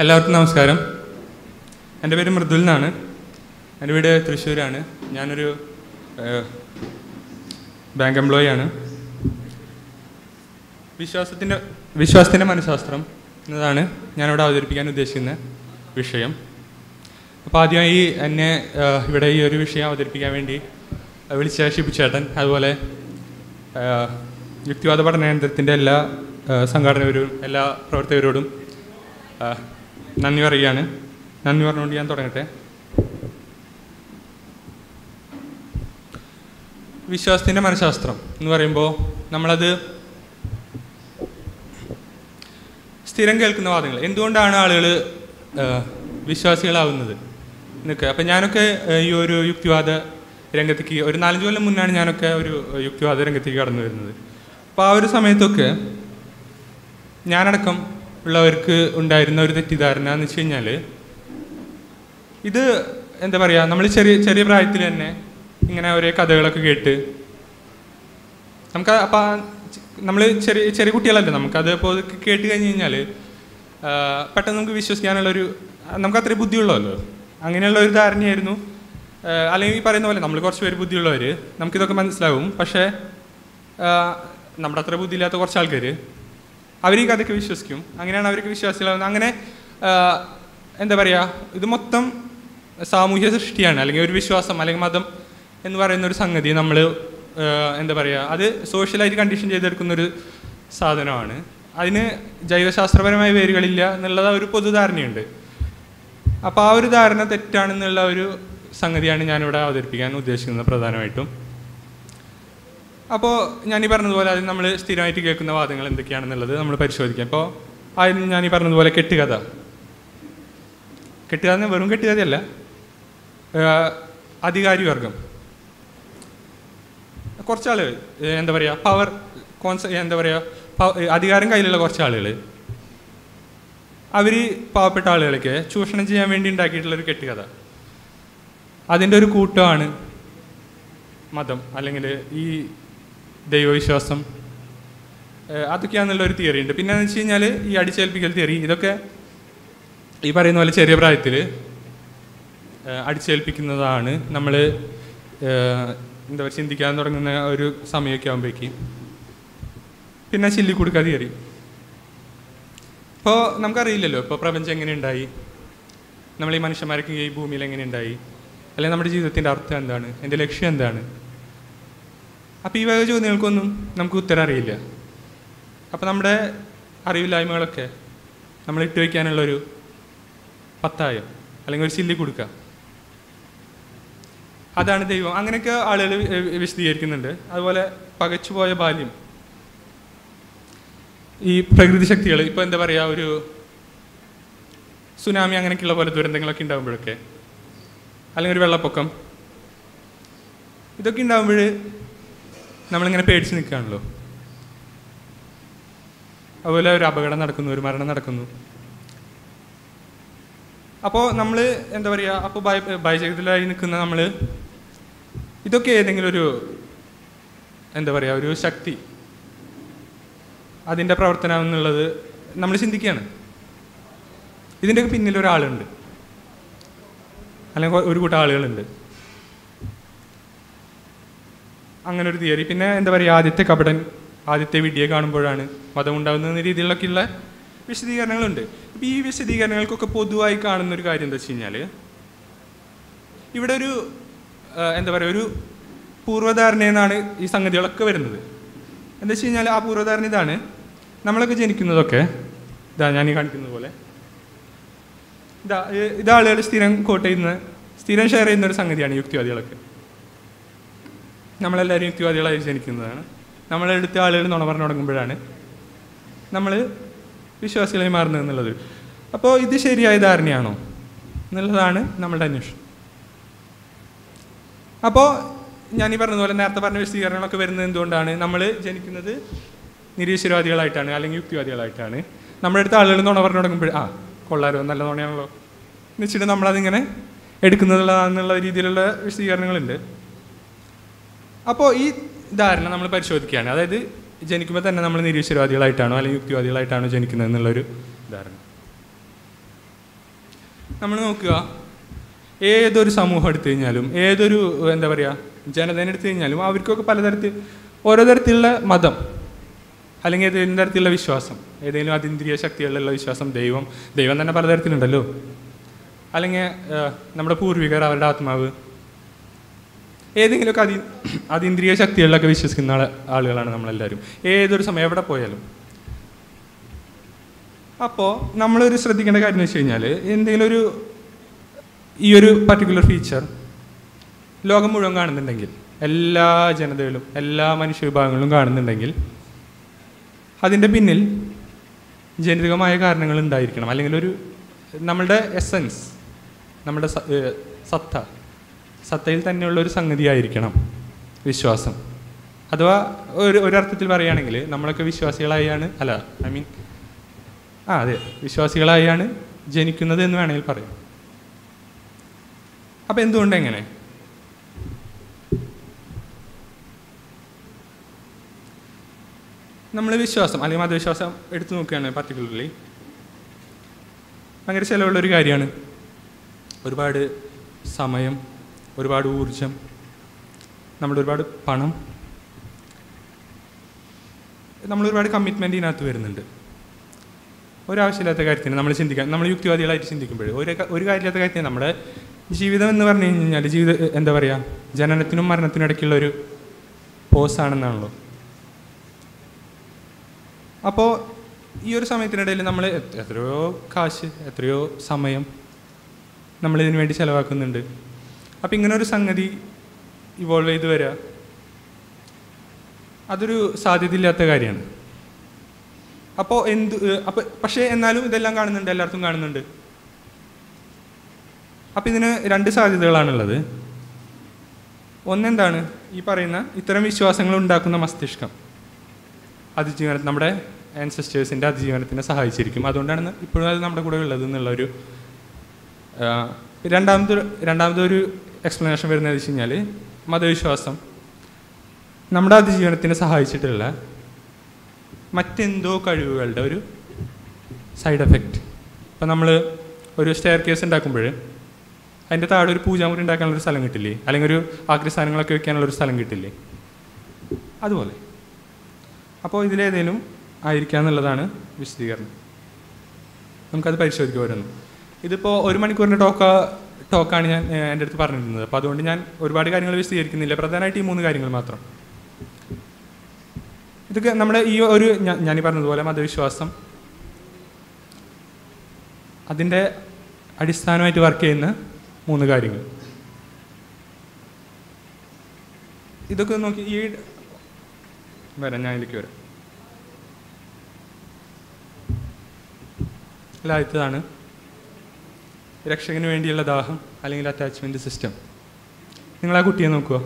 എല്ലാവർക്കും നമസ്കാരം. എന്റെ പേര് മൃദുൽ എന്നാണ്. എന്റെ വീട് തൃശ്ശൂരാണ്. ഞാനൊരു ബാങ്ക് എംപ്ലോയി ആണ്. വിശ്വാസത്തിന്റെ വിശ്വാസത്തിന്റെ മനഃശാസ്ത്രം എന്നതാണ് ഞാനിവിടെ അവതരിപ്പിക്കാൻ ഉദ്ദേശിക്കുന്ന വിഷയം. അപ്പോൾ ആദ്യമായി എന്നെ ഇവിടെ ഈ ഒരു വിഷയം അവതരിപ്പിക്കാൻ വേണ്ടി വിളിച്ച ഷിബുചേട്ടൻ അതുപോലെ യുക്തിവാദ യുക്തിവാദ പഠനകേന്ദ്രത്തിന്റെ എല്ലാ സംഘാടനവരും എല്ലാ പ്രവർത്തകരോടും നന്ദി പറയുകയാണ്. നന്ദി പറഞ്ഞുകൊണ്ട് ഞാൻ തുടങ്ങട്ടെ. വിശ്വാസത്തിന്റെ മനഃശാസ്ത്രം എന്ന് പറയുമ്പോൾ നമ്മളത് സ്ഥിരം കേൾക്കുന്ന വാദങ്ങൾ. എന്തുകൊണ്ടാണ് ആളുകൾ വിശ്വാസികളാവുന്നത് എന്നൊക്കെ. അപ്പം ഞാനൊക്കെ ഈ ഒരു യുക്തിവാദ രംഗത്തേക്ക് ഒരു നാലഞ്ച് കൊല്ലം മുന്നാണ് ഞാനൊക്കെ ഒരു യുക്തിവാദ രംഗത്തേക്ക് കടന്നു വരുന്നത്. അപ്പോൾ ആ ഒരു സമയത്തൊക്കെ ഞാനടക്കം ഉള്ളവർക്ക് ഉണ്ടായിരുന്ന ഒരു തെറ്റിദ്ധാരണ എന്ന് വെച്ച് കഴിഞ്ഞാൽ ഇത് എന്താ പറയുക നമ്മൾ ചെറിയ ചെറിയ പ്രായത്തിൽ തന്നെ ഇങ്ങനെ ഓരോ കഥകളൊക്കെ കേട്ട് നമുക്ക് അപ്പം നമ്മൾ ചെറിയ ചെറിയ കുട്ടികളല്ലേ നമുക്കത് ഇപ്പോൾ കേട്ട് കഴിഞ്ഞ് കഴിഞ്ഞാൽ പെട്ടെന്ന് നമുക്ക് വിശ്വസിക്കാനുള്ളൊരു നമുക്ക് അത്രയും ബുദ്ധിയുള്ളതല്ലോ? അങ്ങനെയുള്ള ഒരു ധാരണയായിരുന്നു അല്ലെങ്കിൽ ഈ പറയുന്ന പോലെ നമ്മൾ കുറച്ച് പേര് ബുദ്ധിയുള്ളവർ നമുക്കിതൊക്കെ മനസ്സിലാവും. പക്ഷേ നമ്മുടെ അത്ര ബുദ്ധിയില്ലാത്ത കുറച്ച് ആൾക്കാർ അവർ ഈ കഥയ്ക്ക് വിശ്വസിക്കും. അങ്ങനെയാണ് അവർക്ക് വിശ്വാസികളാവുന്നത്. അങ്ങനെ എന്താ പറയുക ഇത് മൊത്തം സാമൂഹ്യ സൃഷ്ടിയാണ് അല്ലെങ്കിൽ ഒരു വിശ്വാസം അല്ലെങ്കിൽ മതം എന്ന് പറയുന്ന ഒരു സംഗതി നമ്മൾ എന്താ പറയുക അത് സോഷ്യലായിട്ട് കണ്ടീഷൻ ചെയ്തെടുക്കുന്ന ഒരു സാധനമാണ്. അതിന് ജൈവശാസ്ത്രപരമായ വേരുകളില്ല എന്നുള്ളത് ഒരു പൊതുധാരണയുണ്ട്. അപ്പോൾ ആ ഒരു ധാരണ തെറ്റാണെന്നുള്ള ഒരു സംഗതിയാണ് ഞാനിവിടെ അവതരിപ്പിക്കാൻ ഉദ്ദേശിക്കുന്നത് പ്രധാനമായിട്ടും. അപ്പോൾ ഞാൻ ഈ പറഞ്ഞതുപോലെ ആദ്യം നമ്മൾ സ്ഥിരമായിട്ട് കേൾക്കുന്ന വാദങ്ങൾ എന്തൊക്കെയാണെന്നുള്ളത് നമ്മൾ പരിശോധിക്കാം. ഇപ്പോൾ ആദ്യം ഞാൻ ഈ പറഞ്ഞതുപോലെ കെട്ടുകഥ. കെട്ടുകഥ എന്ന് വെറും കെട്ടുകഥയല്ല. അധികാരി വർഗം. കുറച്ച് എന്താ പറയുക പവർ കോൺസ എന്താ പറയുക അധികാരം കയ്യിലുള്ള കുറച്ച് ആളുകൾ അവർ പാവപ്പെട്ട ആളുകളൊക്കെ ചൂഷണം ചെയ്യാൻ വേണ്ടി ഉണ്ടാക്കിയിട്ടുള്ള ഒരു കെട്ടുകഥ. അതിന്റെ ഒരു കൂട്ടമാണ് മതം അല്ലെങ്കിൽ ഈ ദൈവവിശ്വാസം. അതൊക്കെയാണെന്നുള്ള ഒരു തിയറി ഉണ്ട്. പിന്നെ എന്ന് വെച്ച് കഴിഞ്ഞാൽ ഈ അടിച്ചേൽപ്പിക്കൽ തിയറി ഇതൊക്കെ ഈ പറയുന്ന പോലെ ചെറിയ പ്രായത്തിൽ അടിച്ചേൽപ്പിക്കുന്നതാണ് നമ്മൾ എന്താ പറയുക ചിന്തിക്കാൻ തുടങ്ങുന്ന ഒരു സമയമൊക്കെ ആകുമ്പോഴേക്ക് പിന്നെ ചില്ലി ചില്ലിക്കുടുക്ക തിയറി ഇപ്പോൾ നമുക്കറിയില്ലല്ലോ ഇപ്പോൾ പ്രപഞ്ചം എങ്ങനെ ഉണ്ടായി? നമ്മൾ ഈ മനുഷ്യന്മാർക്ക് ഈ ഭൂമിയിൽ എങ്ങനെ ഉണ്ടായി? അല്ലെങ്കിൽ നമ്മുടെ ജീവിതത്തിന്റെ അർത്ഥം എന്താണ്? എന്റെ ലക്ഷ്യം എന്താണ്? അപ്പോൾ ഈ വക ചോദ്യങ്ങൾക്കൊന്നും നമുക്ക് ഉത്തരം അറിയില്ല. അപ്പോൾ നമ്മുടെ അറിവില്ലായ്മകളൊക്കെ നമ്മൾ ഇട്ട് വയ്ക്കാനുള്ളൊരു പത്തായം അല്ലെങ്കിൽ ഒരു ചില്ലി കൊടുക്കുക. അതാണ് ദൈവം. അങ്ങനെയൊക്കെ ആളുകൾ വിശദീകരിക്കുന്നുണ്ട്. അതുപോലെ പകച്ചുപോയ ബാല്യം. ഈ പ്രകൃതി ശക്തികൾ ഇപ്പോൾ എന്താ പറയുക ഒരു സുനാമി അങ്ങനെയൊക്കെയുള്ള പോലെ ദുരന്തങ്ങളൊക്കെ ഉണ്ടാകുമ്പോഴൊക്കെ അല്ലെങ്കിൽ ഒരു വെള്ളപ്പൊക്കം. ഇതൊക്കെ ഉണ്ടാകുമ്പോൾ നമ്മളിങ്ങനെ പേടിച്ച് നിൽക്കുകയാണല്ലോ. അതുപോലെ ഒരു അപകടം നടക്കുന്നു ഒരു മരണം നടക്കുന്നു. അപ്പോൾ നമ്മൾ എന്താ പറയുക അപ്പോൾ ഭയ ഭയചകിതരായി നിൽക്കുന്ന നമ്മൾ ഇതൊക്കെ ഏതെങ്കിലും ഒരു എന്താ പറയുക ഒരു ശക്തി അതിന്റെ പ്രവർത്തനം എന്നുള്ളത് നമ്മൾ ചിന്തിക്കുകയാണ്. ഇതിന്റെയൊക്കെ പിന്നിൽ ഒരാളുണ്ട് അല്ലെങ്കിൽ ഒരു കൂട്ടം ആളുകളുണ്ട്. അങ്ങനെ ഒരു തിയറി. പിന്നെ എന്താ പറയുക ആദ്യത്തെ കപടൻ ആദ്യത്തെ വിഡിയെ കാണുമ്പോഴാണ് മതം ഉണ്ടാകുന്ന രീതിയിലൊക്കെയുള്ള വിശദീകരണങ്ങളുണ്ട്. അപ്പം ഈ വിശദീകരണങ്ങൾക്കൊക്കെ പൊതുവായി കാണുന്ന ഒരു കാര്യം എന്താ വെച്ച് കഴിഞ്ഞാൽ ഇവിടെ ഒരു എന്താ പറയുക ഒരു പൂർവധാരണയെന്നാണ് ഈ സംഗതികളൊക്കെ വരുന്നത്. എന്താ വെച്ച് കഴിഞ്ഞാൽ ആ പൂർവധാരണ ഇതാണ്. നമ്മളൊക്കെ ജനിക്കുന്നതൊക്കെ ഇതാ ഞാൻ ഈ കാണിക്കുന്നത് പോലെ ഇതാ ഇതാളുകൾ ഇത് സ്ഥിരം കോട്ട് ചെയ്യുന്ന സ്ഥിരം ഷെയർ ചെയ്യുന്ന ഒരു സംഗതിയാണ് യുക്തിവാദികളൊക്കെ. നമ്മളെല്ലാവരും യുക്തിവാദികളായി ജനിക്കുന്നതാണ്. നമ്മളെടുത്ത ആളുകൾ നുണ പറഞ്ഞു തുടങ്ങുമ്പോഴാണ് നമ്മൾ വിശ്വാസികളായി മാറുന്നത് എന്നുള്ളത്. അപ്പോൾ ഇത് ശരിയായ ധാരണയാണോ? എന്നുള്ളതാണ് നമ്മളുടെ അന്വേഷണം. അപ്പോൾ ഞാൻ ഈ പറഞ്ഞതുപോലെ നേരത്തെ പറഞ്ഞ വിശദീകരണങ്ങളൊക്കെ വരുന്നത് എന്തുകൊണ്ടാണ്? നമ്മൾ ജനിക്കുന്നത് നിരീശ്വരവാദികളായിട്ടാണ് അല്ലെങ്കിൽ യുക്തിവാദികളായിട്ടാണ്. നമ്മുടെ അടുത്ത ആളുകൾ നുണ പറഞ്ഞു തുടങ്ങുമ്പോൾ ആ കൊള്ളാരോ നല്ല നുണയാണല്ലോ. എന്ന് വെച്ചിട്ട് നമ്മളതിങ്ങനെ എടുക്കുന്നതാണെന്നുള്ള രീതിയിലുള്ള വിശദീകരണങ്ങളുണ്ട്. അപ്പോൾ ഈ ധാരണ നമ്മൾ പരിശോധിക്കുകയാണ്. അതായത് ജനിക്കുമ്പോൾ തന്നെ നമ്മൾ നിരീശ്വരവാദികളായിട്ടാണോ അല്ലെങ്കിൽ യുക്തിവാദികളായിട്ടാണോ ജനിക്കുന്നത് എന്നുള്ളൊരു ധാരണ. നമ്മൾ നോക്കുക. ഏതൊരു സമൂഹം എടുത്തു കഴിഞ്ഞാലും ഏതൊരു എന്താ പറയുക ജനതനെ എടുത്തു കഴിഞ്ഞാലും അവർക്കൊക്കെ പലതരത്തിൽ ഓരോ തരത്തിലുള്ള മതം അല്ലെങ്കിൽ ഏതെങ്കിലും തരത്തിലുള്ള വിശ്വാസം ഏതെങ്കിലും അതീന്ദ്രിയ ശക്തികളിലുള്ള വിശ്വാസം ദൈവം ദൈവം തന്നെ പലതരത്തിലുണ്ടല്ലോ. അല്ലെങ്കിൽ നമ്മുടെ പൂർവികർ അവരുടെ ആത്മാവ് ഏതെങ്കിലുമൊക്കെ അതി അതീന്ദ്രിയ ശക്തികളിലൊക്കെ വിശ്വസിക്കുന്ന ആൾ ആളുകളാണ് നമ്മളെല്ലാവരും ഏതൊരു സമയം എവിടെ പോയാലും. അപ്പോൾ നമ്മളൊരു ശ്രദ്ധിക്കേണ്ട കാര്യം എന്ന് വെച്ച് കഴിഞ്ഞാൽ എന്തെങ്കിലും ഒരു ഈ ഒരു പർട്ടിക്കുലർ ഫീച്ചർ ലോകം മുഴുവൻ കാണുന്നുണ്ടെങ്കിൽ എല്ലാ ജനതകളും എല്ലാ മനുഷ്യ വിഭാഗങ്ങളും കാണുന്നുണ്ടെങ്കിൽ അതിന്റെ പിന്നിൽ ജനിതകമായ കാരണങ്ങൾ ഉണ്ടായിരിക്കണം. അല്ലെങ്കിൽ ഒരു നമ്മളുടെ എസൻസ് നമ്മുടെ സത്ത സത്തയിൽ തന്നെയുള്ള ഒരു സംഗതി ആയിരിക്കണം വിശ്വാസം. അഥവാ ഒരു ഒരർത്ഥത്തിൽ പറയുകയാണെങ്കിൽ നമ്മളൊക്കെ വിശ്വാസികളായാണ് അല്ല ഐ മീൻ ആ അതെ വിശ്വാസികളായാണ് ജനിക്കുന്നത് എന്ന് വേണമെങ്കിൽ പറയാം. അപ്പം എന്തുകൊണ്ട് എങ്ങനെ? നമ്മൾ വിശ്വാസം അല്ലെങ്കിൽ മതവിശ്വാസം എടുത്തു നോക്കുകയാണ് പർട്ടിക്കുലർലി ഭയങ്കര ചിലവുള്ള ഒരു കാര്യമാണ്. ഒരുപാട് സമയം ഒരുപാട് ഊർജം നമ്മുടെ ഒരുപാട് പണം നമ്മൾ ഒരുപാട് കമ്മിറ്റ്മെന്റ് ഇതിനകത്ത് വരുന്നുണ്ട്. ഒരാവശ്യമില്ലാത്ത കാര്യത്തിന് നമ്മൾ ചിന്തിക്കാൻ നമ്മൾ യുക്തിവാദികളായിട്ട് ചിന്തിക്കുമ്പോൾ ഒരു ഒരു കാര്യമില്ലാത്ത കാര്യത്തിന് നമ്മുടെ ജീവിതം എന്ന് പറഞ്ഞു കഴിഞ്ഞാൽ ജീവിതം എന്താ പറയുക ജനനത്തിനും മരണത്തിനും ഇടയ്ക്കുള്ള ഒരു പോസാണെന്നാണല്ലോ അപ്പോൾ ഈ ഒരു സമയത്തിനിടയിൽ നമ്മൾ എത്രയോ കാശ് എത്രയോ സമയം നമ്മളിതിനു വേണ്ടി ചിലവാക്കുന്നുണ്ട്. അപ്പം ഇങ്ങനെ ഒരു സംഗതി ഇവോൾവ് ചെയ്ത് വരിക അതൊരു സാധ്യതയില്ലാത്ത കാര്യമാണ്. അപ്പോൾ എന്ത് അപ്പം പക്ഷേ എന്നാലും ഇതെല്ലാം കാണുന്നുണ്ട് എല്ലായിടത്തും കാണുന്നുണ്ട്. അപ്പം ഇതിന് രണ്ട് സാധ്യതകളാണുള്ളത്. ഒന്നെന്താണ്? ഈ പറയുന്ന ഇത്തരം വിശ്വാസങ്ങൾ ഉണ്ടാക്കുന്ന മസ്തിഷ്കം. അതിജീവന നമ്മുടെ ആൻസസ്റ്റേഴ്സിന്റെ അതിജീവനത്തിനെ സഹായിച്ചിരിക്കും. അതുകൊണ്ടാണ് ഇപ്പോഴും അത് നമ്മുടെ കൂടെ ഉള്ളത് എന്നുള്ളൊരു രണ്ടാമത് രണ്ടാമത് രണ്ടാമത്തെ ഒരു എക്സ്പ്ലനേഷൻ വരുന്നത് വെച്ച് കഴിഞ്ഞാൽ മതവിശ്വാസം. നമ്മുടെ അതിജീവനത്തിനെ സഹായിച്ചിട്ടുള്ള മറ്റെന്തോ കഴിവുകളുടെ ഒരു സൈഡ് എഫക്റ്റ് ഇപ്പം നമ്മൾ ഒരു സ്റ്റെയർ കേസ് ഉണ്ടാക്കുമ്പോൾ അതിന്റെ താഴെ ഒരു പൂജാമുറി ഉണ്ടാക്കാനുള്ളൊരു സ്ഥലം കിട്ടില്ലേ? അല്ലെങ്കിൽ ഒരു ആക്രി സാധനങ്ങളൊക്കെ വെക്കാനുള്ളൊരു സ്ഥലം കിട്ടില്ലേ? അതുപോലെ. അപ്പോൾ ഇതിലേതേലും ആയിരിക്കാം എന്നുള്ളതാണ് വിശദീകരണം. നമുക്കത് പരിശോധിക്കാം വരുന്നു ഇതിപ്പോൾ ഒരു മണിക്കൂറിന്റെ ടോക്ക ടോക്കാണ് ഞാൻ എന്റെ അടുത്ത് പറഞ്ഞിരുന്നത്. അപ്പോൾ അതുകൊണ്ട് ഞാൻ ഒരുപാട് കാര്യങ്ങൾ വിശദീകരിക്കുന്നില്ല. പ്രധാനമായിട്ട് ഈ മൂന്ന് കാര്യങ്ങൾ മാത്രം. ഇതൊക്കെ നമ്മുടെ ഈ ഒരു ഞാൻ ഈ പറഞ്ഞതുപോലെ മതവിശ്വാസം അതിന്റെ അടിസ്ഥാനമായിട്ട് വർക്ക് ചെയ്യുന്ന മൂന്ന് കാര്യങ്ങൾ. ഇതൊക്കെ നോക്കി ഈ വരാം ഞാൻ ഇതിലേക്ക് വരാം. ആദ്യത്തതാണ്. രക്ഷകന് വേണ്ടിയുള്ള ദാഹം അല്ലെങ്കിൽ അറ്റാച്ച്മെന്റ് സിസ്റ്റം നിങ്ങൾ ആ കുട്ടിയെ നോക്കുക.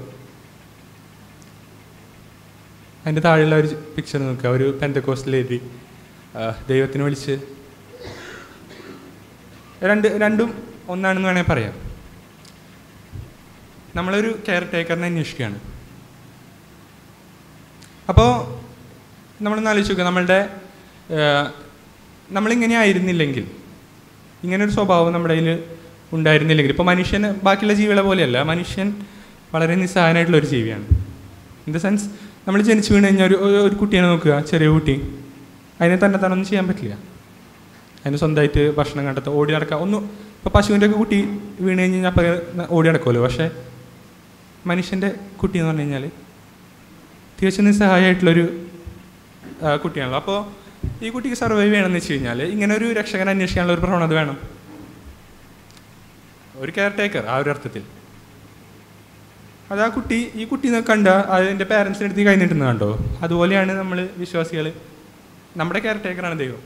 അതിന്റെ താഴെയുള്ള ഒരു പിക്ചർ നോക്കുക. ഒരു പെന്തക്കോസ്റ്റിൽ എഴുതി. ദൈവത്തിനെ വിളിച്ച്. രണ്ട് രണ്ടും ഒന്നാണെന്ന് വേണേൽ പറയാം. നമ്മളൊരു കെയർ ടേക്കറിനെ അന്വേഷിക്കുകയാണ്. അപ്പോൾ നമ്മളൊന്ന് ആലോചിച്ച് നോക്കുക നമ്മളുടെ നമ്മളിങ്ങനെ ആയിരുന്നില്ലെങ്കിൽ ഇങ്ങനെ ഒരു സ്വഭാവം നമ്മുടെ കയ്യിൽ ഉണ്ടായിരുന്നില്ലെങ്കിൽ. ഇപ്പോൾ മനുഷ്യൻ ബാക്കിയുള്ള ജീവികളെ പോലെയല്ല. മനുഷ്യൻ വളരെ നിസ്സഹായനായിട്ടുള്ള ഒരു ജീവിയാണ്. ഇൻ ദ സെൻസ് നമ്മൾ ജനിച്ചു വീണ് കഴിഞ്ഞാൽ ഒരു ഒരു- കുട്ടീനെ നോക്കുക ചെറിയ കുട്ടി. അതിനെ തന്നെ തന്നെ ഒന്നും ചെയ്യാൻ പറ്റില്ല. അതിന് സ്വന്തമായിട്ട് ഭക്ഷണം കണ്ടെത്തുക ഓടി നടക്കുക. ഒന്നും ഇപ്പോൾ പശുവിന്റെ ഒക്കെ കുട്ടി വീണ് കഴിഞ്ഞ് കഴിഞ്ഞാൽ ഓടി നടക്കുമല്ലോ. പക്ഷേ മനുഷ്യന്റെ കുട്ടി എന്ന് പറഞ്ഞു കഴിഞ്ഞാൽ തികച്ചും നിസ്സഹായമായിട്ടുള്ളൊരു കുട്ടിയാണല്ലോ. അപ്പോൾ ഈ കുട്ടിക്ക് സർവൈവ് ചെയ്യണമെന്ന് വെച്ച് കഴിഞ്ഞാൽ ഇങ്ങനെ ഒരു രക്ഷകൻ അന്വേഷിക്കാനുള്ള ഒരു പ്രവണത വേണം. ഒരു കെയർ ടേക്കർ ആ ഒരു അർത്ഥത്തിൽ. അത് ആ കുട്ടി ഈ കുട്ടി കണ്ട അതിന്റെ പാരൻസിന്റെ അടുത്ത് കൈ നീട്ടുന്നത് കണ്ടോ? അതുപോലെയാണ് നമ്മൾ വിശ്വാസികൾ നമ്മുടെ കെയർ ടേക്കറാണ് ദൈവം.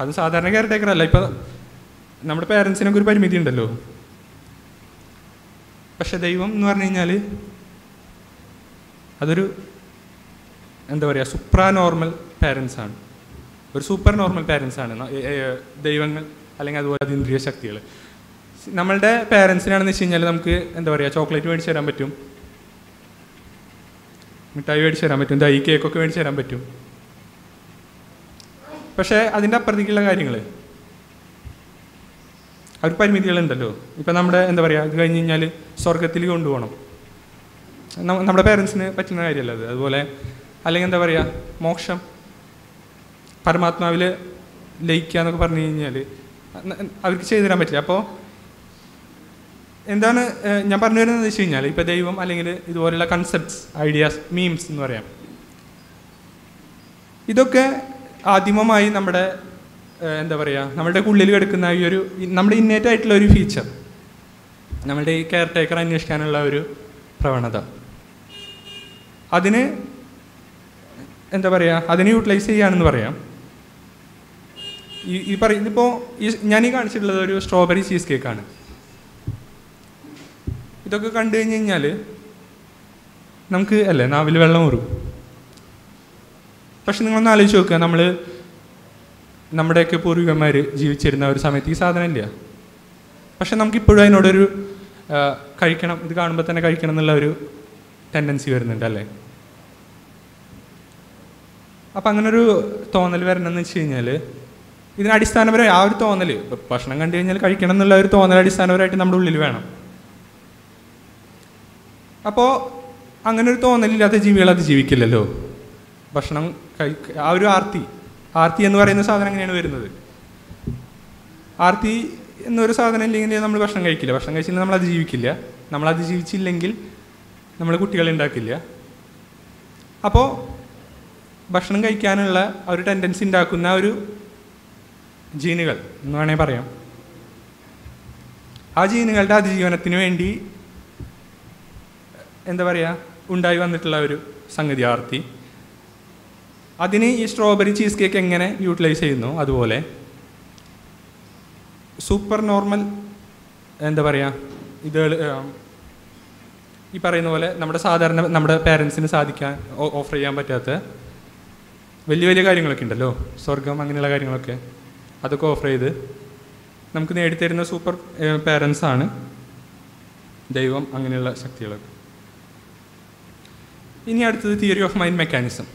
അത് സാധാരണ കെയർ ടേക്കർ അല്ല. ഇപ്പം നമ്മുടെ പാരൻസിനൊക്കെ ഒരു പരിമിതി ഉണ്ടല്ലോ. പക്ഷെ ദൈവം എന്ന് പറഞ്ഞു കഴിഞ്ഞാൽ അതൊരു എന്താ പറയുക സുപ്രാ നോർമൽ പാരൻസ് ആണ്. ഒരു സൂപ്പർ നോർമൽ പാരൻസ് ആണ് ദൈവങ്ങൾ അല്ലെങ്കിൽ അതുപോലെ അതീന്ദ്രിയ ശക്തികൾ. നമ്മളുടെ പാരൻസിനാണെന്ന് വെച്ച് കഴിഞ്ഞാൽ നമുക്ക് എന്താ പറയുക ചോക്ലേറ്റ് മേടിച്ച് തരാൻ പറ്റും. മിഠായി മേടിച്ച് തരാൻ പറ്റും. ദൈ കേക്കൊക്കെ മേടിച്ച് തരാൻ പറ്റും. പക്ഷേ അതിന്റെ അപ്പുറത്തേക്കുള്ള കാര്യങ്ങൾ അവർ പരിമിതികളുണ്ടല്ലോ. ഇപ്പം നമ്മുടെ എന്താ പറയുക ഇത് കഴിഞ്ഞ് കഴിഞ്ഞാൽ സ്വർഗത്തിൽ കൊണ്ടുപോകണം. നമ്മുടെ പേരൻസിന് പറ്റുന്ന കാര്യമല്ല അത്. അതുപോലെ അല്ലെങ്കിൽ എന്താ പറയുക മോക്ഷം. പരമാത്മാവിൽ ലയിക്കുക എന്നൊക്കെ പറഞ്ഞു കഴിഞ്ഞാൽ അവർക്ക് ചെയ്തു തരാൻ പറ്റില്ല. അപ്പോൾ എന്താണ് ഞാൻ പറഞ്ഞു വരുന്നത് വെച്ച് കഴിഞ്ഞാൽ ഇപ്പോൾ ദൈവം അല്ലെങ്കിൽ ഇതുപോലെയുള്ള കൺസെപ്റ്റ്സ് ഐഡിയാസ് മീംസ് എന്ന് പറയാം. ഇതൊക്കെ ആദിമമായി നമ്മുടെ എന്താ പറയുക നമ്മുടെ ഉള്ളിൽ കിടക്കുന്ന ഈ ഒരു നമ്മുടെ ഇന്നേറ്റ് ആയിട്ടുള്ള ഒരു ഫീച്ചർ നമ്മുടെ ഈ കെയർ ടേക്കർ അന്വേഷിക്കാനുള്ള ഒരു പ്രവണത. അതിന് എന്താ പറയുക അതിനെ യൂട്ടിലൈസ് ചെയ്യുകയാണെന്ന് പറയാം. ഈ ഈ പറയും ഇതിപ്പോൾ ഈ ഞാൻ ഈ കാണിച്ചിട്ടുള്ളത് ഒരു സ്ട്രോബെറി ചീസ് കേക്കാണ് ഇതൊക്കെ കണ്ടു കഴിഞ്ഞ് കഴിഞ്ഞാൽ നമുക്ക് അല്ലേ നാവിൽ വെള്ളം ഊറും. പക്ഷെ നിങ്ങളൊന്ന് ആലോചിച്ച് നോക്കുക നമ്മൾ നമ്മുടെയൊക്കെ പൂർവികന്മാർ ജീവിച്ചിരുന്ന ഒരു സമയത്ത് ഈ സാധനം ഇല്ല. പക്ഷെ നമുക്കിപ്പോഴും അതിനോടൊരു കഴിക്കണം ഇത് കാണുമ്പോൾ തന്നെ കഴിക്കണം എന്നുള്ള ഒരു ടെൻഡൻസി വരുന്നുണ്ട് അല്ലേ? അപ്പം അങ്ങനെ ഒരു തോന്നൽ വരണമെന്ന് വെച്ച് കഴിഞ്ഞാൽ ഇതിന് അടിസ്ഥാനപരമായി ആ ഒരു തോന്നൽ ഭക്ഷണം കണ്ടു കഴിഞ്ഞാൽ കഴിക്കണം എന്നുള്ള ഒരു തോന്നൽ അടിസ്ഥാനപരമായിട്ട് നമ്മുടെ ഉള്ളിൽ വേണം. അപ്പോൾ അങ്ങനെ ഒരു തോന്നലില്ലാത്ത ജീവികൾ അത് ജീവിക്കില്ലല്ലോ. ഭക്ഷണം കഴി ആ ഒരു ആർത്തി ആർത്തി എന്ന് പറയുന്ന സാധനം എങ്ങനെയാണ് വരുന്നത്? ആർത്തി എന്നൊരു സാധനം ഇല്ലെങ്കിൽ നമ്മൾ ഭക്ഷണം കഴിക്കില്ല. ഭക്ഷണം കഴിച്ചില്ല നമ്മൾ അത് ജീവിക്കില്ല. നമ്മൾ അത് ജീവിച്ചില്ലെങ്കിൽ നമ്മൾ കുട്ടികളെ ഉണ്ടാക്കില്ല. അപ്പോൾ ഭക്ഷണം കഴിക്കാനുള്ള ഒരു ടെൻഡൻസി ഉണ്ടാക്കുന്ന ഒരു ജീനുകൾ എന്ന് വേണേൽ പറയാം. ആ ജീനുകളുടെ അതിജീവനത്തിന് വേണ്ടി എന്താ പറയുക ഉണ്ടായി വന്നിട്ടുള്ള ഒരു സംഗതി ആർത്തി. അതിന് ഈ സ്ട്രോബെറി ചീസ് കേക്ക് എങ്ങനെ യൂട്ടിലൈസ് ചെയ്യുന്നു? അതുപോലെ സൂപ്പർ നോർമൽ എന്താ പറയുക ഇത് ഈ പറയുന്ന പോലെ നമ്മുടെ സാധാരണ നമ്മുടെ പേരൻസിന് സാധിക്കാൻ ഓഫർ ചെയ്യാൻ പറ്റാത്ത വലിയ വലിയ കാര്യങ്ങളൊക്കെ ഉണ്ടല്ലോ. സ്വർഗം അങ്ങനെയുള്ള കാര്യങ്ങളൊക്കെ അതൊക്കെ ഓഫർ ചെയ്ത് നമുക്ക് നേടിത്തരുന്ന സൂപ്പർ പേരൻസാണ് ദൈവം അങ്ങനെയുള്ള ശക്തികളൊക്കെ. ഇനി അടുത്തത് തിയറി ഓഫ് മൈൻഡ് മെക്കാനിസം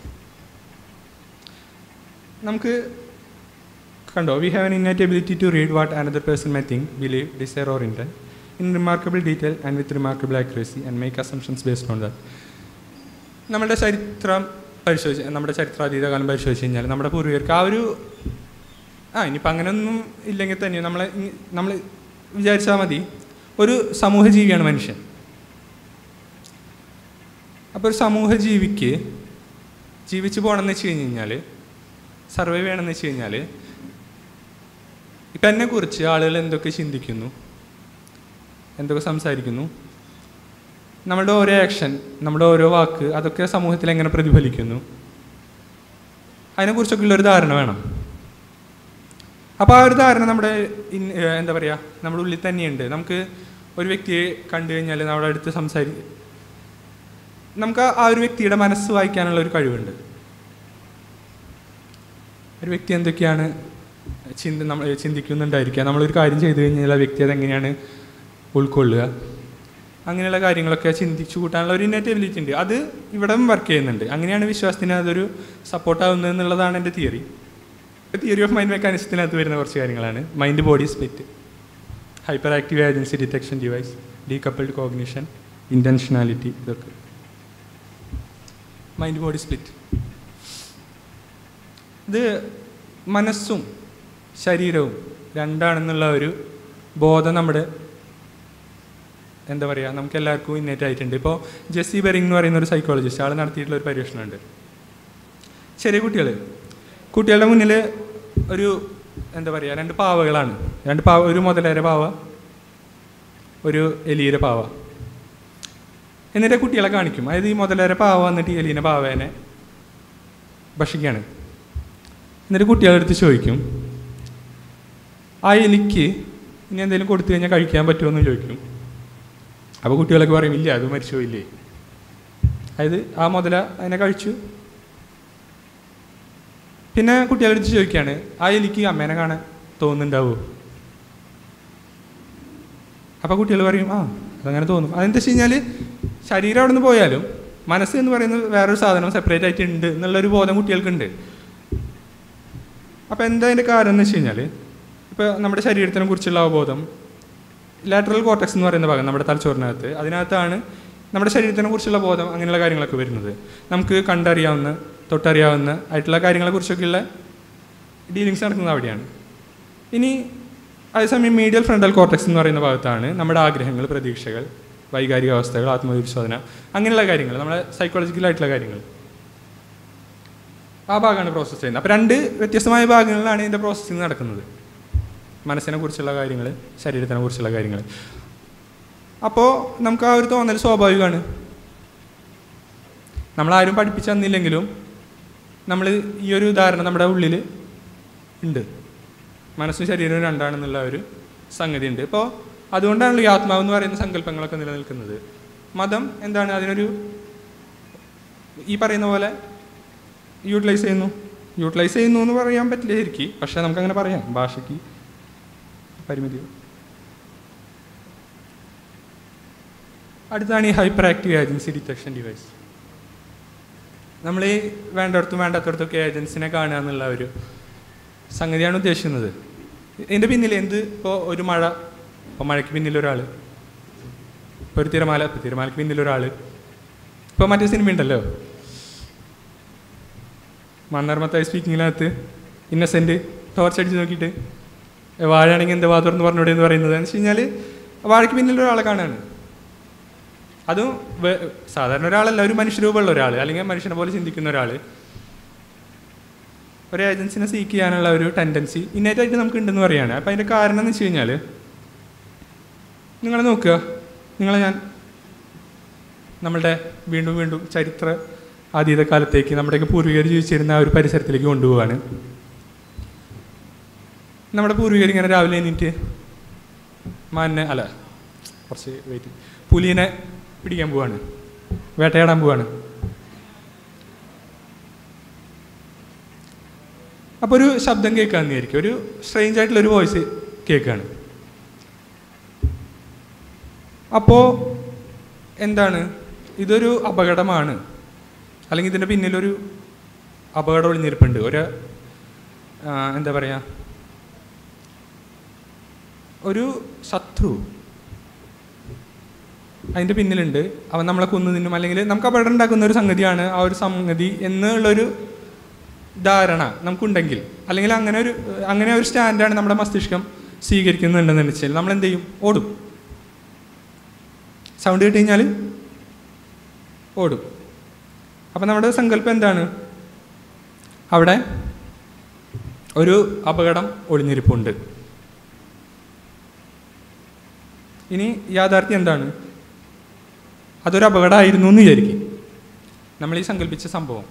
നമുക്ക് കണ്ടോ we have an innate ability to read what another person may think believe desire or intent in remarkable detail and with remarkable accuracy and make assumptions based on that നമ്മുടെ ചരിത്രം പരിശോധിച്ച് നമ്മുടെ ചരിത്രാതീത കാലം പരിശോധിച്ച് കഴിഞ്ഞാൽ നമ്മുടെ പൂർവികർക്ക് ആ ഒരു ആ ഇനിയിപ്പോൾ അങ്ങനെയൊന്നും ഇല്ലെങ്കിൽ തന്നെ നമ്മളെ നമ്മൾ വിചാരിച്ചാൽ മതി. ഒരു സമൂഹ ജീവിയാണ് മനുഷ്യൻ. അപ്പോൾ ഒരു സമൂഹ ജീവിക്ക് ജീവിച്ചു പോകണമെന്ന് വെച്ച് കഴിഞ്ഞ് കഴിഞ്ഞാൽ സർവൈവ് ചെയ്യണമെന്ന് വെച്ച് കഴിഞ്ഞാൽ ഇപ്പം എന്നെക്കുറിച്ച് ആളുകൾ എന്തൊക്കെ ചിന്തിക്കുന്നു? എന്തൊക്കെ സംസാരിക്കുന്നു? നമ്മുടെ ഓരോ ആക്ഷൻ നമ്മുടെ ഓരോ വാക്ക് അതൊക്കെ സമൂഹത്തിൽ എങ്ങനെ പ്രതിഫലിക്കുന്നു? അതിനെക്കുറിച്ചൊക്കെ ഉള്ളൊരു ധാരണ വേണം. അപ്പോൾ ആ ഒരു ധാരണ നമ്മുടെ എന്താ പറയുക നമ്മുടെ ഉള്ളിൽ തന്നെയുണ്ട്. നമുക്ക് ഒരു വ്യക്തിയെ കണ്ടു കഴിഞ്ഞാൽ നമ്മുടെ അടുത്ത് സംസാരി നമുക്ക് ആ ഒരു വ്യക്തിയുടെ മനസ്സ് വായിക്കാനുള്ള ഒരു കഴിവുണ്ട്. ഒരു വ്യക്തി എന്തൊക്കെയാണ് ചിന്ത നമ്മൾ ചിന്തിക്കുന്നുണ്ടായിരിക്കുക. നമ്മളൊരു കാര്യം ചെയ്തു കഴിഞ്ഞാൽ ആ വ്യക്തി അതെങ്ങനെയാണ് ഉൾക്കൊള്ളുക? അങ്ങനെയുള്ള കാര്യങ്ങളൊക്കെ ചിന്തിച്ചു കൂട്ടാനുള്ള ഒരു ഇന്നേറ്റ് എബിലിറ്റി ഉണ്ട്. അത് ഇവിടെ വർക്ക് ചെയ്യുന്നുണ്ട്. അങ്ങനെയാണ് വിശ്വാസത്തിന് അതൊരു സപ്പോർട്ടാവുന്നത് എന്നുള്ളതാണ് എന്റെ തിയറി തിയറി ഓഫ് മൈൻഡ് മെക്കാനിസത്തിനകത്ത് വരുന്ന കുറച്ച് കാര്യങ്ങളാണ്. Mind body split hyper active agency detection device decoupled cognition intentionality ഇതൊക്കെ. മൈൻഡ് ബോഡി സ്പ്ലിറ്റ് ഇത് മനസ്സും ശരീരവും രണ്ടാണെന്നുള്ള ഒരു ബോധം നമ്മുടെ എന്താ പറയുക നമുക്ക് എല്ലാവർക്കും ഇന്നേറ്റ് ആയിട്ടുണ്ട്. ഇപ്പോൾ ജെസ്സി ബെറിംഗ് എന്ന് പറയുന്ന ഒരു സൈക്കോളജിസ്റ്റ് ആൾ നടത്തിയിട്ടുള്ള ഒരു പരീക്ഷണമുണ്ട്. ചെറിയ കുട്ടികൾ കുട്ടികളുടെ മുന്നിൽ ഒരു എന്താ പറയുക രണ്ട് പാവകളാണ്. രണ്ട് പാവ ഒരു മുതലേര പാവ ഒരു എലിയുടെ പാവ. എന്നിട്ട് കുട്ടികളെ കാണിക്കും. അതായത് ഈ മുതലേര പാവ വന്നിട്ട് എലീനെ പാവേനെ ഭക്ഷിക്കുകയാണ് എന്നിട്ട് കുട്ടികളെടുത്ത് ചോദിക്കും ആ എലിക്ക് ഇനി എന്തെങ്കിലും കൊടുത്തു കഴിഞ്ഞാൽ കഴിക്കാൻ പറ്റുമോ? എന്ന് ചോദിക്കും. അപ്പോൾ കുട്ടികളൊക്കെ പറയും ഇല്ല അത് മരിച്ചോ ഇല്ലേ? അതായത് ആ മുതല അതിനെ കഴിച്ചു. പിന്നെ കുട്ടികളെടുത്ത് ചോദിക്കുകയാണ് ആ എലിക്ക് അമ്മേനെ കാണാൻ തോന്നുന്നുണ്ടാവോ? അപ്പോൾ കുട്ടികൾ പറയും ആ അതങ്ങനെ തോന്നും. അതെന്താ വെച്ച് കഴിഞ്ഞാൽ ശരീരം അവിടെ നിന്ന് പോയാലും മനസ്സ് എന്ന് പറയുന്നത് വേറൊരു സാധനം സെപ്പറേറ്റ് ആയിട്ട് ഉണ്ട് എന്നുള്ളൊരു ബോധം കുട്ടികൾക്കുണ്ട്. അപ്പോൾ എന്താ അതിന്റെ കാരണം എന്ന് വെച്ച് കഴിഞ്ഞാൽ ഇപ്പോൾ നമ്മുടെ ശരീരത്തിനെ കുറിച്ചുള്ള അവബോധം ലാറ്ററൽ കോർട്ടക്സ് എന്ന് പറയുന്ന ഭാഗം നമ്മുടെ തലച്ചോറിനകത്ത്. അതിനകത്താണ് നമ്മുടെ ശരീരത്തിനെ കുറിച്ചുള്ള ബോധം അങ്ങനെയുള്ള കാര്യങ്ങളൊക്കെ വരുന്നത്. നമുക്ക് കണ്ടറിയാവുന്ന തൊട്ടറിയാവുന്ന ആയിട്ടുള്ള കാര്യങ്ങളെക്കുറിച്ചൊക്കെയുള്ള ഡീലിങ്സ് നടക്കുന്നത് അവിടെയാണ്. ഇനി അതേസമയം മീഡിയൽ ഫ്രണ്ടൽ കോർട്ടക്സ് എന്ന് പറയുന്ന ഭാഗത്താണ് നമ്മുടെ ആഗ്രഹങ്ങൾ പ്രതീക്ഷകൾ വൈകാരിക അവസ്ഥകൾ ആത്മവിശ്വാസന അങ്ങനെയുള്ള കാര്യങ്ങൾ നമ്മുടെ സൈക്കോളജിക്കലായിട്ടുള്ള കാര്യങ്ങൾ. ആ ഭാഗമാണ് പ്രോസസ്സ് ചെയ്യുന്നത്. അപ്പോൾ രണ്ട് വ്യത്യസ്തമായ ഭാഗങ്ങളിലാണ് ഇതിന്റെ പ്രോസസ്സിങ് നടക്കുന്നത്. മനസ്സിനെ കുറിച്ചുള്ള കാര്യങ്ങൾ ശരീരത്തിനെ കുറിച്ചുള്ള കാര്യങ്ങൾ അപ്പോൾ നമുക്ക് ആ ഒരു തോന്നൽ സ്വാഭാവികമാണ്. നമ്മളാരും പഠിപ്പിച്ചു തന്നില്ലെങ്കിലും നമ്മൾ ഈ ഒരു ധാരണ നമ്മുടെ ഉള്ളിൽ ഉണ്ട്. മനസ്സും ശരീരവും രണ്ടാണെന്നുള്ള ഒരു സംഗതി ഉണ്ട്. ഇപ്പോൾ അതുകൊണ്ടാണല്ലോ ഈ ആത്മാവ് എന്ന് പറയുന്ന സങ്കല്പങ്ങളൊക്കെ നിലനിൽക്കുന്നത്. മതം എന്താണ്? അതിനൊരു ഈ പറയുന്ന പോലെ യൂട്ടിലൈസ് ചെയ്യുന്നു. യൂട്ടിലൈസ് ചെയ്യുന്നു എന്ന് പറയാൻ പറ്റില്ല ശരിക്കും. പക്ഷേ നമുക്കങ്ങനെ പറയാം. ഭാഷയ്ക്ക് പരിമിതി. അടുത്താണ് ഈ hyper active agency detection device നമ്മൾ ഈ വേണ്ടടത്തും വേണ്ടാത്തടത്തൊക്കെ ഏജൻസിനെ കാണുക എന്നുള്ള ഒരു സംഗതിയാണ് ഉദ്ദേശിക്കുന്നത്. ഇതിന്റെ പിന്നിൽ എന്ത്? ഇപ്പോൾ ഒരു മഴ ഇപ്പോൾ മഴയ്ക്ക് പിന്നിൽ ഒരാൾ ഇപ്പോൾ ഒരു തിരമാല ഇപ്പോൾ തിരമാലയ്ക്ക് പിന്നിൽ ഒരാൾ ഇപ്പോൾ മറ്റേ സിനിമ ഉണ്ടല്ലോ. മണ്ണർമത്തായി സ്പീക്കിങ്ങിനകത്ത് ഇന്നസെന്റ് ടോർച്ച് അടിച്ച് നോക്കിയിട്ട് വാഴയാണെങ്കിൽ എന്ത് വാതുർ എന്ന് പറഞ്ഞൂടെ എന്ന് പറയുന്നത്. എന്ന് വെച്ച് കഴിഞ്ഞാൽ വാഴയ്ക്ക് പിന്നിൽ ഒരാളെ കാണാണ് അതും സാധാരണ ഒരാളല്ല ഒരു മനുഷ്യരൂപമുള്ള ഒരാൾ അല്ലെങ്കിൽ മനുഷ്യനെ പോലെ ചിന്തിക്കുന്ന ഒരാൾ ഒരു ഏജൻസിനെ സീക്ക് ചെയ്യാനുള്ള ഒരു ടെൻഡൻസി ഇന്നേറ്റായിട്ട് നമുക്ക് ഉണ്ടെന്ന് പറയുകയാണ് അപ്പം അതിന്റെ കാരണം എന്ന് വെച്ച് കഴിഞ്ഞാൽ നിങ്ങൾ നോക്കുക. നിങ്ങളെ ഞാൻ നമ്മളുടെ വീണ്ടും വീണ്ടും ചരിത്ര അതീത കാലത്തേക്ക് നമ്മുടെയൊക്കെ പൂർവികർ ജീവിച്ചിരുന്ന ആ ഒരു പരിസരത്തിലേക്ക് കൊണ്ടുപോവാണ്. നമ്മുടെ പൂർവികർ ഇങ്ങനെ രാവിലെ എണീറ്റ് മാനെ അല്ല കുറച്ച് വെയിറ്റ് പുലിനെ പിടിക്കാൻ പോവാണ്. വേട്ടയാടാൻ പോവാണ്. അപ്പോൾ ഒരു ശബ്ദം കേൾക്കാമെന്ന് വിചാരിക്കും ഒരു സ്ട്രേഞ്ച് ആയിട്ടുള്ള ഒരു വോയിസ് കേൾക്കുകയാണ് അപ്പോൾ എന്താണ്? ഇതൊരു അപകടമാണ്. അല്ലെങ്കിൽ ഇതിന്റെ പിന്നിലൊരു അപകടം ഒളിഞ്ഞിരിപ്പുണ്ട്. ഒരു എന്താ പറയുക ഒരു ശത്രു. അതിന്റെ പിന്നിലുണ്ട്. അവൻ നമ്മളെ കൊന്നു തിന്നും. അല്ലെങ്കിൽ നമുക്ക് അപകടം ഉണ്ടാക്കുന്ന ഒരു സംഗതിയാണ് ആ ഒരു സംഗതി എന്നുള്ളൊരു ധാരണ നമുക്കുണ്ടെങ്കിൽ. അല്ലെങ്കിൽ അങ്ങനെ ഒരു അങ്ങനെ ഒരു സ്റ്റാൻഡാണ് നമ്മുടെ മസ്തിഷ്കം സ്വീകരിക്കുന്നുണ്ടെന്ന് വെച്ചാൽ നമ്മൾ എന്ത് ചെയ്യും? ഓടും. സൗണ്ട് കേട്ട് കഴിഞ്ഞാൽ ഓടും. അപ്പം നമ്മുടെ സങ്കല്പം എന്താണ്? അവിടെ ഒരു അപകടം ഒളിഞ്ഞിരിപ്പുണ്ട്. ഇനി യാഥാർത്ഥ്യം എന്താണ്? അതൊരു അപകടമായിരുന്നു എന്ന് വിചാരിക്കും. നമ്മൾ ഈ സങ്കല്പിച്ച സംഭവം.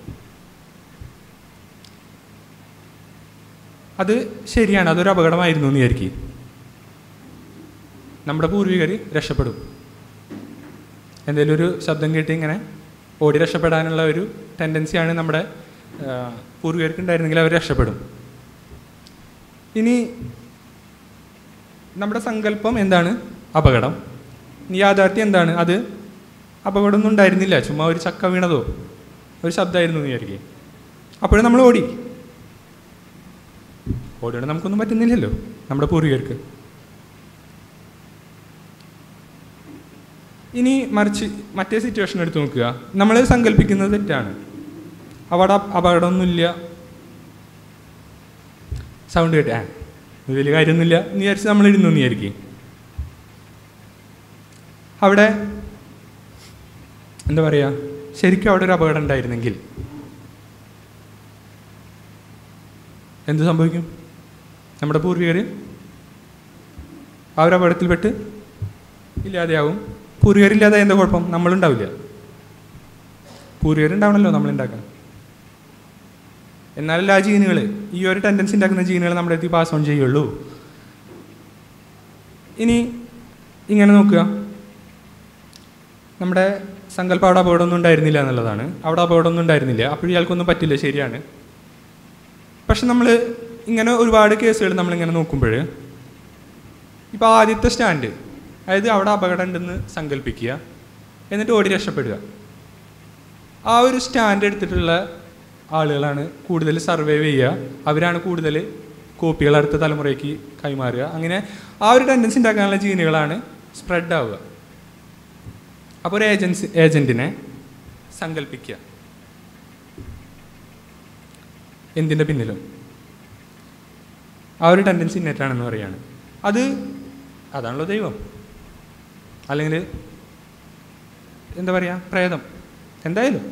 അത് ശരിയാണ് അതൊരു അപകടമായിരുന്നു എന്ന് വിചാരിക്കും. നമ്മുടെ പൂർവികർ രക്ഷപ്പെടും. എന്തെങ്കിലും ഒരു ശബ്ദം കേട്ട് ഇങ്ങനെ ഓടി രക്ഷപ്പെടാനുള്ള ഒരു ടെൻഡൻസിയാണ് നമ്മുടെ പൂർവികർക്ക് ഉണ്ടായിരുന്നെങ്കിൽ അവർ രക്ഷപ്പെടും. ഇനി നമ്മുടെ സങ്കല്പം എന്താണ്? അപകടം. യാഥാർത്ഥ്യം എന്താണ്? അത് അപകടമൊന്നും ഉണ്ടായിരുന്നില്ല. ചുമ്മാ ഒരു ചക്ക വീണതോ? ഒരു ശബ്ദമായിരുന്നു വിചാരിക്കുക വിചാരിക്കും. അപ്പോഴും നമ്മൾ ഓടി. ഓടിയോടെ നമുക്കൊന്നും പറ്റുന്നില്ലല്ലോ നമ്മുടെ പൂർവികർക്ക്. ഇനി മറിച്ച് മറ്റേ സിറ്റുവേഷൻ എടുത്ത് നോക്കുക. നമ്മൾ സങ്കല്പിക്കുന്നത് തെറ്റാണ്. അവിടെ അപ- അപകടമൊന്നുമില്ല. സൗണ്ട് കേട്ട്? വലിയ കാര്യമൊന്നുമില്ല എന്ന് വിചാരിച്ച് നമ്മൾ ഇരുന്നു എന്ന് അവിടെ എന്താ പറയുക ശരിക്കും അവിടെ ഒരു അപകടം ഉണ്ടായിരുന്നെങ്കിൽ. എന്ത് സംഭവിക്കും? നമ്മുടെ പൂർവികർ ആ ഒരു അപകടത്തിൽപ്പെട്ട് ഇല്ലാതെയാവും. പൂർവികരില്ലാതെ എന്താ കുഴപ്പം? നമ്മളുണ്ടാവില്ല. പൂർവികരുണ്ടാവണമല്ലോ നമ്മളുണ്ടാക്കാൻ എന്നാലല്ല ആ ജീനുകൾ ഈ ഒരു ടെൻഡൻസി ഉണ്ടാക്കുന്ന ജീനുകൾ നമ്മുടെ അടുത്ത് പാസ് ഓൺ ചെയ്യുള്ളൂ. ഇനി ഇങ്ങനെ നോക്കുക. നമ്മുടെ സങ്കല്പം അവിടെ അപകടമൊന്നും ഉണ്ടായിരുന്നില്ല എന്നുള്ളതാണ്. അവിടെ അപകടമൊന്നും ഉണ്ടായിരുന്നില്ല. അപ്പോൾ ഇയാൾക്കൊന്നും പറ്റില്ല. ശരിയാണ്. പക്ഷെ നമ്മൾ ഇങ്ങനെ ഒരുപാട് കേസുകൾ നമ്മളിങ്ങനെ നോക്കുമ്പോൾ ഇപ്പോൾ ആദ്യത്തെ സ്റ്റാൻഡ് അതായത് അവിടെ അപകടം ഉണ്ടെന്ന് സങ്കല്പിക്കുക എന്നിട്ട് ഓടി രക്ഷപ്പെടുക. ആ ഒരു സ്റ്റാൻഡ് എടുത്തിട്ടുള്ള ആളുകളാണ് കൂടുതൽ സർവൈവ് ചെയ്യുക. അവരാണ് കൂടുതൽ കോപ്പികൾ അടുത്ത തലമുറയ്ക്ക് കൈമാറുക. അങ്ങനെ ആ ഒരു ടെൻഡൻസി ഉണ്ടാക്കാനുള്ള ജീനുകളാണ് സ്പ്രെഡ് ആവുക. അപ്പോൾ ഒരു ഏജൻസി ഏജന്റിനെ സങ്കല്പിക്കുക എന്തിന്റെ പിന്നിലും? ആ ഒരു ടെൻഡൻസി നെറ്റാണെന്ന് പറയുകയാണ് അത് അതാണല്ലോ ദൈവം. അല്ലെങ്കിൽ എന്താ പറയുക പ്രേതം. എന്തായാലും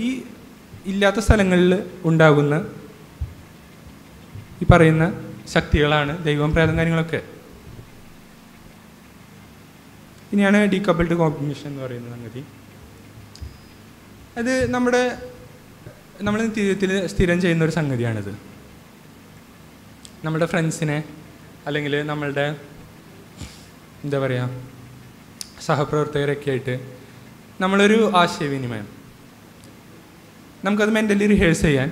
ഈ ഇല്ലാത്ത സ്ഥലങ്ങളിൽ ഉണ്ടാകുന്ന ഈ പറയുന്ന ശക്തികളാണ് ദൈവം പ്രേതം കാര്യങ്ങളൊക്കെ. ഇനിയാണ് ഡീകപ്പിൾഡ് കോമ്പിനേഷൻ എന്ന് പറയുന്ന സംഗതി. അത് നമ്മുടെ നമ്മൾ നിത്യത്തിൽ സ്ഥിരം ചെയ്യുന്ന ഒരു സംഗതിയാണിത്. നമ്മുടെ ഫ്രണ്ട്സിനെ അല്ലെങ്കിൽ നമ്മളുടെ എന്താ പറയുക സഹപ്രവർത്തകരൊക്കെ ആയിട്ട് നമ്മളൊരു ആശയവിനിമയം. നമുക്കത് മെന്റലി റിഹേഴ്സ് ചെയ്യാൻ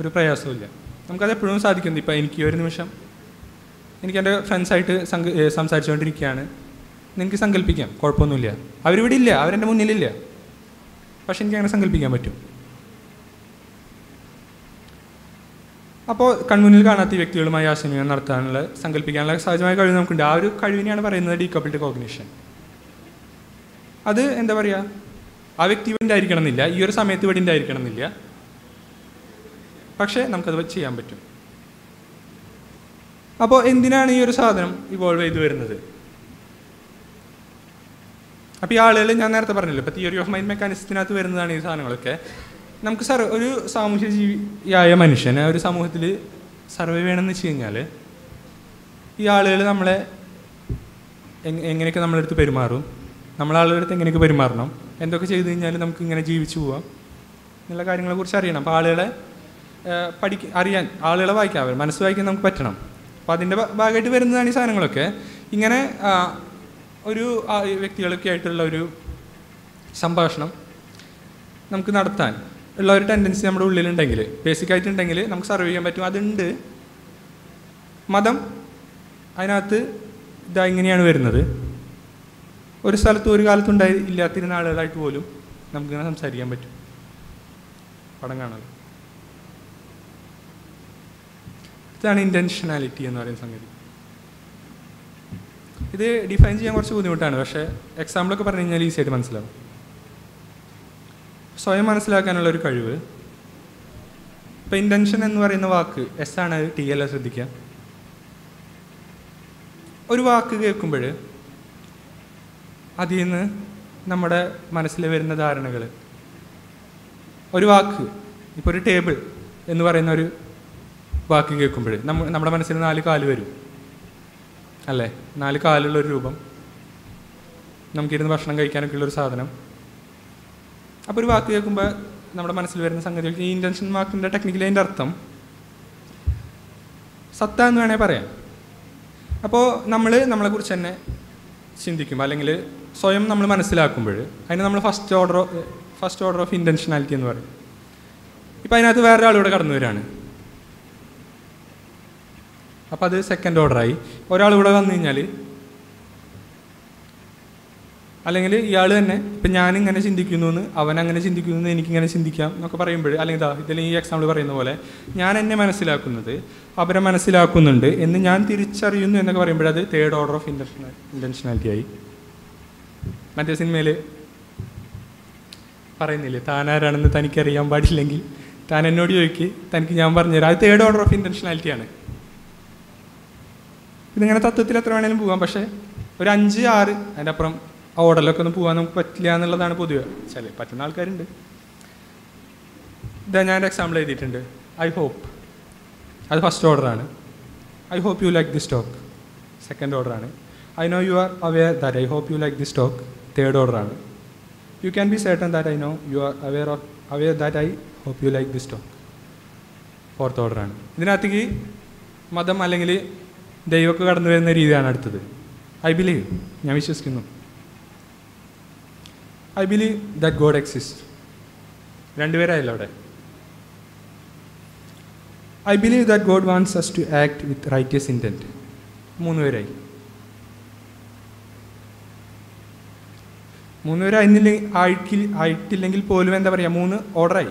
ഒരു പ്രയാസമില്ല നമുക്കത് എപ്പോഴും സാധിക്കുന്നു ഇപ്പം എനിക്ക് ഒരു നിമിഷം എനിക്ക് എന്റെ ഫ്രണ്ട്സായിട്ട് സംഘ സംസാരിച്ചുകൊണ്ടിരിക്കുകയാണ്. എനിക്ക് സങ്കല്പിക്കാം കുഴപ്പമൊന്നുമില്ല. അവരിവിടെ ഇല്ല. അവരെന്റെ മുന്നിലില്ല. പക്ഷെ എനിക്ക് അങ്ങനെ സങ്കല്പിക്കാൻ പറ്റും. അപ്പോൾ കൺമുന്നിൽ കാണാത്ത വ്യക്തികളുമായി ആശയവിനിമയം നടത്താനുള്ള സങ്കല്പിക്കാനുള്ള സഹജമായ കഴിവ് നമുക്കുണ്ട്. ആ ഒരു കഴിവിനെയാണ് പറയുന്നത് ഡീകപ്പിൾഡ് കോഗ്നിഷൻ അത് എന്താ പറയുക ആ വ്യക്തി ഇവിടെ ആയിരിക്കണം എന്നില്ല ഈ ഒരു സമയത്ത് ഇവിടെ ഉണ്ടായിരിക്കണം എന്നില്ല പക്ഷേ നമുക്കത് ചെയ്യാൻ പറ്റും. അപ്പോൾ എന്തിനാണ് ഈ ഒരു സാധനം ഇവോൾവ് ചെയ്ത് വരുന്നത്? അപ്പോൾ ഈ ആളുകൾ ഞാൻ നേരത്തെ പറഞ്ഞല്ലോ ഇപ്പോൾ തിയറി ഓഫ് മൈൻഡ് മെക്കാനിസത്തിനകത്ത് വരുന്നതാണ് ഈ സാധനങ്ങളൊക്കെ. നമുക്ക് സർ ഒരു സാമൂഹ്യ ജീവിയായ മനുഷ്യനെ ഒരു സമൂഹത്തിൽ സർവേ ചെയ്യണമെന്ന് വെച്ച് കഴിഞ്ഞാൽ ഈ ആളുകൾ നമ്മളെ എങ്- എങ്ങനെയൊക്കെ നമ്മളെടുത്ത് പെരുമാറും നമ്മളെ ആളുകളുടെ അടുത്ത് എങ്ങനെയൊക്കെ പെരുമാറണം എന്തൊക്കെ ചെയ്തു കഴിഞ്ഞാൽ നമുക്ക് ഇങ്ങനെ ജീവിച്ചു പോവാം എന്നുള്ള കാര്യങ്ങളെക്കുറിച്ച് അറിയണം. അപ്പോൾ ആളുകളെ പഠിക്ക അറിയാൻ ആളുകളെ വായിക്കാൻ മനസ്സ് വായിക്കാൻ നമുക്ക് പറ്റണം. അപ്പോൾ അതിന്റെ ഭാഗമായിട്ട് വരുന്നതാണ് ഈ സാധനങ്ങളൊക്കെ. ഇങ്ങനെ ഒരു വ്യക്തികളൊക്കെ ആയിട്ടുള്ള ഒരു സംഭാഷണം നമുക്ക് നടത്താൻ ഉള്ള ഒരു ടെൻഡൻസി നമ്മുടെ ഉള്ളിലുണ്ടെങ്കിൽ ബേസിക് ആയിട്ടുണ്ടെങ്കിൽ നമുക്ക് സർവ് ചെയ്യാൻ പറ്റും. അതുണ്ട്. മതം അതിനകത്ത് ഇതാ ഇങ്ങനെയാണ് വരുന്നത്. ഒരു സ്ഥലത്ത് ഒരു കാലത്തുണ്ടായി ഇല്ലാത്തിരുന്ന ആളുകളായിട്ട് പോലും നമുക്കിങ്ങനെ സംസാരിക്കാൻ പറ്റും. പടം കാണാൻ. ഇതാണ് ഇന്റൻഷനാലിറ്റി എന്ന് പറയുന്ന സംഗതി. ഇത് ഡിഫൈൻ ചെയ്യാൻ കുറച്ച് ബുദ്ധിമുട്ടാണ്. പക്ഷേ എക്സാമ്പിളൊക്കെ പറഞ്ഞു കഴിഞ്ഞാൽ ഈസി ആയിട്ട് മനസ്സിലാവും. സ്വയം മനസ്സിലാക്കാനുള്ള ഒരു കഴിവ്. ഇപ്പം ഇന്റൻഷൻ എന്ന് പറയുന്ന വാക്ക് എസ് ആണ് ടി എല്ലാം ശ്രദ്ധിക്കുക. ഒരു വാക്ക് കേൾക്കുമ്പോൾ അതിൽ നിന്ന് നമ്മുടെ മനസ്സിൽ വരുന്ന ധാരണകൾ ഒരു വാക്ക് ഇപ്പോൾ ഒരു ടേബിൾ എന്ന് പറയുന്ന ഒരു വാക്ക് കേൾക്കുമ്പോൾ നമ്മ നമ്മുടെ മനസ്സിൽ നാല് കാൽ വരും. അല്ലേ? നാല് കാലുള്ളൊരു രൂപം. നമുക്കിരുന്ന് ഭക്ഷണം കഴിക്കാനൊക്കെ ഉള്ളൊരു സാധനം. അപ്പോൾ ഒരു വാക്ക് കേൾക്കുമ്പോൾ നമ്മുടെ മനസ്സിൽ വരുന്ന സംഗതികൾ ഈ ഇന്റൻഷൻ വാക്കിന്റെ ടെക്നിക്കലി അതിന്റെ അർത്ഥം. സത്ത എന്ന് വേണേൽ പറയാം. അപ്പോൾ നമ്മൾ നമ്മളെക്കുറിച്ച് തന്നെ ചിന്തിക്കുമ്പോൾ അല്ലെങ്കിൽ സ്വയം നമ്മൾ മനസ്സിലാക്കുമ്പോൾ അതിന് നമ്മൾ first order first order of intentionality എന്ന് പറയും. ഇപ്പം അതിനകത്ത് വേറൊരാളിവിടെ കടന്നു വരികയാണ്. അപ്പോൾ അത് സെക്കൻഡ് ഓർഡറായി ഒരാൾ ഇവിടെ വന്നു കഴിഞ്ഞാൽ അല്ലെങ്കിൽ ഇയാൾ തന്നെ ഇപ്പം ഞാനിങ്ങനെ ചിന്തിക്കുന്നു എന്ന് അവൻ അങ്ങനെ ചിന്തിക്കുന്നു എന്ന് എനിക്കിങ്ങനെ ചിന്തിക്കാം എന്നൊക്കെ പറയുമ്പോൾ അല്ലെങ്കിൽ ഇതാ ഇതിൽ ഈ എക്സാമ്പിൾ പറയുന്ന പോലെ ഞാൻ എന്നെ മനസ്സിലാക്കുന്നത് അവരെ മനസ്സിലാക്കുന്നുണ്ട് എന്ന് ഞാൻ തിരിച്ചറിയുന്നു എന്നൊക്കെ പറയുമ്പോൾ അത് third order of intentional intentionality ആയി. മറ്റേ സിനിമയിൽ പറയുന്നില്ലേ താനാരാണെന്ന് തനിക്കറിയാൻ പാടില്ലെങ്കിൽ താൻ എന്നോട് ചോദിക്ക് തനിക്ക് ഞാൻ പറഞ്ഞുതരാം. അത് തേർഡ് ഓർഡർ ഓഫ് ഇന്റൻഷനാലിറ്റിയാണ് ഇതിങ്ങനെ തത്വത്തിൽ എത്ര വേണേലും പോകാം പക്ഷേ ഒരു അഞ്ച് ആറ് അതിന്റെ അപ്പുറം ആ ഓർഡറിലൊക്കെ ഒന്നും പോകാൻ നമുക്ക് പറ്റില്ല എന്നുള്ളതാണ് പൊതുവെ. ചില പറ്റുന്ന ആൾക്കാരുണ്ട്. ഇതാ ഞാൻ എക്സാമ്പിൾ എഴുതിയിട്ടുണ്ട്. ഐ ഹോപ്പ് അത് first ഓർഡറാണ് I hope you like this talk second ഓർഡറാണ് I know you are aware that I hope you like this talk third ഓർഡറാണ് you can be certain that I know you are aware of aware that I hope you like this talk fourth ഓർഡറാണ് ഇതിനകത്തേക്ക് മതം അല്ലെങ്കിൽ ദൈവമൊക്കെ കടന്നു വരുന്ന രീതിയാണ് അടുത്തത്. I believe ഞാൻ വിശ്വസിക്കുന്നു. I believe that God exist രണ്ടുപേരായല്ലോ അവിടെ. I believe that God wants us to act with righteous intent മൂന്ന് പേരായി. മൂന്ന് പേരായിരുന്നില്ലെങ്കിൽ ആയിട്ടിൽ ആയിട്ടില്ലെങ്കിൽ പോലും എന്താ പറയുക മൂന്ന് ഓർഡറായി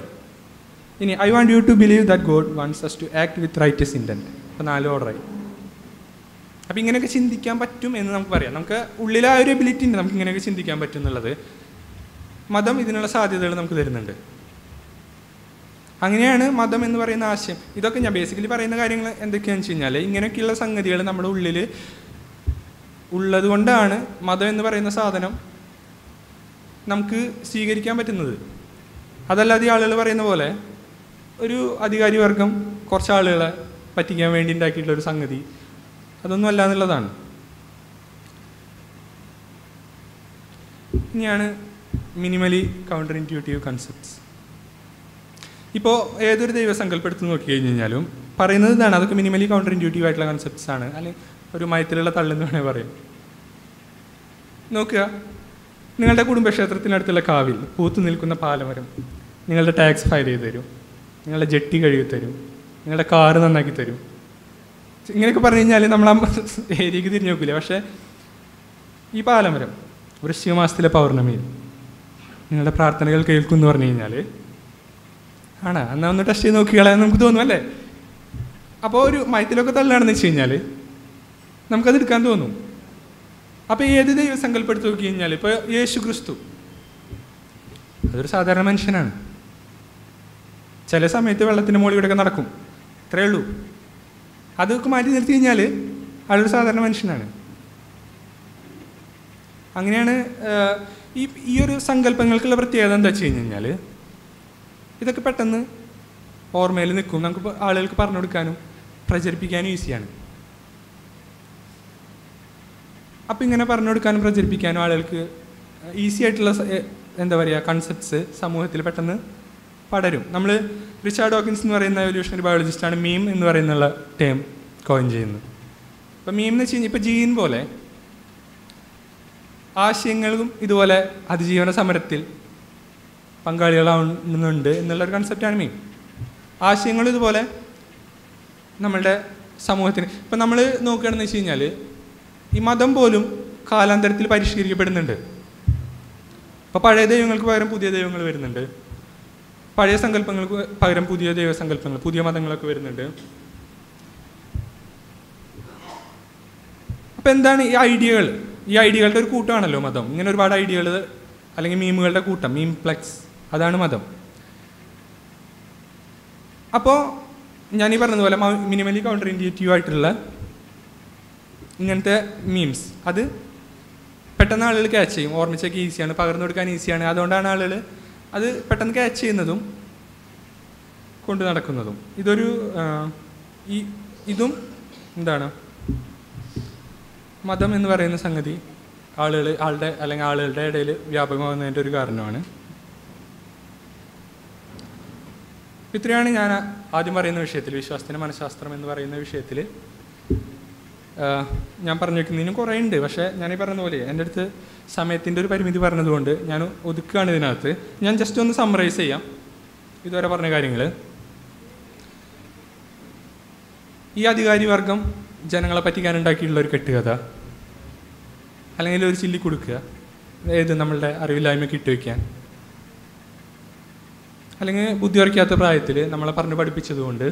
ഇനി I want you to believe that God wants us to act with righteous intent അപ്പോൾ നാല് ഓർഡറായി അപ്പോൾ ഇങ്ങനെയൊക്കെ ചിന്തിക്കാൻ പറ്റും എന്ന് നമുക്ക് പറയാം. നമുക്ക് ഉള്ളിൽ ആ ഒരു എബിലിറ്റി ഉണ്ട്. നമുക്ക് ഇങ്ങനെയൊക്കെ ചിന്തിക്കാൻ പറ്റും എന്നുള്ളത്. മതം ഇതിനുള്ള സാധ്യതകൾ നമുക്ക് തരുന്നുണ്ട്. അങ്ങനെയാണ് മതം എന്ന് പറയുന്ന ആശയം. ഇതൊക്കെ ഞാൻ ബേസിക്കലി പറയുന്ന കാര്യങ്ങൾ എന്തൊക്കെയാണെന്ന് വെച്ച് കഴിഞ്ഞാൽ ഇങ്ങനെയൊക്കെയുള്ള സംഗതികൾ നമ്മുടെ ഉള്ളിൽ ഉള്ളതുകൊണ്ടാണ് മതം എന്ന് പറയുന്ന സാധനം നമുക്ക് സ്വീകരിക്കാൻ പറ്റുന്നത്. അതല്ലാതെ ആളുകൾ പറയുന്ന പോലെ ഒരു അധികാരി വർഗം കുറച്ച് ആളുകളെ പറ്റിക്കാൻ വേണ്ടി ഉണ്ടാക്കിയിട്ടുള്ള ഒരു സംഗതി. അതൊന്നും അല്ല എന്നുള്ളതാണ്. ഇനിയാണ് മിനിമലി കൗണ്ടർ ഇന്റ്യൂട്ടീവ് കൺസെപ്റ്റ്സ് ഇപ്പോൾ ഏതൊരു ദൈവസങ്കല്പം നോക്കി കഴിഞ്ഞ് കഴിഞ്ഞാലും പറയുന്നത് ഇതാണ് അതൊക്കെ മിനിമലി കൗണ്ടർ ഇന്റ്യൂട്ടീവ് ആയിട്ടുള്ള കൺസെപ്റ്റ്സ് ആണ്. അല്ലെങ്കിൽ ഒരു മയത്തിലുള്ള തള്ളെന്ന് വേണേൽ പറയും. നോക്കുക നിങ്ങളുടെ കുടുംബക്ഷേത്രത്തിനടുത്തുള്ള കാവിൽ പൂത്തു നിൽക്കുന്ന പാലമരം നിങ്ങളുടെ ടാക്സ് ഫയൽ ചെയ്ത് തരും നിങ്ങളുടെ ജെട്ടി കഴുകി തരും നിങ്ങളുടെ കാറ് നന്നാക്കി തരും. ഇങ്ങനെയൊക്കെ പറഞ്ഞു കഴിഞ്ഞാൽ നമ്മൾ ആ ഏരിയക്ക് തിരിഞ്ഞു നോക്കില്ല പക്ഷേ ഈ പാലമരം വൃശ്ചികമാസത്തിലെ പൗർണമിയിൽ നിങ്ങളുടെ പ്രാർത്ഥനകൾ കേൾക്കും എന്ന് പറഞ്ഞു കഴിഞ്ഞാൽ ആണ് എന്നാൽ ഒന്ന് ടെസ്റ്റ് ചെയ്ത് നോക്കിയാളെ നമുക്ക് തോന്നും അല്ലേ? അപ്പോൾ ഒരു മയത്തിലൊക്കെ തള്ളാണെന്ന് വെച്ച് കഴിഞ്ഞാൽ നമുക്കത് എടുക്കാൻ തോന്നും. അപ്പോൾ ഏത് ദൈവം സങ്കല്പെടുത്ത് നോക്കി കഴിഞ്ഞാൽ ഇപ്പോൾ യേശു ക്രിസ്തു അതൊരു സാധാരണ മനുഷ്യനാണ്. ചില സമയത്ത് വെള്ളത്തിന്റെ മുകളിൽ കൂടെയൊക്കെ നടക്കും. ഇത്രയേ ഉള്ളൂ. അതൊക്കെ മാറ്റി നിർത്തി കഴിഞ്ഞാൽ അയാളൊരു സാധാരണ മനുഷ്യനാണ്. അങ്ങനെയാണ് ഈ ഈ ഒരു സങ്കല്പങ്ങൾക്കുള്ള പ്രത്യേകത എന്താ വെച്ച് കഴിഞ്ഞ് കഴിഞ്ഞാൽ ഇതൊക്കെ പെട്ടെന്ന് ഓർമ്മയിൽ നിൽക്കും. നമുക്ക് ആളുകൾക്ക് പറഞ്ഞു കൊടുക്കാനും പ്രചരിപ്പിക്കാനും ഈസിയാണ്. അപ്പം ഇങ്ങനെ പറഞ്ഞു കൊടുക്കാനും പ്രചരിപ്പിക്കാനും ആളുകൾക്ക് ഈസി ആയിട്ടുള്ള എന്താ പറയുക കൺസെപ്റ്റ്സ് സമൂഹത്തിൽ പെട്ടെന്ന് പടരും. നമ്മൾ റിച്ചാർഡ് ഡോക്കിൻസ് എന്ന് പറയുന്ന എവല്യൂഷണറി ബയോളജിസ്റ്റാണ് മീം എന്ന് പറയുന്നുള്ള ടേം കോയിൻ ചെയ്യുന്നത്. അപ്പം മീം എന്ന് വെച്ച് കഴിഞ്ഞാൽ ജീൻ പോലെ ആശയങ്ങളും ഇതുപോലെ അതിജീവന സമരത്തിൽ പങ്കാളികളാവുന്നുണ്ട് എന്നുള്ളൊരു കൺസെപ്റ്റാണ് മീം. ആശയങ്ങളും ഇതുപോലെ നമ്മളുടെ സമൂഹത്തിന് ഇപ്പം നമ്മൾ നോക്കുകയാണെന്ന് വെച്ച് കഴിഞ്ഞാൽ ഈ മതം പോലും കാലാന്തരത്തിൽ പരിഷ്കരിക്കപ്പെടുന്നുണ്ട്. ഇപ്പോൾ പഴയ ദൈവങ്ങൾക്ക് പകരം പുതിയ ദൈവങ്ങൾ വരുന്നുണ്ട്. പഴയ സങ്കല്പങ്ങൾക്ക് പകരം പുതിയ ദൈവസങ്കല്പങ്ങൾ പുതിയ മതങ്ങളൊക്കെ വരുന്നുണ്ട്. അപ്പം എന്താണ് ഈ ഐഡിയകൾ? ഈ ഐഡിയകളുടെ ഒരു കൂട്ടമാണല്ലോ മതം. ഇങ്ങനെ ഒരുപാട് ഐഡിയകൾ അല്ലെങ്കിൽ മീമുകളുടെ കൂട്ടം മീം പ്ലക്സ് അതാണ് മതം. അപ്പോൾ ഞാൻ ഈ പറഞ്ഞതുപോലെ മിനിമലി കൗണ്ടർ ഇൻഡിയേറ്റീവ് ആയിട്ടുള്ള ഇങ്ങനത്തെ മീംസ്. അത് പെട്ടെന്ന് ആളുകൾ ക്യാച്ച് ചെയ്യും. ഓർമ്മിച്ചൊക്കെ ഈസിയാണ് പകർന്നു കൊടുക്കാൻ ഈസിയാണ്. അതുകൊണ്ടാണ് ആളുകൾ അത് പെട്ടെന്ന് ക്യാച്ച് ചെയ്യുന്നതും കൊണ്ട് നടക്കുന്നതും. ഇതൊരു ഈ ഇതും എന്താണ്? മതം എന്ന് പറയുന്ന സംഗതി ആളുകൾ ആളുടെ അല്ലെങ്കിൽ ആളുകളുടെ ഇടയിൽ വ്യാപകമാകുന്നതിന്റെ ഒരു കാരണമാണ്. ഇത്രയാണ് ഞാൻ ആദ്യം പറയുന്ന വിഷയത്തിൽ വിശ്വാസത്തിന് മനഃശാസ്ത്രം എന്ന് പറയുന്ന വിഷയത്തിൽ. ഞാൻ പറഞ്ഞു വെക്കുന്നതിനും കുറേ ഉണ്ട് പക്ഷേ ഞാനീ പറഞ്ഞ പോലെ എന്റെ അടുത്ത് സമയത്തിന്റെ ഒരു പരിമിതി പറഞ്ഞതുകൊണ്ട് ഞാൻ ഒതുക്കുകയാണ് ഇതിനകത്ത്. ഞാൻ ജസ്റ്റ് ഒന്ന് സമ്മറൈസ് ചെയ്യാം. ഇതുവരെ പറഞ്ഞ കാര്യങ്ങൾ ഈ അധികാരി വർഗം ജനങ്ങളെ പറ്റിക്കാനുണ്ടാക്കിയിട്ടുള്ള ഒരു കെട്ടുകഥ. അല്ലെങ്കിൽ ഒരു ചില്ലി കൊടുക്കുക. ഏത് നമ്മളുടെ അറിവില്ലായ്മ ഇട്ടുവയ്ക്കാൻ അല്ലെങ്കിൽ ബുദ്ധി ഉറയ്ക്കാത്ത പ്രായത്തിൽ നമ്മളെ പറഞ്ഞു പഠിപ്പിച്ചതുകൊണ്ട്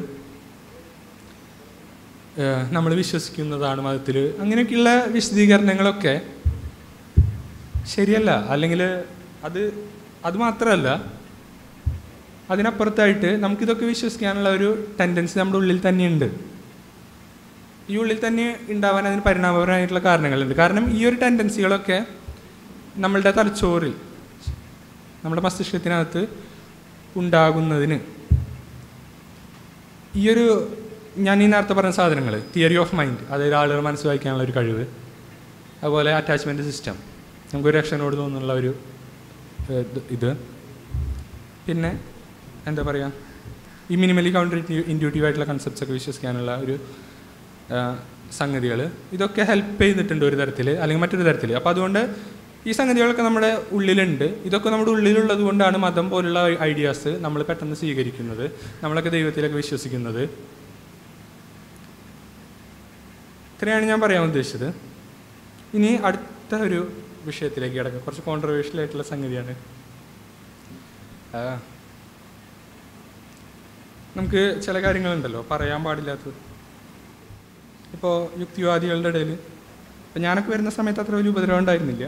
നമ്മൾ വിശ്വസിക്കുന്നതാണ് മതത്തിൽ അങ്ങനെയൊക്കെയുള്ള വിശദീകരണങ്ങളൊക്കെ ശരിയല്ല. അല്ലെങ്കിൽ അത് അത് മാത്രമല്ല അതിനപ്പുറത്തായിട്ട് നമുക്കിതൊക്കെ വിശ്വസിക്കാനുള്ള ഒരു ടെൻഡൻസി നമ്മുടെ ഉള്ളിൽ തന്നെയുണ്ട്. ഈ ഉള്ളിൽ തന്നെ ഉണ്ടാവാൻ അതിന് പരിണാമപരമായിട്ടുള്ള കാരണങ്ങളുണ്ട്. കാരണം ഈ ഒരു ടെൻഡൻസികളൊക്കെ നമ്മളുടെ തലച്ചോറിൽ നമ്മുടെ മസ്തിഷ്കത്തിനകത്ത് ഉണ്ടാകുന്നതിന് ഈ ഒരു ഞാൻ ഈ നേരത്തെ പറഞ്ഞ സാധനങ്ങൾ തിയറി ഓഫ് മൈൻഡ് അതായത് ആളുകൾ മനസ്സിലാക്കാനുള്ള ഒരു കഴിവ് അതുപോലെ അറ്റാച്ച്മെന്റ് സിസ്റ്റം നമുക്കൊരു രക്ഷ രക്ഷനോട് എന്നുള്ള ഒരു ഇത് പിന്നെ എന്താ പറയുക ഈ മിനിമലി കൗണ്ടർ ഇൻഡ്യൂട്ടീവ് ആയിട്ടുള്ള കൺസെപ്റ്റ്സ് ഒക്കെ വിശ്വസിക്കാനുള്ള ഒരു സംഗതികൾ ഇതൊക്കെ ഹെൽപ്പ് ചെയ്തിട്ടുണ്ട് ഒരു തരത്തിൽ അല്ലെങ്കിൽ മറ്റൊരു തരത്തിൽ അപ്പോൾ അതുകൊണ്ട് ഈ സംഗതികളൊക്കെ നമ്മുടെ ഉള്ളിലുണ്ട്. ഇതൊക്കെ നമ്മുടെ ഉള്ളിലുള്ളത് കൊണ്ടാണ് മതം പോലുള്ള ഐഡിയാസ് നമ്മൾ പെട്ടെന്ന് സ്വീകരിക്കുന്നത്. നമ്മളൊക്കെ ദൈവത്തിലൊക്കെ വിശ്വസിക്കുന്നത്. ഇത്രയാണ് ഞാൻ പറയാൻ ഉദ്ദേശിച്ചത്. ഇനി അടുത്ത ഒരു വിഷയത്തിലേക്ക് കിടക്കാം കുറച്ച് കോൺട്രവേഴ്ഷ്യൽ ആയിട്ടുള്ള സംഗതിയാണ്. നമുക്ക് ചില കാര്യങ്ങളുണ്ടല്ലോ. പറയാൻ പാടില്ലാത്തത്. ഇപ്പോൾ യുക്തിവാദികളുടെ ഇടയിൽ ഇപ്പം ഞാനൊക്കെ വരുന്ന സമയത്ത് അത്ര വലിയ ഉപദ്രവം ഉണ്ടായിരുന്നില്ല.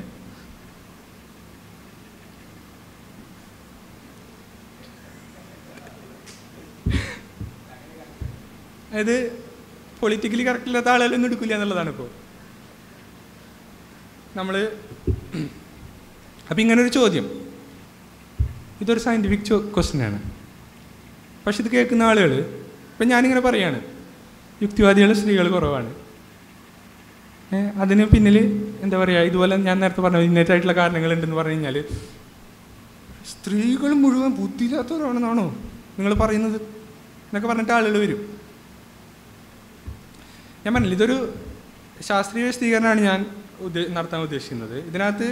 അതായത് പൊളിറ്റിക്കലി കറക്റ്റ് ഇല്ലാത്ത ആളുകളൊന്നും എടുക്കില്ല എന്നുള്ളതാണ് ഇപ്പോൾ നമ്മൾ അപ്പം ഒരു ചോദ്യം. ഇതൊരു സയന്റിഫിക് ക്വസ്റ്റ്യൻ ആണ്. പക്ഷെ ഇത് കേൾക്കുന്ന ആളുകൾ ഇപ്പം ഞാനിങ്ങനെ പറയാണ് യുക്തിവാദികൾ സ്ത്രീകൾ കുറവാണ്. അതിന് പിന്നിൽ എന്താ പറയുക ഇതുപോലെ ഞാൻ നേരത്തെ പറഞ്ഞ ഇന്നേറ്റായിട്ടുള്ള കാരണങ്ങളുണ്ടെന്ന് പറഞ്ഞു കഴിഞ്ഞാൽ സ്ത്രീകൾ മുഴുവൻ ബുദ്ധിയില്ലാത്തവരാണെന്നാണോ നിങ്ങൾ പറയുന്നത്? എന്നൊക്കെ പറഞ്ഞിട്ട് ആളുകൾ വരും. ഞാൻ പറഞ്ഞില്ല ഇതൊരു ശാസ്ത്രീയ വിശദീകരണമാണ് ഞാൻ നടത്താൻ ഉദ്ദേശിക്കുന്നത്. ഇതിനകത്ത്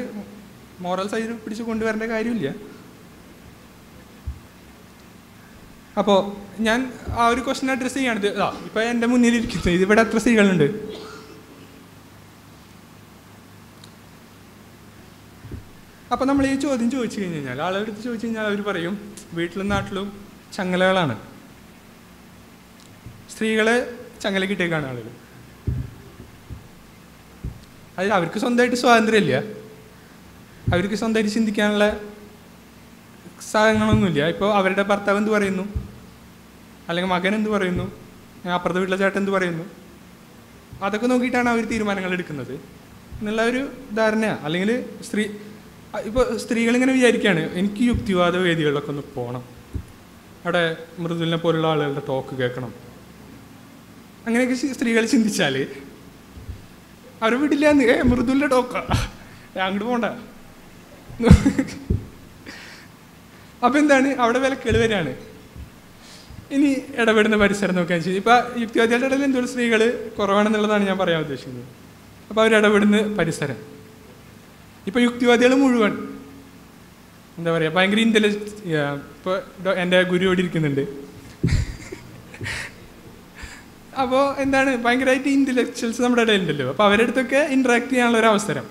മോറൽ സൈഡ് പിടിച്ച് കൊണ്ടുവരേണ്ട കാര്യമില്ല. അപ്പോൾ ഞാൻ ആ ഒരു ക്വസ്റ്റൻ അഡ്രസ്സ് ചെയ്യാണ്. ആ ഇപ്പം എന്റെ മുന്നിലിരിക്കുന്നത് ഇതിവിടെ എത്ര സ്ത്രീകളുണ്ട്? അപ്പം നമ്മൾ ഈ ചോദ്യം ചോദിച്ചു കഴിഞ്ഞ് കഴിഞ്ഞാൽ ആളുകളുടെ അടുത്ത് ചോദിച്ചു കഴിഞ്ഞാൽ അവർ പറയും വീട്ടിലും നാട്ടിലും ചങ്ങലകളാണ്. സ്ത്രീകളെ ചങ്ങല കിട്ടിയേക്കാണ് ആളുകൾ. അത് അവർക്ക് സ്വന്തമായിട്ട് സ്വാതന്ത്ര്യമില്ല. അവർക്ക് സ്വന്തമായിട്ട് ചിന്തിക്കാനുള്ള സാധനങ്ങളൊന്നുമില്ല. ഇപ്പോൾ അവരുടെ ഭർത്താവ് എന്ത് പറയുന്നു? അല്ലെങ്കിൽ മകൻ എന്ത് പറയുന്നു? അപ്പുറത്തെ വീട്ടിലെ ചേട്ടൻ എന്ത് പറയുന്നു? അതൊക്കെ നോക്കിയിട്ടാണ് അവർ തീരുമാനങ്ങൾ എടുക്കുന്നത്. എന്നുള്ള ഒരു ധാരണ. അല്ലെങ്കിൽ സ്ത്രീ ഇപ്പോൾ സ്ത്രീകളിങ്ങനെ വിചാരിക്കുകയാണ് എനിക്ക് യുക്തിവാദ വേദികളിലൊക്കെ ഒന്ന് പോകണം അവിടെ മൃദുലിനെ പോലുള്ള ആളുകളുടെ ടോക്ക് കേൾക്കണം. അങ്ങനെയൊക്കെ സ്ത്രീകൾ ചിന്തിച്ചാൽ അവർ വിടില്ല ഏ മൃദുല്ല ഡോക്ക അങ്ങോട്ട് പോണ്ട. അപ്പം എന്താണ്? അവിടെ വില വരികയാണ്. ഇനി ഇടപെടുന്ന പരിസരം നോക്കാൻ ചെയ്തു ഇപ്പം യുക്തിവാദികളുടെ ഇടയിൽ എന്തുകൊണ്ട് സ്ത്രീകൾ കുറവാണെന്നുള്ളതാണ് ഞാൻ പറയാൻ ഉദ്ദേശിക്കുന്നത്. അപ്പോൾ അവർ ഇടപെടുന്ന പരിസരം. ഇപ്പൊ യുക്തിവാദികൾ മുഴുവൻ എന്താ പറയുക ഭയങ്കര ഇന്റലിജ് ഇപ്പോൾ എന്റെ ഗുരു ഇവിടെ ഇരിക്കുന്നുണ്ട്. അപ്പോൾ എന്താണ്? ഭയങ്കരമായിട്ട് ഇന്റലക്ച്വൽസ് നമ്മുടെ ഇടയിലുണ്ടല്ലോ. അപ്പോൾ അവരുടെ അടുത്തൊക്കെ ഇൻട്രാക്ട് ചെയ്യാനുള്ള ഒരു അവസരം.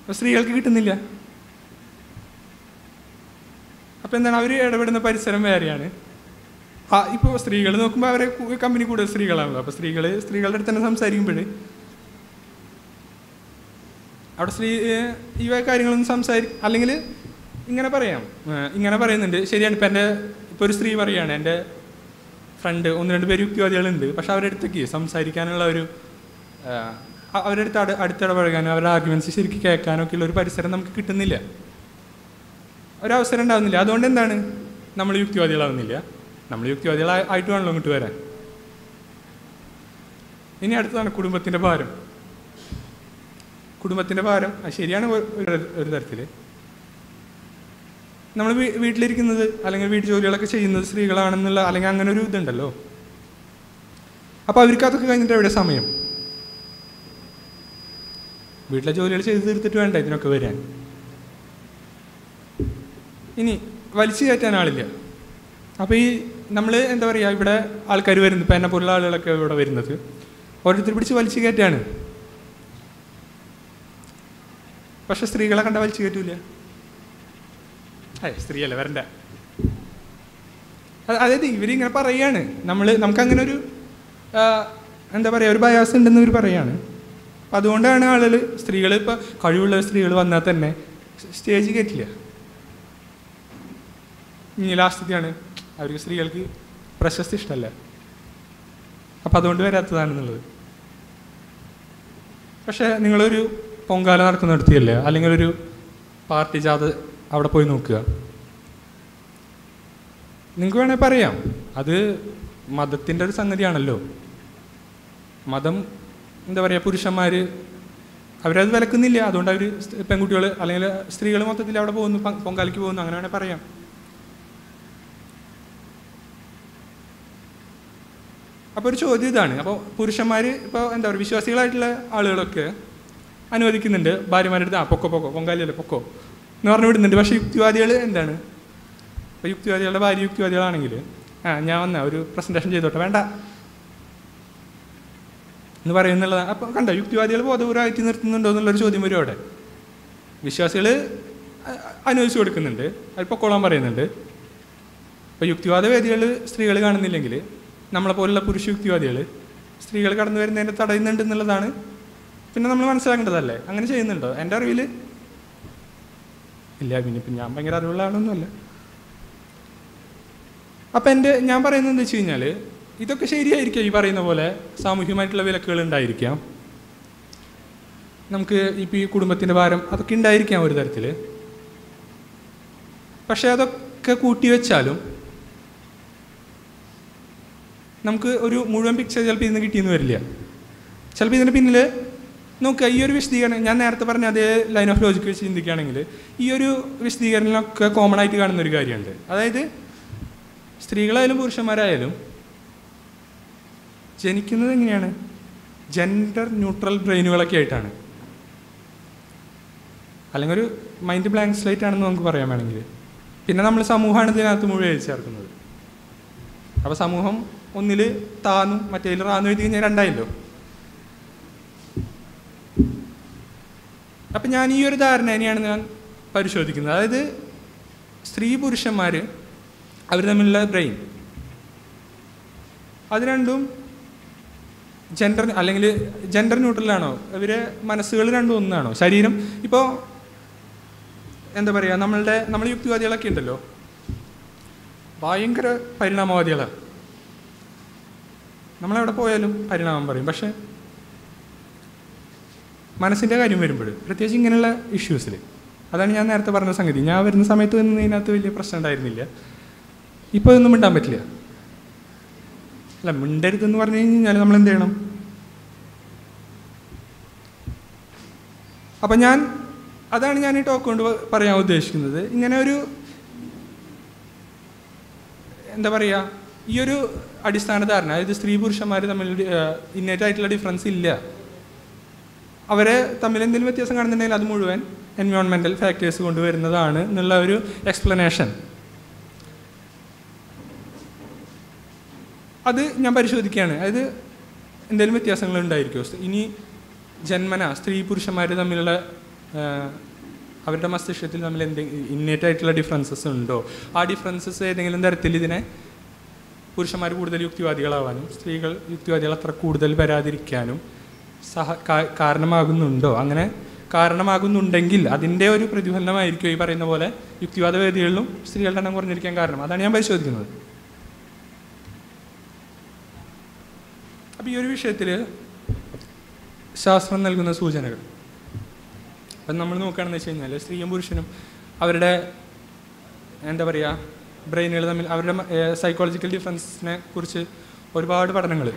അപ്പോൾ സ്ത്രീകൾക്ക് കിട്ടുന്നില്ല. അപ്പോൾ എന്താണ്? അവർ ഇടപെടുന്ന പരിസരം വേറെയാണ്. ആ ഇപ്പോൾ സ്ത്രീകൾ നോക്കുമ്പോൾ അവരെ കമ്പനി കൂടുതൽ സ്ത്രീകളാണല്ലോ. അപ്പോൾ സ്ത്രീകൾ സ്ത്രീകളുടെ അടുത്ത് തന്നെ സംസാരിക്കുമ്പോൾ അവിടെ സ്ത്രീ ഈ കാര്യങ്ങളൊന്നും സംസാരി അല്ലെങ്കിൽ ഇങ്ങനെ പറയാം. ഇങ്ങനെ പറയുന്നുണ്ട്. ശരിയാണ്. ഇപ്പം എന്റെ ഇപ്പോൾ ഒരു സ്ത്രീ പറയുകയാണ് എന്റെ ഫ്രണ്ട് ഒന്ന് രണ്ട് പേര് യുക്തിവാദികളുണ്ട് പക്ഷെ അവരുടെ അടുത്തേക്ക് സംസാരിക്കാനുള്ള ഒരു അവരുടെ അടുത്ത് അടു അടുത്തിടപഴകാനും അവരുടെ ആർഗ്യുമെന്റ്സ് ശരിക്കും കേൾക്കാനൊക്കെ ഉള്ള ഒരു പരിസരം നമുക്ക് കിട്ടുന്നില്ല. ഒരവസരം ഉണ്ടാവുന്നില്ല. അതുകൊണ്ട് എന്താണ്? നമ്മൾ യുക്തിവാദികളാവുന്നില്ല നമ്മൾ യുക്തിവാദികളായിട്ട് വേണമല്ലോ ഇങ്ങോട്ട് വരാൻ. ഇനി അടുത്തതാണ് കുടുംബത്തിന്റെ ഭാരം. കുടുംബത്തിന്റെ ഭാരം ശരിയാണ് ഒരു- ഒരു തരത്തിൽ നമ്മൾ വീട്ടിലിരിക്കുന്നത് അല്ലെങ്കിൽ വീട്ടു ജോലികളൊക്കെ ചെയ്യുന്നത് സ്ത്രീകളാണെന്നുള്ള അല്ലെങ്കിൽ അങ്ങനെ ഒരു ഇതുണ്ടല്ലോ. അപ്പോൾ അവർക്ക് അതൊക്കെ കഴിഞ്ഞിട്ട് എവിടെ സമയം? വീട്ടിലെ ജോലികൾ ചെയ്തു തീർത്തിട്ട് വേണ്ട ഇതിനൊക്കെ വരാൻ? ഇനി വലിച്ചു കയറ്റാൻ ആളില്ല. അപ്പോൾ ഈ നമ്മൾ എന്താ പറയുക ഇവിടെ ആൾക്കാർ വരുന്നത് ഇപ്പം എന്നെ പോലുള്ള ആളുകളൊക്കെ ഇവിടെ വരുന്നത്. ഓരോരുത്തർ പിടിച്ച് വലിച്ചു കയറ്റാണ്. പക്ഷെ സ്ത്രീകളെ കണ്ട വലിച്ചു കയറ്റൂല. സ്ത്രീയല്ല വരണ്ട. അതായത് ഇവരിങ്ങനെ പറയാണ്. നമ്മൾ നമുക്കങ്ങനെ ഒരു എന്താ പറയുക ഒരു ബയാസ് ഉണ്ടെന്ന് ഇവർ പറയാണ്. അപ്പം അതുകൊണ്ടാണ് ആളുകൾ സ്ത്രീകൾ ഇപ്പോൾ കഴിവുള്ള സ്ത്രീകൾ വന്നാൽ തന്നെ സ്റ്റേജ് കയറ്റില്ല ഇനി ലാസ്റ്റത്തെയാണ് അവർക്ക് സ്ത്രീകൾക്ക് പ്രശസ്തി ഇഷ്ടമല്ല അപ്പം അതുകൊണ്ട് വരാത്തതാണെന്നുള്ളത്. പക്ഷേ നിങ്ങളൊരു പൊങ്കാല നടക്കുന്നിടത്തിയല്ലേ അല്ലെങ്കിൽ ഒരു പാർട്ടി ജാഥ അവിടെ പോയി നോക്കുക. നിങ്ങൾക്ക് വേണേൽ പറയാം. അത് മതത്തിന്റെ ഒരു സംഗതിയാണല്ലോ. മതം എന്താ പറയുക പുരുഷന്മാർ അവരത് വിലക്കുന്നില്ല. അതുകൊണ്ട് അവർ പെൺകുട്ടികൾ അല്ലെങ്കിൽ സ്ത്രീകൾ മൊത്തത്തിൽ അവിടെ പോകുന്നു പൊങ്കാലിക്ക് പോകുന്നു അങ്ങനെ വേണേൽ പറയാം. അപ്പോൾ ഒരു ചോദ്യം ഇതാണ്. അപ്പോൾ പുരുഷന്മാർ ഇപ്പോൾ എന്താ പറയുക വിശ്വാസികളായിട്ടുള്ള ആളുകളൊക്കെ അനുവദിക്കുന്നുണ്ട്. ഭാര്യമാരുടെ അടുത്ത് ആ പൊക്കോ പൊക്കോ പൊങ്കാലിയല്ലേ പൊക്കോ. എന്ന് പറഞ്ഞു വിടുന്നുണ്ട്. പക്ഷേ യുക്തിവാദികൾ എന്താണ്? ഇപ്പോൾ യുക്തിവാദികളുടെ ഭാര്യ യുക്തിവാദികളാണെങ്കിൽ ആ ഞാൻ വന്ന ഒരു പ്രസന്റേഷൻ ചെയ്തോട്ടെ വേണ്ട. എന്ന് പറയുന്നുള്ളതാണ് അപ്പോൾ കണ്ട യുക്തിവാദികൾ ബോധപൂർവമായിട്ട് നിർത്തുന്നുണ്ടോ എന്നുള്ളൊരു ചോദ്യം വരും അവിടെ. വിശ്വാസികൾ അനുവദിച്ചു കൊടുക്കുന്നുണ്ട്. കൊള്ളാൻ പറയുന്നുണ്ട്. അപ്പോൾ യുക്തിവാദ വേദികൾ സ്ത്രീകൾ കാണുന്നില്ലെങ്കിൽ നമ്മളെ പോലുള്ള പുരുഷ യുക്തിവാദികൾ സ്ത്രീകൾ കടന്നു വരുന്നതിനെ തടയുന്നുണ്ട് എന്നുള്ളതാണ്. പിന്നെ നമ്മൾ മനസ്സിലാക്കേണ്ടതല്ലേ? അങ്ങനെ ചെയ്യുന്നുണ്ടോ? എന്റെ അറിവിൽ ഇല്ല പിന്നെ ഇപ്പം ഞാൻ ഭയങ്കര അറിവുള്ള ആളൊന്നുമല്ല. അപ്പം എന്റെ ഞാൻ പറയുന്നത് എന്താ വെച്ച് കഴിഞ്ഞാൽ ഇതൊക്കെ ശരിയായിരിക്കാം ഈ പറയുന്ന പോലെ സാമൂഹ്യമായിട്ടുള്ള വിലക്കുകൾ ഉണ്ടായിരിക്കാം. നമുക്ക് ഇപ്പം ഈ കുടുംബത്തിന്റെ ഭാരം അതൊക്കെ ഉണ്ടായിരിക്കാം ഒരു തരത്തിൽ പക്ഷേ അതൊക്കെ കൂട്ടി വെച്ചാലും നമുക്ക് ഒരു മുഴുവൻ പിക്ചർ ചിലപ്പോൾ ഇതിന് കിട്ടിയെന്ന് വരില്ല. ചിലപ്പോൾ ഇതിന് പിന്നിൽ നോക്കുക ഈ ഒരു വിശദീകരണം ഞാൻ നേരത്തെ പറഞ്ഞ അതേ ലൈൻ ഓഫ് ലോജിക്ക് വെച്ച് ചിന്തിക്കുകയാണെങ്കിൽ ഈ ഒരു വിശദീകരണമൊക്കെ കോമൺ ആയിട്ട് കാണുന്ന ഒരു കാര്യമുണ്ട്. അതായത് സ്ത്രീകളായാലും പുരുഷന്മാരായാലും ജനിക്കുന്നത് എങ്ങനെയാണ്? ജെൻഡർ ന്യൂട്രൽ ബ്രെയിനുകളൊക്കെ ആയിട്ടാണ്. അല്ലെങ്കിൽ ഒരു മൈൻഡ് ബ്ലാങ്ക് സ്ലൈറ്റ് ആണെന്ന് നമുക്ക് പറയാൻ വേണമെങ്കിൽ. പിന്നെ നമ്മൾ സമൂഹമാണ് ഇതിനകത്ത് മുഴുവൻ ചേർക്കുന്നത്. അപ്പോൾ സമൂഹം ഒന്നിൽ താന്നും മറ്റേതിൽ റാന്നു എഴുതി കഴിഞ്ഞാൽ രണ്ടായല്ലോ. അപ്പം ഞാൻ ഈ ഒരു ധാരണേനെയാണ് ഞാൻ പരിശോധിക്കുന്നത്. അതായത് സ്ത്രീ പുരുഷന്മാർ അവർ തമ്മിലുള്ള ബ്രെയിൻ. അത് രണ്ടും ജെൻഡർ അല്ലെങ്കിൽ ജെൻഡർ ന്യൂട്രലാണോ ഇവരെ മനസ്സുകൾ രണ്ടും ഒന്നാണോ? ശരീരം ഇപ്പോൾ എന്താ പറയുക നമ്മളുടെ നമ്മൾ യുക്തിവാദികളൊക്കെ ഉണ്ടല്ലോ. ഭയങ്കര പരിണാമവാദികളാണ് നമ്മളെവിടെ പോയാലും പരിണാമം പറയും. പക്ഷേ മനസ്സിന്റെ കാര്യം വരുമ്പോൾ പ്രത്യേകിച്ച് ഇങ്ങനെയുള്ള ഇഷ്യൂസിൽ അതാണ് ഞാൻ നേരത്തെ പറഞ്ഞ സംഗതി. ഞാൻ വരുന്ന സമയത്ത് നിന്ന് ഇതിനകത്ത് വലിയ പ്രശ്നം ഉണ്ടായിരുന്നില്ല. ഇപ്പോൾ ഇതൊന്നും മിണ്ടാൻ പറ്റില്ല. അല്ല മിണ്ടരുതെന്ന് പറഞ്ഞു കഴിഞ്ഞാൽ നമ്മൾ എന്ത് ചെയ്യണം? അപ്പം ഞാൻ അതാണ് ഞാൻ ഈ ടോക്ക് കൊണ്ട് പറയാൻ ഉദ്ദേശിക്കുന്നത്. ഇങ്ങനെ ഒരു എന്താ പറയുക ഈ ഒരു അടിസ്ഥാന ധാരണ അതായത് സ്ത്രീ പുരുഷന്മാർ തമ്മിൽ ഇന്നേറ്റായിട്ടുള്ള ഡിഫറൻസ് ഇല്ല. അവരെ തമ്മിൽ എന്തെങ്കിലും വ്യത്യാസം കാണുന്നുണ്ടെങ്കിൽ അത് മുഴുവൻ എൻവയോൺമെന്റൽ ഫാക്ടേഴ്സ് കൊണ്ടുവരുന്നതാണ് എന്നുള്ള ഒരു എക്സ്പ്ലനേഷൻ അത് ഞാൻ പരിശോധിക്കുകയാണ്. അതായത് എന്തെങ്കിലും വ്യത്യാസങ്ങൾ ഉണ്ടായിരിക്കുമോ? ഇനി ജന്മന സ്ത്രീ പുരുഷന്മാർ തമ്മിലുള്ള അവരുടെ മസ്തിഷ്കത്തിൽ തമ്മിൽ എന്തെങ്കിലും ഇന്നേറ്റ് ആയിട്ടുള്ള ഡിഫറൻസസ് ഉണ്ടോ? ആ ഡിഫറൻസസ് ഏതെങ്കിലും തരത്തിൽ ഇതിനെ പുരുഷന്മാർ കൂടുതൽ യുക്തിവാദികളാവാനും സ്ത്രീകൾ യുക്തിവാദികൾ അത്ര കൂടുതൽ വരാതിരിക്കാനും സഹ കാരണമാകുന്നുണ്ടോ? അങ്ങനെ കാരണമാകുന്നുണ്ടെങ്കിൽ അതിന്റെ ഒരു പ്രതിഫലനമായിരിക്കും ഈ പറയുന്ന പോലെ യുക്തിവാദ വേദികളിലും സ്ത്രീകളുടെ എണ്ണം കുറഞ്ഞിരിക്കാൻ കാരണം. അതാണ് ഞാൻ പരിശോധിക്കുന്നത്. അപ്പം ഈ ഒരു വിഷയത്തിൽ ശാസ്ത്രം നൽകുന്ന സൂചനകൾ. അപ്പം നമ്മൾ നോക്കുകയാണെന്ന് വെച്ച് കഴിഞ്ഞാൽ സ്ത്രീയും പുരുഷനും അവരുടെ എന്താ പറയുക ബ്രെയിനുകൾ തമ്മിൽ അവരുടെ സൈക്കോളജിക്കൽ ഡിഫറൻസിനെ കുറിച്ച് ഒരുപാട് പഠനങ്ങൾ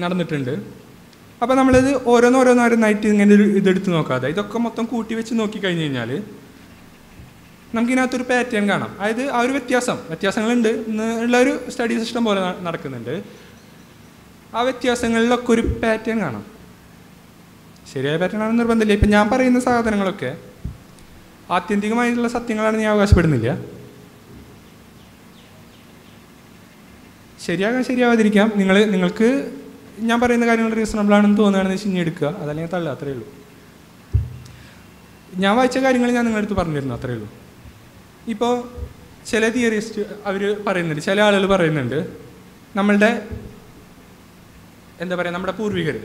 നടന്നിട്ടുണ്ട്. അപ്പോൾ നമ്മളിത് ഓരോന്നോരോന്നോരോന്നായിട്ട് ഇങ്ങനെ ഒരു ഇതെടുത്ത് നോക്കാതെ ഇതൊക്കെ മൊത്തം കൂട്ടി വെച്ച് നോക്കി കഴിഞ്ഞ് കഴിഞ്ഞാൽ നമുക്കിതിനകത്തൊരു പാറ്റേൺ കാണാം. അതായത് ആ ഒരു വ്യത്യാസം വ്യത്യാസങ്ങളുണ്ട്. എന്നുള്ള ഒരു സ്റ്റഡി സിസ്റ്റം പോലെ നടക്കുന്നുണ്ട്. ആ വ്യത്യാസങ്ങളിലൊക്കെ ഒരു പാറ്റേൺ കാണാം. ശരിയായ പാറ്റേൺ ആണെന്ന് നിർബന്ധമില്ല. ഇപ്പം ഞാൻ പറയുന്ന സാധനങ്ങളൊക്കെ ആത്യന്തികമായിട്ടുള്ള സത്യങ്ങളാണ് ഞാൻ അവകാശപ്പെടുന്നില്ല. ശരിയാകാൻ ശരിയാവാതിരിക്കാം. നിങ്ങൾ നിങ്ങൾക്ക് ഞാൻ പറയുന്ന കാര്യങ്ങൾ റീസണബിൾ ആണെന്ന് തോന്നുകയാണെന്ന് വെച്ച് കഴിഞ്ഞാൽ എടുക്കുക. അതല്ലെങ്കിൽ തള്ളുക അത്രയേ ഉള്ളൂ. ഞാൻ വായിച്ച കാര്യങ്ങൾ ഞാൻ നിങ്ങളുടെ അടുത്ത് പറഞ്ഞിരുന്നു അത്രയേ ഉള്ളൂ. ഇപ്പോൾ ചില തിയറിസ്റ്റ് അവർ പറയുന്നുണ്ട് ചില ആളുകൾ പറയുന്നുണ്ട് നമ്മളുടെ എന്താ പറയുക നമ്മുടെ പൂർവികർ.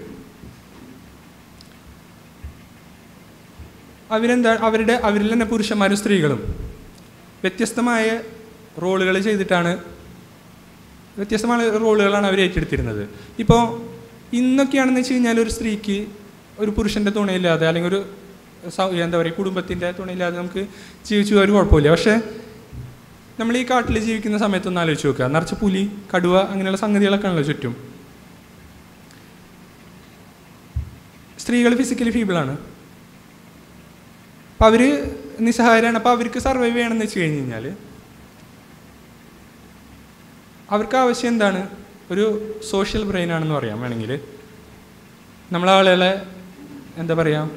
അവരെന്താ അവരുടെ അവരിൽ തന്നെ പുരുഷന്മാരും സ്ത്രീകളും വ്യത്യസ്തമായ റോളുകൾ ചെയ്തിട്ടാണ് വ്യത്യസ്തമായ റോളുകളാണ് അവർ ഏറ്റെടുത്തിരുന്നത്. ഇപ്പോൾ ഇന്നൊക്കെയാണെന്ന് വെച്ച് കഴിഞ്ഞാൽ ഒരു സ്ത്രീക്ക് ഒരു പുരുഷന്റെ തുണയില്ലാതെ അല്ലെങ്കിൽ ഒരു എന്താ പറയുക കുടുംബത്തിന്റെ തുണയില്ലാതെ നമുക്ക് ജീവിച്ചു ഒരു കുഴപ്പമില്ല. പക്ഷേ നമ്മൾ ഈ കാട്ടിൽ ജീവിക്കുന്ന സമയത്തൊന്ന് ആലോചിച്ച് നോക്കുക. നിറച്ച് പുലി കടുവ അങ്ങനെയുള്ള സംഗതികളൊക്കെ ആണല്ലോ ചുറ്റും. സ്ത്രീകൾ ഫിസിക്കലി ഫീബിളാണ് അപ്പോൾ അവർ നിസ്സഹായരാണ്. അപ്പോൾ അവർക്ക് സർവൈവ് ചെയ്യണമെന്ന് വെച്ച് കഴിഞ്ഞ് കഴിഞ്ഞാൽ അവർക്ക് ആവശ്യം എന്താണ്? ഒരു സോഷ്യൽ ബ്രെയിൻ ആണെന്ന് പറയാം. വേണമെങ്കിൽ നമ്മളാളുകളെ എന്താ പറയുക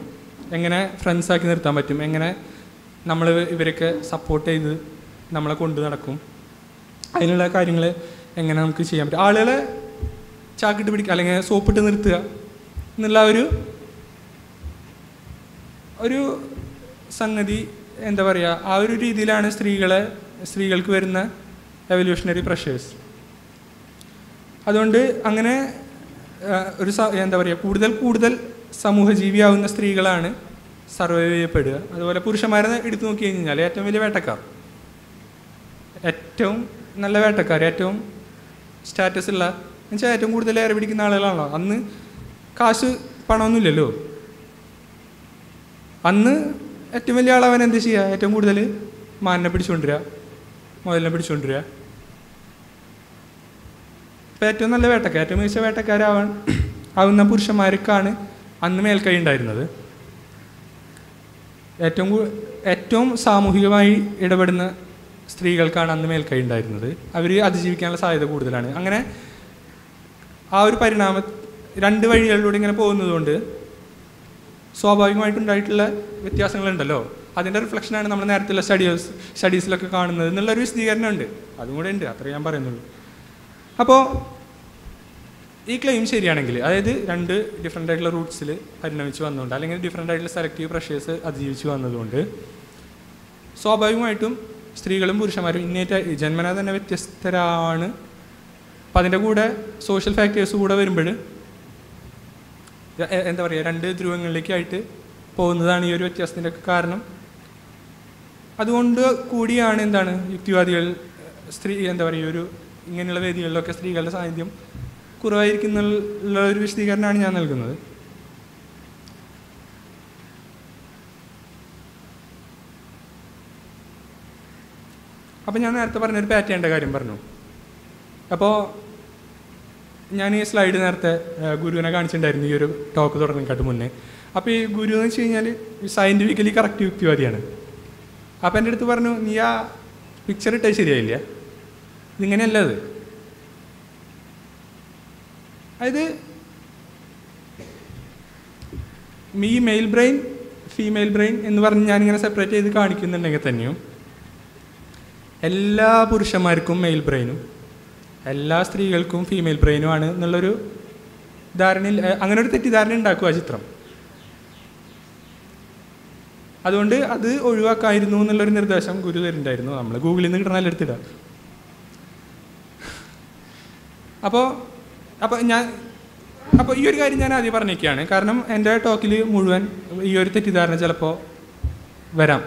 എങ്ങനെ ഫ്രണ്ട്സാക്കി നിർത്താൻ പറ്റും? എങ്ങനെ നമ്മൾ ഇവരൊക്കെ സപ്പോർട്ട് ചെയ്ത് നമ്മളെ കൊണ്ടു നടക്കും? അതിനുള്ള കാര്യങ്ങൾ എങ്ങനെ നമുക്ക് ചെയ്യാൻ പറ്റും? ആളുകളെ ചാക്കിട്ട് പിടിക്കുക അല്ലെങ്കിൽ സോപ്പിട്ട് നിർത്തുക എന്നുള്ള ഒരു ഒരു സംഗതി എന്താ പറയുക ആ ഒരു രീതിയിലാണ് സ്ത്രീകളെ സ്ത്രീകൾക്ക് വരുന്ന എവല്യൂഷണറി പ്രഷേഴ്സ് അതുകൊണ്ട് അങ്ങനെ ഒരു എന്താ പറയുക കൂടുതൽ കൂടുതൽ സമൂഹജീവിയാവുന്ന സ്ത്രീകളാണ് സർവൈവ് ചെയ്യപ്പെടുക. അതുപോലെ പുരുഷന്മാരെ എടുത്തു നോക്കി കഴിഞ്ഞാൽ ഏറ്റവും വലിയ വേട്ടക്കാർ. ഏറ്റവും നല്ല വേട്ടക്കാർ ഏറ്റവും സ്റ്റാറ്റസ് ഉള്ള എന്നുവെച്ചാൽ ഏറ്റവും കൂടുതൽ ഏറെ പിടിക്കുന്ന ആളുകളാണല്ലോ. അന്ന് കാശ് പണമൊന്നുമില്ലല്ലോ. അന്ന് ഏറ്റവും വലിയ ആളവൻ എന്ത് ചെയ്യുക? ഏറ്റവും കൂടുതൽ മാനിനെ പിടിച്ചുകൊണ്ടിരിക മുതലിനെ പിടിച്ചുകൊണ്ടിരിക ഇപ്പം ഏറ്റവും നല്ല വേട്ടക്കാർ ഏറ്റവും മികച്ച വേട്ടക്കാരാവാൻ ആവുന്ന പുരുഷന്മാർക്കാണ് അന്ന് മേൽക്കൈ ഉണ്ടായിരുന്നത്. ഏറ്റവും ഏറ്റവും സാമൂഹികമായി ഇടപെടുന്ന സ്ത്രീകൾക്കാണ് അന്ന് മേൽക്കൈ ഉണ്ടായിരുന്നത്. അവർ അതിജീവിക്കാനുള്ള സാധ്യത കൂടുതലാണ്. അങ്ങനെ ആ ഒരു പരിണാമ രണ്ട് വഴികളിലൂടെ ഇങ്ങനെ പോകുന്നതുകൊണ്ട് സ്വാഭാവികമായിട്ടുണ്ടായിട്ടുള്ള വ്യത്യാസങ്ങളുണ്ടല്ലോ. അതിന്റെ റിഫ്ലക്ഷനാണ് നമ്മൾ നേരത്തെയുള്ള സ്റ്റഡീസ് സ്റ്റഡീസിലൊക്കെ കാണുന്നത്. എന്നുള്ളൊരു വിശദീകരണം ഉണ്ട് അതും കൂടെ ഉണ്ട്. അത്രേ ഞാൻ പറയുന്നുള്ളൂ. അപ്പോൾ ഈ ക്ലെയിം ശരിയാണെങ്കിൽ അതായത് രണ്ട് ഡിഫറെന്റ് ആയിട്ടുള്ള റൂട്ട്സിൽ പരിണമിച്ച് വന്നുകൊണ്ട് അല്ലെങ്കിൽ ഡിഫറെന്റ് ആയിട്ടുള്ള സെലക്റ്റീവ് പ്രഷേഴ്സ് അതിജീവിച്ച് വന്നതുകൊണ്ട് സ്വാഭാവികമായിട്ടും സ്ത്രീകളും പുരുഷന്മാരും ഇന്നേറ്റ ജന്മന തന്നെ വ്യത്യസ്തരാണ്. അപ്പം അതിന്റെ കൂടെ സോഷ്യൽ ഫാക്ടേഴ്സ് കൂടെ വരുമ്പോൾ എന്താ പറയുക രണ്ട് ധ്രുവങ്ങളിലേക്കായിട്ട് പോകുന്നതാണ് ഈ ഒരു വ്യത്യാസത്തിന്റെ കാരണം. അതുകൊണ്ട് കൂടിയാണ് എന്താണ് യുക്തിവാദികൾ സ്ത്രീ എന്താ പറയുക ഒരു ഇങ്ങനെയുള്ള വേദികളിലൊക്കെ സ്ത്രീകളുടെ സാന്നിധ്യം കുറവായിരിക്കുന്ന ഒരു വിശദീകരണമാണ് ഞാൻ നൽകുന്നത്. അപ്പം ഞാൻ നേരത്തെ പറഞ്ഞൊരു പാറ്റേണിന്റെ കാര്യം പറഞ്ഞു. അപ്പോൾ ഞാൻ ഈ സ്ലൈഡ് നേരത്തെ ഗുരുവിനെ കാണിച്ചിട്ടുണ്ടായിരുന്നു ഈ ഒരു ടോക്ക് തുടങ്ങിക്കാട്ട് മുന്നേ. അപ്പോൾ ഈ ഗുരു എന്ന് വെച്ച് കഴിഞ്ഞാൽ സയന്റിഫിക്കലി കറക്റ്റ് യുക്തിവാദിയാണ് അപ്പം എന്റെ അടുത്ത് പറഞ്ഞു നീ ആ പിക്ചർ ഇട്ടേ ശരിയായില്ല. ഇതിങ്ങനെയല്ല അത്? അതായത് ഈ മെയിൽ ബ്രെയിൻ ഫീമെയിൽ ബ്രെയിൻ എന്ന് പറഞ്ഞ് ഞാനിങ്ങനെ സെപ്പറേറ്റ് ചെയ്ത് കാണിക്കുന്നുണ്ടെങ്കിൽ തന്നെയും എല്ലാ പുരുഷന്മാർക്കും മെയിൽ ബ്രെയിനും എല്ലാ സ്ത്രീകൾക്കും ഫീമെയിൽ ബ്രെയിനുമാണ് എന്നുള്ളൊരു ധാരണയിൽ അങ്ങനെ ഒരു തെറ്റിദ്ധാരണ ഉണ്ടാക്കുക ആ ചിത്രം. അതുകൊണ്ട് അത് ഒഴിവാക്കായിരുന്നു എന്നുള്ളൊരു നിർദ്ദേശം ഗുരു തരുന്നുണ്ടായിരുന്നു. നമ്മൾ ഗൂഗിളിൽ നിന്ന് കിട്ടണ എടുത്തിടുക അപ്പോൾ അപ്പോൾ ഞാൻ അപ്പോൾ ഈ ഒരു കാര്യം ഞാൻ ആദ്യം പറഞ്ഞിരിക്കുകയാണ്. കാരണം എന്റെ ടോക്കിൽ മുഴുവൻ ഈ ഒരു തെറ്റിദ്ധാരണ ചിലപ്പോൾ വരാം.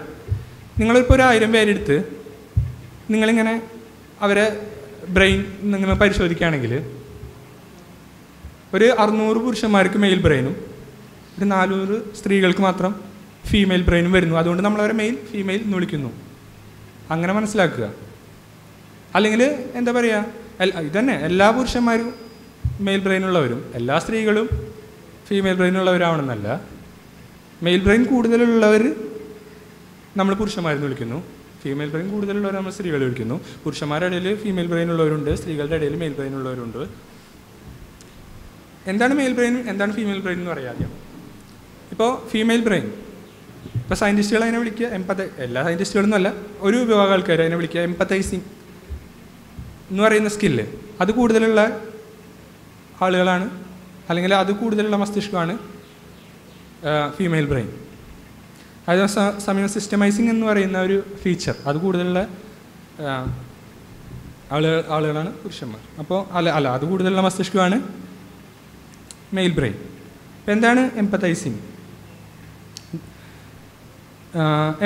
നിങ്ങളിപ്പോൾ ഒരു ആയിരം പേരെടുത്ത് നിങ്ങളിങ്ങനെ അവരെ ബ്രെയിൻ നിങ്ങൾ പരിശോധിക്കുകയാണെങ്കിൽ ഒരു അറുന്നൂറ് പുരുഷന്മാർക്ക് മെയിൽ ബ്രെയിനും ഒരു നാനൂറ് സ്ത്രീകൾക്ക് മാത്രം ഫീമെയിൽ ബ്രെയിനും വരുന്നു. അതുകൊണ്ട് നമ്മൾ അവരെ മെയിൽ ഫീമെയിൽ എന്ന് വിളിക്കുന്നു. അങ്ങനെ മനസ്സിലാക്കുക. അല്ലെങ്കിൽ എന്താ പറയുക ഇതന്നെ. എല്ലാ പുരുഷന്മാരും മെയിൽ ബ്രെയിനുള്ളവരും എല്ലാ സ്ത്രീകളും ഫീമെയിൽ ബ്രെയിനുള്ളവരാവണമെന്നല്ല മെയിൽ ബ്രെയിൻ കൂടുതലുള്ളവർ നമ്മൾ പുരുഷന്മാരെന്ന് വിളിക്കുന്നു. ഫീമെയിൽ ബ്രെയിൻ കൂടുതലുള്ളവർ നമ്മൾ സ്ത്രീകൾ വിളിക്കുന്നു. പുരുഷന്മാരുടെ ഇടയിൽ ഫീമെയിൽ ബ്രെയിൻ ഉള്ളവരുണ്ട് സ്ത്രീകളുടെ ഇടയിൽ മെയിൽ ബ്രെയിൻ ഉള്ളവരുണ്ട്. എന്താണ് മെയിൽ ബ്രെയിൻ എന്താണ് ഫീമെയിൽ ബ്രെയിൻ എന്ന് പറയാം ആദ്യം. ഇപ്പോൾ ഫീമെയിൽ ബ്രെയിൻ ഇപ്പോൾ സയന്റിസ്റ്റുകൾ അതിനെ വിളിക്കുക എമ്പത്ത എല്ലാ സയന്റിസ്റ്റുകളൊന്നും അല്ല ഒരു വിഭാഗം ആൾക്കാർ അതിനെ വിളിക്കുക എമ്പത്തൈസിങ് എന്ന് പറയുന്ന സ്കില്ല് അത് കൂടുതലുള്ള ആളുകളാണ് അല്ലെങ്കിൽ അത് കൂടുതലുള്ള മസ്തിഷ്കമാണ് ഫീമെയിൽ ബ്രെയിൻ അതേ സമയം സിസ്റ്റമൈസിങ് എന്ന് പറയുന്ന ഒരു ഫീച്ചർ അത് കൂടുതലുള്ള ആളുകൾ ആളുകളാണ് പുരുഷന്മാർ. അപ്പോൾ അല്ല അല്ല അത് കൂടുതലുള്ള മസ്തിഷ്കമാണ് മെയിൽ ബ്രെയിൻ അപ്പോൾ എന്താണ് empathising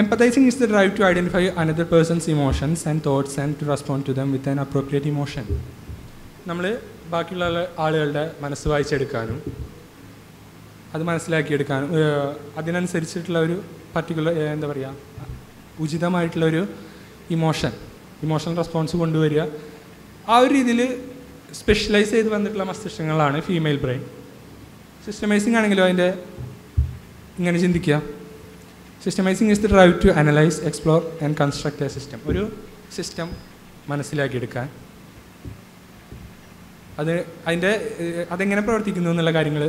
empathising is the drive to identify another person's emotions and thoughts and to respond to them with an appropriate emotion നമ്മൾ ബാക്കിയുള്ള ആളുകളുടെ മനസ്സ് വായിച്ചെടുക്കാനും അത് മനസ്സിലാക്കിയെടുക്കാനും അതിനനുസരിച്ചിട്ടുള്ള ഒരു പർട്ടിക്കുലർ എന്താ പറയുക ഉചിതമായിട്ടുള്ള ഒരു ഇമോഷൻ ഇമോഷണൽ റെസ്പോൺസ് കൊണ്ടുവരിക. ആ ഒരു രീതിയിൽ സ്പെഷ്യലൈസ് ചെയ്ത് വന്നിട്ടുള്ള മസ്തിഷ്കങ്ങളാണ് ഫീമെയിൽ ബ്രെയിൻ സിസ്റ്റമൈസിങ് ആണെങ്കിലും അതിന്റെ ഇങ്ങനെ ചിന്തിക്കുക? Systemising is the drive to analyse explore and construct a system ഒരു സിസ്റ്റം മനസ്സിലാക്കിയെടുക്കാൻ. അത് അതിന്റെ അതെങ്ങനെ പ്രവർത്തിക്കുന്നു എന്നുള്ള കാര്യങ്ങൾ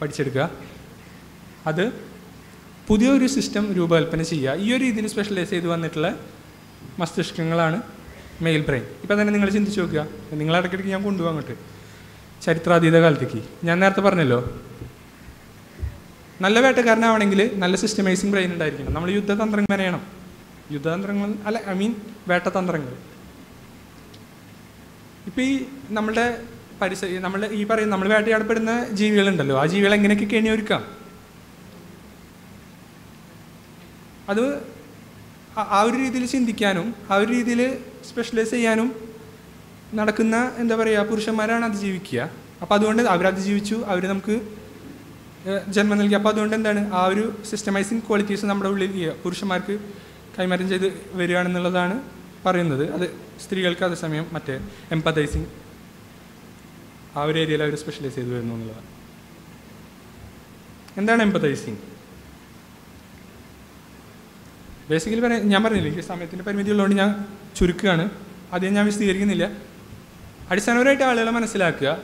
പഠിച്ചെടുക്കുക. അത് പുതിയൊരു സിസ്റ്റം രൂപകൽപ്പന ചെയ്യുക. ഈ ഒരു ഇതിന് സ്പെഷ്യലൈസ് ചെയ്ത് വന്നിട്ടുള്ള മസ്തിഷ്കങ്ങളാണ് മെയിൽ ബ്രെയിൻ ഇപ്പം തന്നെ നിങ്ങൾ ചിന്തിച്ച് നോക്കുക. നിങ്ങൾ ഇടയ്ക്കിടയ്ക്ക് ഞാൻ കൊണ്ടുപോകാൻ അങ്ങോട്ട്. ചരിത്രാതീത കാലത്തേക്ക്. ഞാൻ നേരത്തെ പറഞ്ഞല്ലോ നല്ല വേട്ടക്കാരനാവണമെങ്കിൽ നല്ല സിസ്റ്റമൈസിങ് ബ്രെയിൻ ഉണ്ടായിരിക്കണം. നമ്മൾ യുദ്ധതന്ത്രങ്ങൾ മെനയണം യുദ്ധതന്ത്രങ്ങൾ അല്ല ഐ മീൻ വേട്ടതന്ത്രങ്ങൾ. ഇപ്പം ഈ നമ്മളുടെ പരിസര നമ്മൾ ഈ പറയുന്ന നമ്മൾ വേട്ടയാടപ്പെടുന്ന ജീവികളുണ്ടല്ലോ. ആ ജീവികൾ എങ്ങനെയൊക്കെ കെണി ഒരുക്കാം അത് ആ- ഒരു രീതിയിൽ ചിന്തിക്കാനും ആ ഒരു രീതിയിൽ സ്പെഷ്യലൈസ് ചെയ്യാനും നടക്കുന്ന എന്താ പറയുക പുരുഷന്മാരാണ് അതിജീവിക്കുക. അപ്പോൾ അതുകൊണ്ട് അവർ അതിജീവിച്ചു അവർ നമുക്ക് ജന്മം നൽകി. അപ്പോൾ അതുകൊണ്ട് എന്താണ്? ആ ഒരു സിസ്റ്റമൈസിങ് ക്വാളിറ്റീസ് നമ്മുടെ ഉള്ളിൽ പുരുഷന്മാർക്ക് കൈമാറ്റം ചെയ്ത് വരികയാണെന്നുള്ളതാണ് പറയുന്നത്. അത് സ്ത്രീകൾക്ക് അതേസമയം മറ്റേ എംപതൈസിങ് ആ ഒരു ഏരിയയിൽ അവർ സ്പെഷ്യലൈസ് ചെയ്ത് വരുന്നു എന്നുള്ളതാണ്. എന്താണ് എംപതൈസിങ് ബേസിക്കലി പറയാൻ ഞാൻ പറഞ്ഞില്ല എനിക്ക് സമയത്തിന്റെ പരിമിതി ഉള്ളതുകൊണ്ട് ഞാൻ ചുരുക്കുകയാണ്. ആദ്യം ഞാൻ വിശദീകരിക്കുന്നില്ല. അടിസ്ഥാനപരമായിട്ട് ആളുകളെ മനസ്സിലാക്കുക.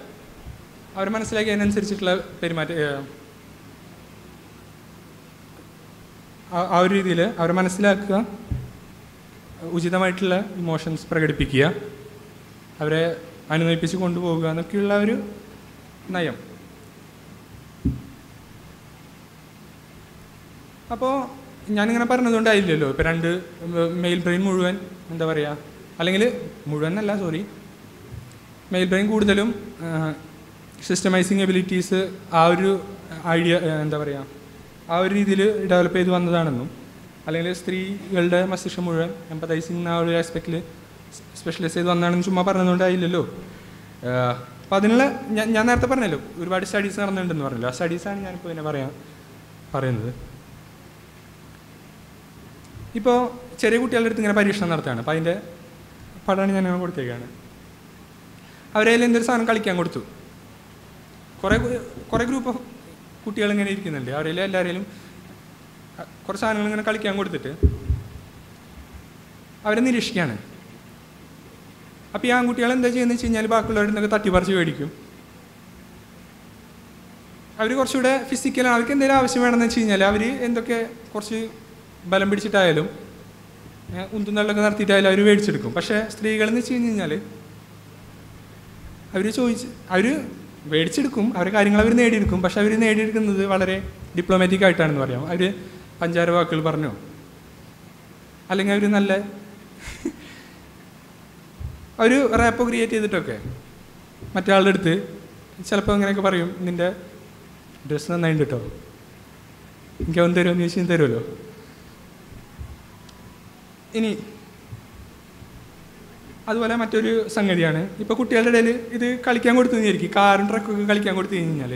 അവരെ മനസ്സിലാക്കി അതിനനുസരിച്ചിട്ടുള്ള പെരുമാറ്റ ആ- ഒരു രീതിയിൽ അവരെ മനസ്സിലാക്കുക ഉചിതമായിട്ടുള്ള ഇമോഷൻസ് പ്രകടിപ്പിക്കുക അവരെ അനുനയിപ്പിച്ച് കൊണ്ടുപോകുക എന്നൊക്കെയുള്ള ഒരു നയം. അപ്പോൾ ഞാനിങ്ങനെ പറഞ്ഞതുകൊണ്ടായില്ലല്ലോ ഇപ്പം രണ്ട് മെയിൽ ബ്രെയിൻ മുഴുവൻ എന്താ പറയുക അല്ലെങ്കിൽ മുഴുവൻ അല്ല സോറി മെയിൽ ബ്രെയിൻ കൂടുതലും സിസ്റ്റമൈസിങ് എബിലിറ്റീസ് ആ ഒരു ഐഡിയ എന്താ പറയുക ആ ഒരു രീതിയിൽ ഡെവലപ്പ് ചെയ്ത് വന്നതാണെന്നും അല്ലെങ്കിൽ സ്ത്രീകളുടെ മസ്തിഷ്കം മുഴുവൻ എംപതൈസിങ് ആ ഒരു ആസ്പെക്റ്റിൽ സ്പെഷ്യലൈസ് ചെയ്ത് വന്നതാണെന്ന് ചുമ്മാ പറഞ്ഞതുകൊണ്ടായില്ലല്ലോ അപ്പോൾ അതിനുള്ള ഞാൻ ഞാൻ നേരത്തെ പറഞ്ഞല്ലോ ഒരുപാട് സ്റ്റഡീസ് നടന്നിട്ടുണ്ടെന്ന് പറഞ്ഞല്ലോ. ആ സ്റ്റഡീസാണ് ഞാനിപ്പോൾ പിന്നെ പറയാൻ പറയുന്നത്. ഇപ്പോൾ ചെറിയ കുട്ടികളുടെ അടുത്ത് ഇങ്ങനെ പരീക്ഷണം നടത്തുകയാണ്. അപ്പോൾ അതിന്റെ പടമാണ് ഞാൻ കൊടുത്തേക്കാണ്. അവരെ എന്തൊരു സാധനം കളിക്കാൻ കൊടുത്തു. കുറേ കുറേ ഗ്രൂപ്പ് ഓഫ് കുട്ടികൾ ഇങ്ങനെ ഇരിക്കുന്നുണ്ട്. അവരെല്ലാം എല്ലാവരെയും കുറച്ച് സാധനങ്ങൾ ഇങ്ങനെ കളിക്കാൻ കൊടുത്തിട്ട് അവരെ നിരീക്ഷിക്കുകയാണ്. അപ്പോൾ ഈ ആൺകുട്ടികൾ എന്താ ചെയ്യുന്നത് വെച്ച് കഴിഞ്ഞാൽ ബാക്കിയുള്ളവരുടെ തട്ടി തട്ടിപ്പറിച്ച് മേടിക്കും. അവർ കുറച്ചുകൂടെ ഫിസിക്കൽ അവർക്ക് എന്തെങ്കിലും ആവശ്യം വേണമെന്ന് വെച്ച് കഴിഞ്ഞാൽ അവർ എന്തൊക്കെ കുറച്ച് ബലം പിടിച്ചിട്ടായാലും ഉന്തുന്നള്ളൊക്കെ നടത്തിയിട്ടായാലും അവർ മേടിച്ചെടുക്കും. പക്ഷേ സ്ത്രീകളെന്ന് വെച്ച് കഴിഞ്ഞ് കഴിഞ്ഞാൽ അവർ ചോദിച്ച് അവർ മേടിച്ചെടുക്കും. അവരെ കാര്യങ്ങൾ അവർ നേടിയെടുക്കും. പക്ഷെ അവർ നേടിയെടുക്കുന്നത് വളരെ ഡിപ്ലോമാറ്റിക് ആയിട്ടാണെന്ന് പറയാം. അവർ പഞ്ചാര വാക്കുകൾ പറഞ്ഞു. അല്ലെങ്കിൽ അവർ നല്ല അവർ റാപ്പോ ക്രിയേറ്റ് ചെയ്തിട്ടൊക്കെ മറ്റാളുടെ അടുത്ത് ചിലപ്പോൾ അങ്ങനെയൊക്കെ പറയും നിന്റെ ഡ്രസ്സ് നന്നായിട്ടുണ്ട് കേട്ടോ എനിക്ക് അവൻ തരുമോ എന്ന് ചോദിച്ചാൽ തരുമല്ലോ. ഇനി അതുപോലെ മറ്റൊരു സംഗതിയാണ്. ഇപ്പോൾ കുട്ടികളുടെ ഇടയിൽ ഇത് കളിക്കാൻ കൊടുത്തു കഴിഞ്ഞായിരിക്കും കാറും ട്രക്കൊക്കെ കളിക്കാൻ കൊടുത്തു കഴിഞ്ഞാൽ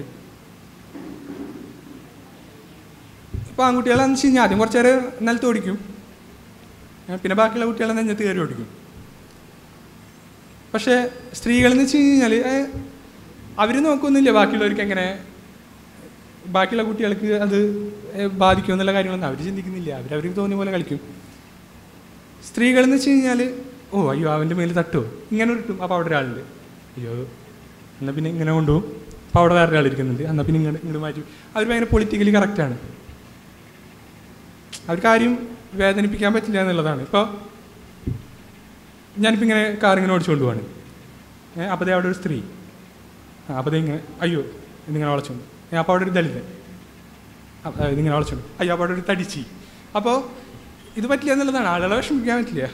ഇപ്പോൾ ആൺകുട്ടികളെന്ന് വെച്ച് കഴിഞ്ഞാൽ ആദ്യം കുറച്ച് നേരം നിലത്ത് ഓടിക്കും. പിന്നെ ബാക്കിയുള്ള കുട്ടികളെ നെഞ്ഞത്ത് കയറി ഓടിക്കും. പക്ഷേ സ്ത്രീകളെന്ന് വെച്ച് കഴിഞ്ഞാൽ അവർ നോക്കൊന്നുമില്ല ബാക്കിയുള്ളവർക്ക് എങ്ങനെ ബാക്കിയുള്ള കുട്ടികൾക്ക് അത് ബാധിക്കുമെന്നുള്ള കാര്യങ്ങളൊന്നും അവർ ചിന്തിക്കുന്നില്ല. അവർ തോന്നിയ പോലെ കളിക്കും. സ്ത്രീകളെന്ന് വെച്ച് കഴിഞ്ഞാൽ ഓ അയ്യോ അവന്റെ മേലിൽ തട്ടുമോ ഇങ്ങനെ ഇട്ടും അപ്പോൾ അവിടെ ഒരാളുണ്ട്. അയ്യോ എന്നാൽ പിന്നെ ഇങ്ങനെ കൊണ്ടുപോകും. അപ്പോൾ അവിടെ വേറെ ഒരാളിരിക്കുന്നുണ്ട് എന്നാൽ പിന്നെ ഇങ്ങോട്ട് ഇങ്ങോട്ട് മാറ്റി അവർ ഭയങ്കര പൊളിറ്റിക്കലി കറക്റ്റാണ് അവർക്ക് ആരും വേദനിപ്പിക്കാൻ പറ്റില്ല എന്നുള്ളതാണ്. ഇപ്പോൾ ഞാനിപ്പോൾ ഇങ്ങനെ കാറിങ്ങനെ ഇങ്ങനെ ഓടിച്ചുകൊണ്ട് പോവാണ്. അപ്പോൾ അവിടെ ഒരു സ്ത്രീ. അപ്പോൾ ഇങ്ങനെ അയ്യോ ഇതിങ്ങനെ വളച്ചുകൊണ്ട്. അപ്പോൾ അവിടെ ഒരു ദളിതൻ. ഇതിങ്ങനെ വളച്ചുകൊണ്ട്. അയ്യോ അപ്പോൾ അവിടെ ഒരു തടിച്ചി. അപ്പോൾ ഇത് പറ്റില്ല എന്നുള്ളതാണ്. ആളുകളെ വിഷമിക്കാൻ പറ്റില്ല.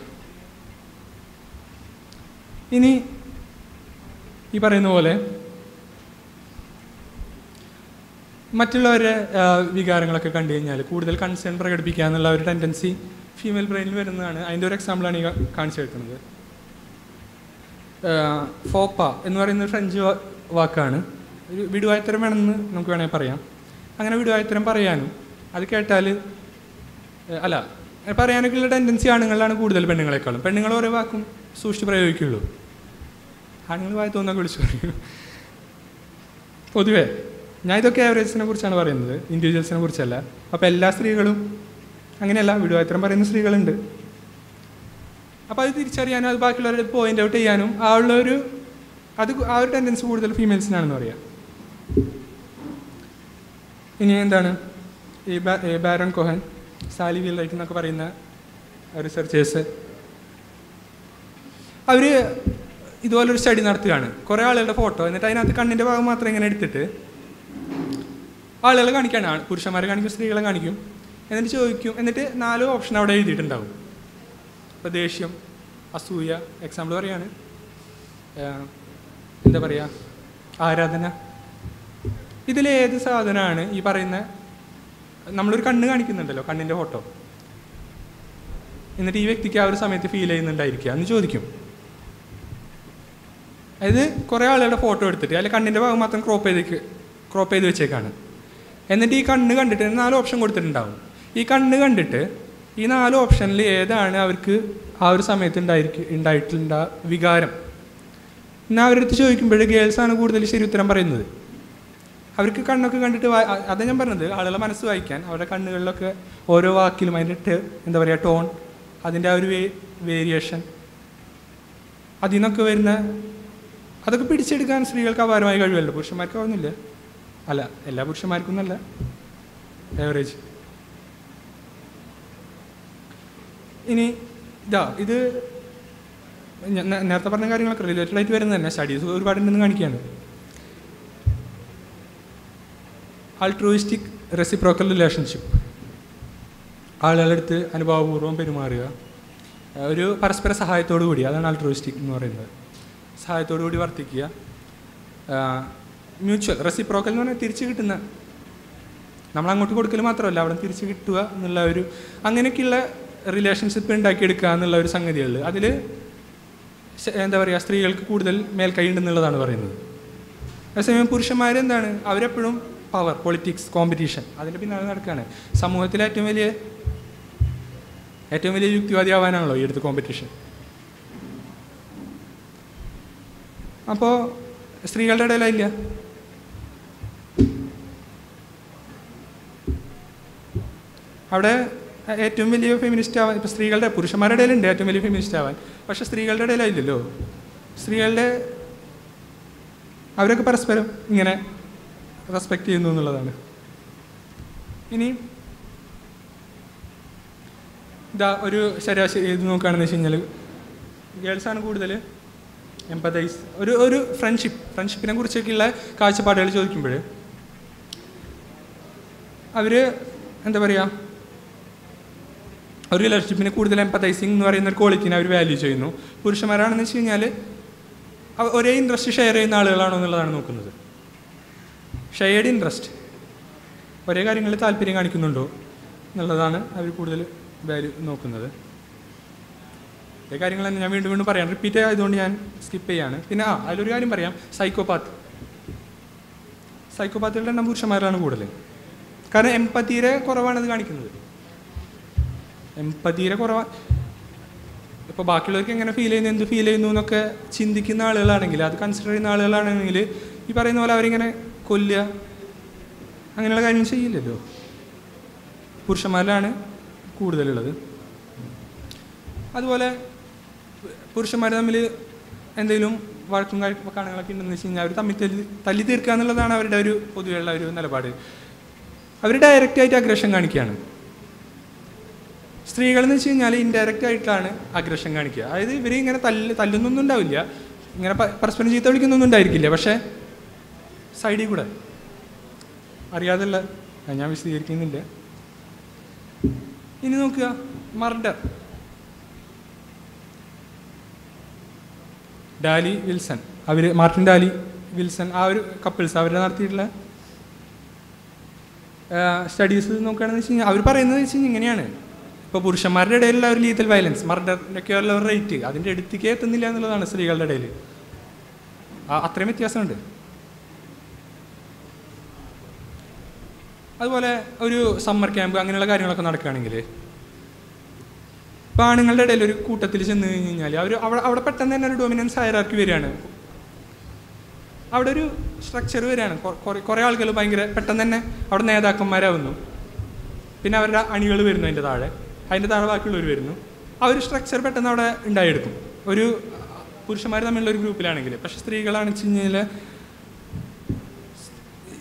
ഇനി ഈ പറയുന്ന പോലെ മറ്റുള്ളവരെ വികാരങ്ങളൊക്കെ കണ്ടു കഴിഞ്ഞാൽ കൂടുതൽ കൺസേൺ പ്രകടിപ്പിക്കുക എന്നുള്ള ഒരു ടെൻഡൻസി ഫീമെയിൽ ബ്രെയിനിൽ വരുന്നതാണ്. അതിന്റെ ഒരു എക്സാമ്പിളാണ് ഈ കാണിച്ചു വെക്കുന്നത് ഫോപ്പ എന്ന് പറയുന്ന ഫ്രഞ്ച് വാക്കാണ്. ഒരു വിടുവായത്തരം വേണമെന്ന് നമുക്ക് വേണമെങ്കിൽ പറയാം. അങ്ങനെ വിടുവായത്തരം പറയാനും അത് കേട്ടാൽ അല്ല പറയാനൊക്കെയുള്ള ടെൻഡൻസി ആണുങ്ങളിലാണ് കൂടുതൽ പെണ്ണുങ്ങളെക്കാളും. പെണ്ണുങ്ങൾ ഓരോ വാക്കും സൂക്ഷിച്ച് പ്രയോഗിക്കുള്ളൂ ആണുങ്ങൾ വായി തോന്നാൻ വിളിച്ചു പറയും. പൊതുവേ ഞാൻ ഇതൊക്കെ ആവറേജിനെ കുറിച്ചാണ് പറയുന്നത് ഇൻഡിവിജ്വൽസിനെ കുറിച്ചല്ല. അപ്പോൾ എല്ലാ സ്ത്രീകളും അങ്ങനെയല്ല വിടുവായത്തരം പറയുന്ന സ്ത്രീകളുണ്ട്. അപ്പോൾ അത് തിരിച്ചറിയാനും അത് ബാക്കിയുള്ളവരുടെ പോയിന്റ് ഔട്ട് ചെയ്യാനും ആ ഉള്ള ഒരു അത് ആ ഒരു ടെൻഡൻസ് കൂടുതൽ ഫീമെയിൽസിനാണെന്ന് പറയാം. ഇനി എന്താണ്? ഈ ബാരൺ കൊഹൻ സാലി വില്ലൈറ്റ് എന്നൊക്കെ പറയുന്ന റിസർച്ചേഴ്സ് അവർ ഇതുപോലൊരു സ്റ്റഡി നടത്തുകയാണ്. കുറേ ആളുകളുടെ ഫോട്ടോ എന്നിട്ട് അതിനകത്ത് കണ്ണിന്റെ ഭാഗം മാത്രം ഇങ്ങനെ എടുത്തിട്ട് ആളുകളെ കാണിക്കാണ്. പുരുഷന്മാരെ കാണിക്കും സ്ത്രീകളെ കാണിക്കും. എന്നിട്ട് ചോദിക്കും. എന്നിട്ട് നാല് ഓപ്ഷൻ അവിടെ എഴുതിയിട്ടുണ്ടാവും. ഇപ്പോൾ ദേഷ്യം അസൂയ എക്സാമ്പിൾ പറയാണ്. എന്താ പറയുക ആരാധന. ഇതിലേത് സാധനമാണ് ഈ പറയുന്ന? നമ്മളൊരു കണ്ണ് കാണിക്കുന്നുണ്ടല്ലോ കണ്ണിന്റെ ഫോട്ടോ എന്നിട്ട് ഈ വ്യക്തിക്ക് ആ ഒരു സമയത്ത് ഫീൽ ചെയ്യുന്നുണ്ടായിരിക്കുക. എന്ന് ചോദിക്കും. അതായത് കുറേ ആളുകളുടെ ഫോട്ടോ എടുത്തിട്ട് അതിൽ കണ്ണിന്റെ ഭാഗം മാത്രം ക്രോപ്പ് ചെയ്ത് ക്രോപ്പ് ചെയ്ത് വെച്ചേക്കാണ്. എന്നിട്ട് ഈ കണ്ണ് കണ്ടിട്ട് നാല് ഓപ്ഷൻ കൊടുത്തിട്ടുണ്ടാവും. ഈ കണ്ണ് കണ്ടിട്ട് ഈ നാല് ഓപ്ഷനിൽ ഏതാണ് അവർക്ക് ആ ഒരു സമയത്ത് ഉണ്ടായിരിക്കും ഉണ്ടായിട്ടുണ്ട വികാരം? എന്നാൽ അവരടുത്ത് ചോദിക്കുമ്പോൾ ഗേൾസാണ് കൂടുതൽ ശരി ഉത്തരം പറയുന്നത്. അവർക്ക് കണ്ണൊക്കെ കണ്ടിട്ട് അതാ ഞാൻ പറഞ്ഞത് ആളുകളെ മനസ്സ് വായിക്കാൻ അവരുടെ കണ്ണുകളിലൊക്കെ ഓരോ വാക്കിലും അതിന്റെ എന്താ പറയുക ടോൺ അതിന്റെ ആ ഒരു വേരിയേഷൻ അതിൽ നിന്നൊക്കെ വരുന്ന അതൊക്കെ പിടിച്ചെടുക്കാൻ സ്ത്രീകൾക്ക് അപാരമായ കഴിവല്ല പുരുഷന്മാർക്ക് ആവുന്നില്ല. അല്ല എല്ലാ പുരുഷന്മാർക്കും എന്നല്ല ഏവറേജ് ഇനി ഇതാ ഇത് നേരത്തെ പറഞ്ഞ കാര്യങ്ങളൊക്കെ റിലേറ്റഡ് ആയിട്ട് വരുന്നത് തന്നെ. സ്റ്റഡീസ് ഒരുപാട് ഉണ്ടെന്ന് കാണിക്കുകയാണ്. ആൾട്രോയിസ്റ്റിക് റെസിപ്രോക്കൽ റിലേഷൻഷിപ്പ് ആളുകളുടെ അടുത്ത് അനുഭാവപൂർവം പെരുമാറുക. ഒരു പരസ്പര സഹായത്തോടു കൂടി അതാണ് ആൾട്രോയിസ്റ്റിക് എന്ന് പറയുന്നത്. സഹായത്തോടു കൂടി വർത്തിക്കുക മ്യൂച്വൽ റെസിപ്രോക്കൽ എന്ന് പറഞ്ഞാൽ തിരിച്ചു കിട്ടുന്ന. നമ്മൾ അങ്ങോട്ട് കൊടുക്കൽ മാത്രമല്ല അവിടെ തിരിച്ച് കിട്ടുക എന്നുള്ള ഒരു അങ്ങനെയൊക്കെയുള്ള റിലേഷൻഷിപ്പ് ഉണ്ടാക്കിയെടുക്കുക എന്നുള്ള ഒരു സംഗതികളിൽ അതിൽ എന്താ പറയുക സ്ത്രീകൾക്ക് കൂടുതൽ മേൽക്കൈ ഉണ്ടെന്നുള്ളതാണ് പറയുന്നത്. അതേസമയം പുരുഷന്മാരെന്താണ് അവരെപ്പോഴും പവർ പൊളിറ്റിക്സ് കോമ്പറ്റീഷൻ അതിന്റെ പിന്നാലെ നടക്കുകയാണ് സമൂഹത്തിലെ ഏറ്റവും വലിയ ഏറ്റവും വലിയ യുക്തിവാദി ആവാനാണല്ലോ ഈ അടുത്ത് കോമ്പറ്റീഷൻ അപ്പോൾ സ്ത്രീകളുടെ ഇടയിലില്ല അവിടെ ഏറ്റവും വലിയ ഫെമിനിസ്റ്റ് ആവാൻ ഇപ്പോൾ സ്ത്രീകളുടെ പുരുഷന്മാരുടെ ഇടയിലുണ്ട് ഏറ്റവും വലിയ ഫെമിനിസ്റ്റ് ആവാൻ. പക്ഷേ സ്ത്രീകളുടെ ഇടയിലായില്ലല്ലോ. സ്ത്രീകളുടെ അവരൊക്കെ പരസ്പരം ഇങ്ങനെ റെസ്പെക്റ്റ് ചെയ്യുന്നു എന്നുള്ളതാണ്. ഇനി ഇതാ ഒരു ശരാശരി ഇത് നോക്കുകയാണെന്ന് വെച്ച് കഴിഞ്ഞാൽ ഗേൾസാണ് കൂടുതൽ എംപതൈസ് ഒരു ഒരു ഫ്രണ്ട്ഷിപ്പ് ഫ്രണ്ട്ഷിപ്പിനെ കുറിച്ചൊക്കെയുള്ള കാഴ്ചപ്പാടുകൾ ചോദിക്കുമ്പോൾ അവർ എന്താ പറയുക ഒരു റിലേഷൻഷിപ്പിന് കൂടുതൽ എംപതൈസിങ് എന്ന് പറയുന്ന ഒരു ക്വാളിറ്റിനെ അവർ വാല്യൂ ചെയ്യുന്നു. പുരുഷന്മാരാണെന്ന് വെച്ച് കഴിഞ്ഞാൽ ഒരേ ഇൻട്രസ്റ്റ് ഷെയർ ചെയ്യുന്ന ആളുകളാണോ എന്നുള്ളതാണ് നോക്കുന്നത്. ഷെയർഡ് ഇൻട്രസ്റ്റ് ഒരേ കാര്യങ്ങളിൽ താല്പര്യം കാണിക്കുന്നുണ്ടോ എന്നുള്ളതാണ് അവർ കൂടുതൽ വാല്യൂ നോക്കുന്നത്. ഇതേ കാര്യങ്ങൾ തന്നെ ഞാൻ വീണ്ടും വീണ്ടും പറയാം. റിപ്പീറ്റ് ആയതുകൊണ്ട് ഞാൻ സ്കിപ്പ് ചെയ്യാണ്. പിന്നെ ആ അതിലൊരു കാര്യം പറയാം. സൈക്കോപാത്ത് സൈക്കോപാത്തുകളുടെ എണ്ണം പുരുഷന്മാരാണ് കൂടുതൽ കാരണം എംപതിയുടെ കുറവാണ് അത് കാണിക്കുന്നത്. എംപതിയുടെ കുറവാണ് ഇപ്പോൾ ബാക്കിയുള്ളവർക്ക് എങ്ങനെ ഫീൽ ചെയ്യുന്നു എന്ത് ഫീൽ ചെയ്യുന്നു എന്നൊക്കെ ചിന്തിക്കുന്ന ആളുകളാണെങ്കിൽ അത് കൺസിഡർ ചെയ്യുന്ന ആളുകളാണെങ്കിൽ ഈ പറയുന്ന പോലെ അവരിങ്ങനെ കൊല്ലുക അങ്ങനെയുള്ള കാര്യങ്ങൾ ചെയ്യില്ലല്ലോ. പുരുഷന്മാരിലാണ് കൂടുതലുള്ളത്. അതുപോലെ പുരുഷന്മാർ തമ്മിൽ എന്തെങ്കിലും വഴക്കും കാണുകളൊക്കെ ഉണ്ടെന്ന് വെച്ച് കഴിഞ്ഞാൽ അവർ തമ്മിൽ തല്ലി തല്ലി തീർക്കുക എന്നുള്ളതാണ് അവരുടെ ഒരു പൊതുവെയുള്ള ഒരു നിലപാട്. അവർ ഡയറക്റ്റ് ആയിട്ട് അഗ്രഷൻ കാണിക്കുകയാണ്. സ്ത്രീകൾ എന്ന് വെച്ച് കഴിഞ്ഞാൽ ഇൻഡയറക്റ്റ് ആയിട്ടാണ് അഗ്രഷൻ കാണിക്കുക. അതായത് ഇവർ ഇങ്ങനെ തല്ല് തല്ലുന്നൊന്നും ഉണ്ടാവില്ല. ഇങ്ങനെ പരസ്പരം ചീത്ത വിളിക്കുന്നൊന്നും ഉണ്ടായിരിക്കില്ല. പക്ഷേ സൈഡിൽ കൂടെ. അറിയാതല്ല ഞാൻ വിശദീകരിക്കുന്നില്ല. ഇനി നോക്കുക. മർഡർ. Daly Wilson. അവർ മാർട്ടിൻ ഡാലി വിൽസൺ ആ ഒരു കപ്പിൾസ് അവർ നടത്തിയിട്ടുള്ള സ്റ്റഡീസ് നോക്കുകയാണെന്ന് വെച്ച് കഴിഞ്ഞാൽ അവർ പറയുന്നത് വെച്ച് കഴിഞ്ഞാൽ ഇങ്ങനെയാണ്. ഇപ്പോൾ പുരുഷന്മാരുടെ ഇടയിലുള്ള ഒരു ലീതൽ വയലൻസ് മർഡറിന്റെയൊക്കെ ഉള്ള ഒരു റേറ്റ് അതിന്റെ അടുത്തേക്ക് എത്തുന്നില്ല എന്നുള്ളതാണ് സ്ത്രീകളുടെ ഇടയിൽ അത്രയും വ്യത്യാസമുണ്ട്. അതുപോലെ ഒരു സമ്മർ ക്യാമ്പ് അങ്ങനെയുള്ള കാര്യങ്ങളൊക്കെ നടക്കുകയാണെങ്കിൽ ഇപ്പോൾ ആണുങ്ങളുടെ ഇടയിൽ ഒരു കൂട്ടത്തിൽ ചെന്ന് കഴിഞ്ഞ് കഴിഞ്ഞാൽ അവർ അവിടെ അവിടെ പെട്ടെന്ന് തന്നെ ഒരു ഡൊമിനൻസ് ഹയറാക്കി വരികയാണ്. അവിടെ ഒരു സ്ട്രക്ചർ വരികയാണ്. കുറേ ആളുകൾ ഭയങ്കര പെട്ടെന്ന് തന്നെ അവിടെ നേതാക്കന്മാരാവുന്നു. പിന്നെ അവരുടെ അണികൾ വരുന്നു അതിന്റെ താഴെ. അതിന്റെ താഴെ ബാക്കിയുള്ളവർ വരുന്നു. ആ ഒരു സ്ട്രക്ചർ പെട്ടെന്ന് അവിടെ ഉണ്ടായെടുക്കും. ഒരു പുരുഷന്മാർ തമ്മിലുള്ള ഒരു ഗ്രൂപ്പിലാണെങ്കിൽ പക്ഷെ സ്ത്രീകളാണെന്ന് വെച്ച് കഴിഞ്ഞാൽ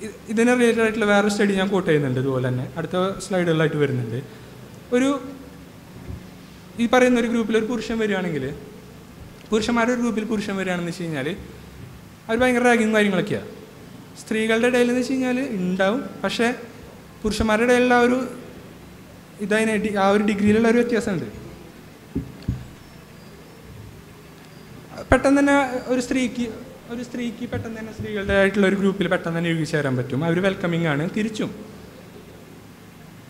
ഇതിനെ ഇതിന് റിലേറ്റഡ് ആയിട്ടുള്ള വേറെ സ്റ്റഡി ഞാൻ കോട്ട് ചെയ്യുന്നുണ്ട് ഇതുപോലെ തന്നെ. അടുത്ത സ്ലൈഡുകളിലായിട്ട് വരുന്നുണ്ട്. ഒരു ഈ പറയുന്ന ഒരു ഗ്രൂപ്പിൽ ഒരു പുരുഷൻ വരികയാണെങ്കിൽ പുരുഷന്മാരുടെ ഒരു ഗ്രൂപ്പിൽ പുരുഷൻ വരികയാണെന്ന് വെച്ച് കഴിഞ്ഞാൽ അവർ ഭയങ്കര റാഗിങ് കാര്യങ്ങളൊക്കെയാണ് സ്ത്രീകളുടെ ഇടയിൽ എന്ന് വെച്ച് കഴിഞ്ഞാൽ ഉണ്ടാവും പക്ഷേ പുരുഷന്മാരുടെ ഇടയിലുള്ള ആ ഒരു ഇതായി ആ ഒരു ഡിഗ്രിയിലുള്ള ഒരു വ്യത്യാസമുണ്ട്. പെട്ടെന്ന് തന്നെ ഒരു സ്ത്രീക്ക് ഒരു സ്ത്രീക്ക് പെട്ടെന്ന് തന്നെ സ്ത്രീകളുടെ ആയിട്ടുള്ള ഒരു ഗ്രൂപ്പിൽ പെട്ടെന്ന് തന്നെ യോഗിച്ചു ചേരാൻ പറ്റും. അവർ വെൽക്കമിങ് ആണ് തിരിച്ചും.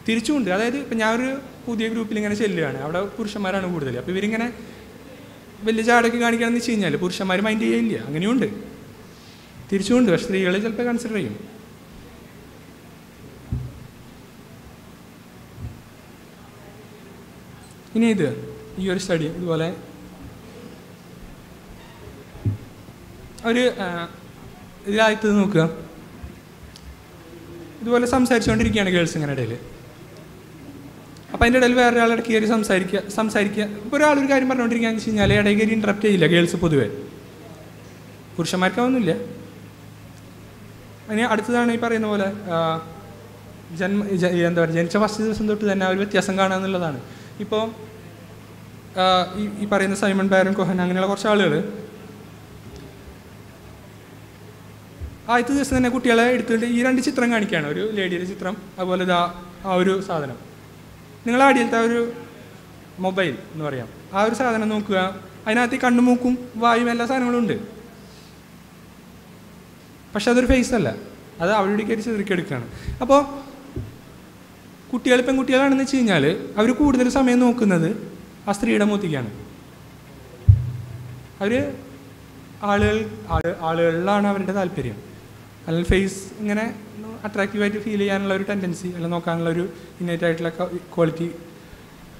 തിരിച്ചുമുണ്ട്. അതായത് ഇപ്പം ഞാൻ ഒരു പുതിയ ഗ്രൂപ്പിൽ ഇങ്ങനെ ചെല്ലുകയാണ്. അവിടെ പുരുഷന്മാരാണ് കൂടുതൽ. അപ്പോൾ ഇവരിങ്ങനെ വലിയ ചാടൊക്കെ കാണിക്കണമെന്ന് വെച്ച് കഴിഞ്ഞാൽ പുരുഷന്മാർ മൈൻഡ് ചെയ്യില്ല അങ്ങനെയുണ്ട്. തിരിച്ചുകൊണ്ട് പക്ഷെ സ്ത്രീകളെ ചിലപ്പോൾ കൺസിഡർ ചെയ്യും. ഇനി ഇത് ഈ ഒരു സ്റ്റഡി ഇതുപോലെ ഒരു ഇതിലാദ്യത്തത് നോക്കുക. ഇതുപോലെ സംസാരിച്ചുകൊണ്ടിരിക്കുകയാണ് ഗേൾസ് ഇങ്ങനെ ഇടയിൽ അപ്പോൾ അതിന്റെ ഇടയിൽ വേറെ ഒരാളുടെ കയറി സംസാരിക്കുക. സംസാരിക്കുക ഇപ്പോൾ ഒരാളൊരു കാര്യം പറഞ്ഞുകൊണ്ടിരിക്കുകയെന്ന് വെച്ച് കഴിഞ്ഞാൽ ഇടയിൽ കയറി ഇൻട്രപ്റ്റ് ചെയ്യില്ല ഗേൾസ് പൊതുവേ. പുരുഷന്മാർക്കാവുന്നില്ല അതിന് അടുത്തതാണ് ഈ പറയുന്ന പോലെ ജന്മ എന്താ പറയുക ജനിച്ച ഫസ്റ്റ് ദിവസം തൊട്ട് തന്നെ ആ ഒരു വ്യത്യാസം കാണുക എന്നുള്ളതാണ്. ഇപ്പോൾ ഈ ഈ പറയുന്ന സൈമൺ ബാരൻ കൊഹൻ അങ്ങനെയുള്ള കുറച്ച് ആളുകൾ ആദ്യത്തെ ദിവസം തന്നെ കുട്ടികളെ എടുത്തുകൊണ്ട് ഈ രണ്ട് ചിത്രം കാണിക്കുകയാണ്. ഒരു ലേഡിയുടെ ചിത്രം അതുപോലെ ആ ഒരു സാധനം. നിങ്ങൾ അടിയിലത്തെ ഒരു മൊബൈൽ എന്ന് പറയാം. ആ ഒരു സാധനം നോക്കുക. അതിനകത്ത് ഈ കണ്ണും മൂക്കും വായും എല്ലാ സാധനങ്ങളും ഉണ്ട്. പക്ഷെ അതൊരു ഫേസ് അല്ല. അത് അവിടെ കയറി ചെറുക്കിയെടുക്കുകയാണ് അപ്പോൾ കുട്ടികൾ പെൺകുട്ടികളാണെന്ന് വെച്ച് കഴിഞ്ഞാൽ അവർ കൂടുതൽ സമയം നോക്കുന്നത് ആ സ്ത്രീയുടെ മൂത്തിക്കാണ്. അവർ ആളുകൾ ആൾ ആളുകളിലാണ് അവരുടെ താല്പര്യം. അല്ലെങ്കിൽ ഫേസ് ഇങ്ങനെ അട്രാക്റ്റീവായിട്ട് ഫീൽ ചെയ്യാനുള്ള ഒരു ടെൻഡൻസി അല്ലെങ്കിൽ നോക്കാനുള്ള ഒരു ഇന്നേറ്റ് ആയിട്ടുള്ള ക്വാളിറ്റി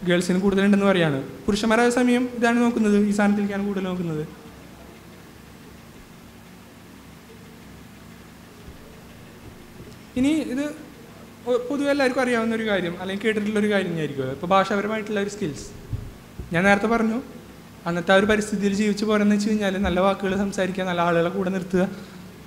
ഗേൾസിന് കൂടുതലുണ്ടെന്ന് പറയാണ്. പുരുഷന്മാരായ സമയം ഇതാണ് നോക്കുന്നത് ഈ സാധനത്തിലേക്കാണ് കൂടുതൽ നോക്കുന്നത്. ഇനി ഇത് പൊതുവെ എല്ലാവർക്കും അറിയാവുന്ന ഒരു കാര്യം അല്ലെങ്കിൽ കേട്ടിട്ടുള്ള ഒരു കാര്യം തന്നെയായിരിക്കും ഇപ്പോൾ ഭാഷാപരമായിട്ടുള്ള ഒരു സ്കിൽസ് ഞാൻ നേരത്തെ പറഞ്ഞു അന്നത്തെ ആ ഒരു പരിസ്ഥിതിയിൽ ജീവിച്ച് പോരെന്ന് വെച്ച് കഴിഞ്ഞാൽ നല്ല വാക്കുകൾ സംസാരിക്കുക നല്ല ആളുകളെ കൂടെ നിർത്തുക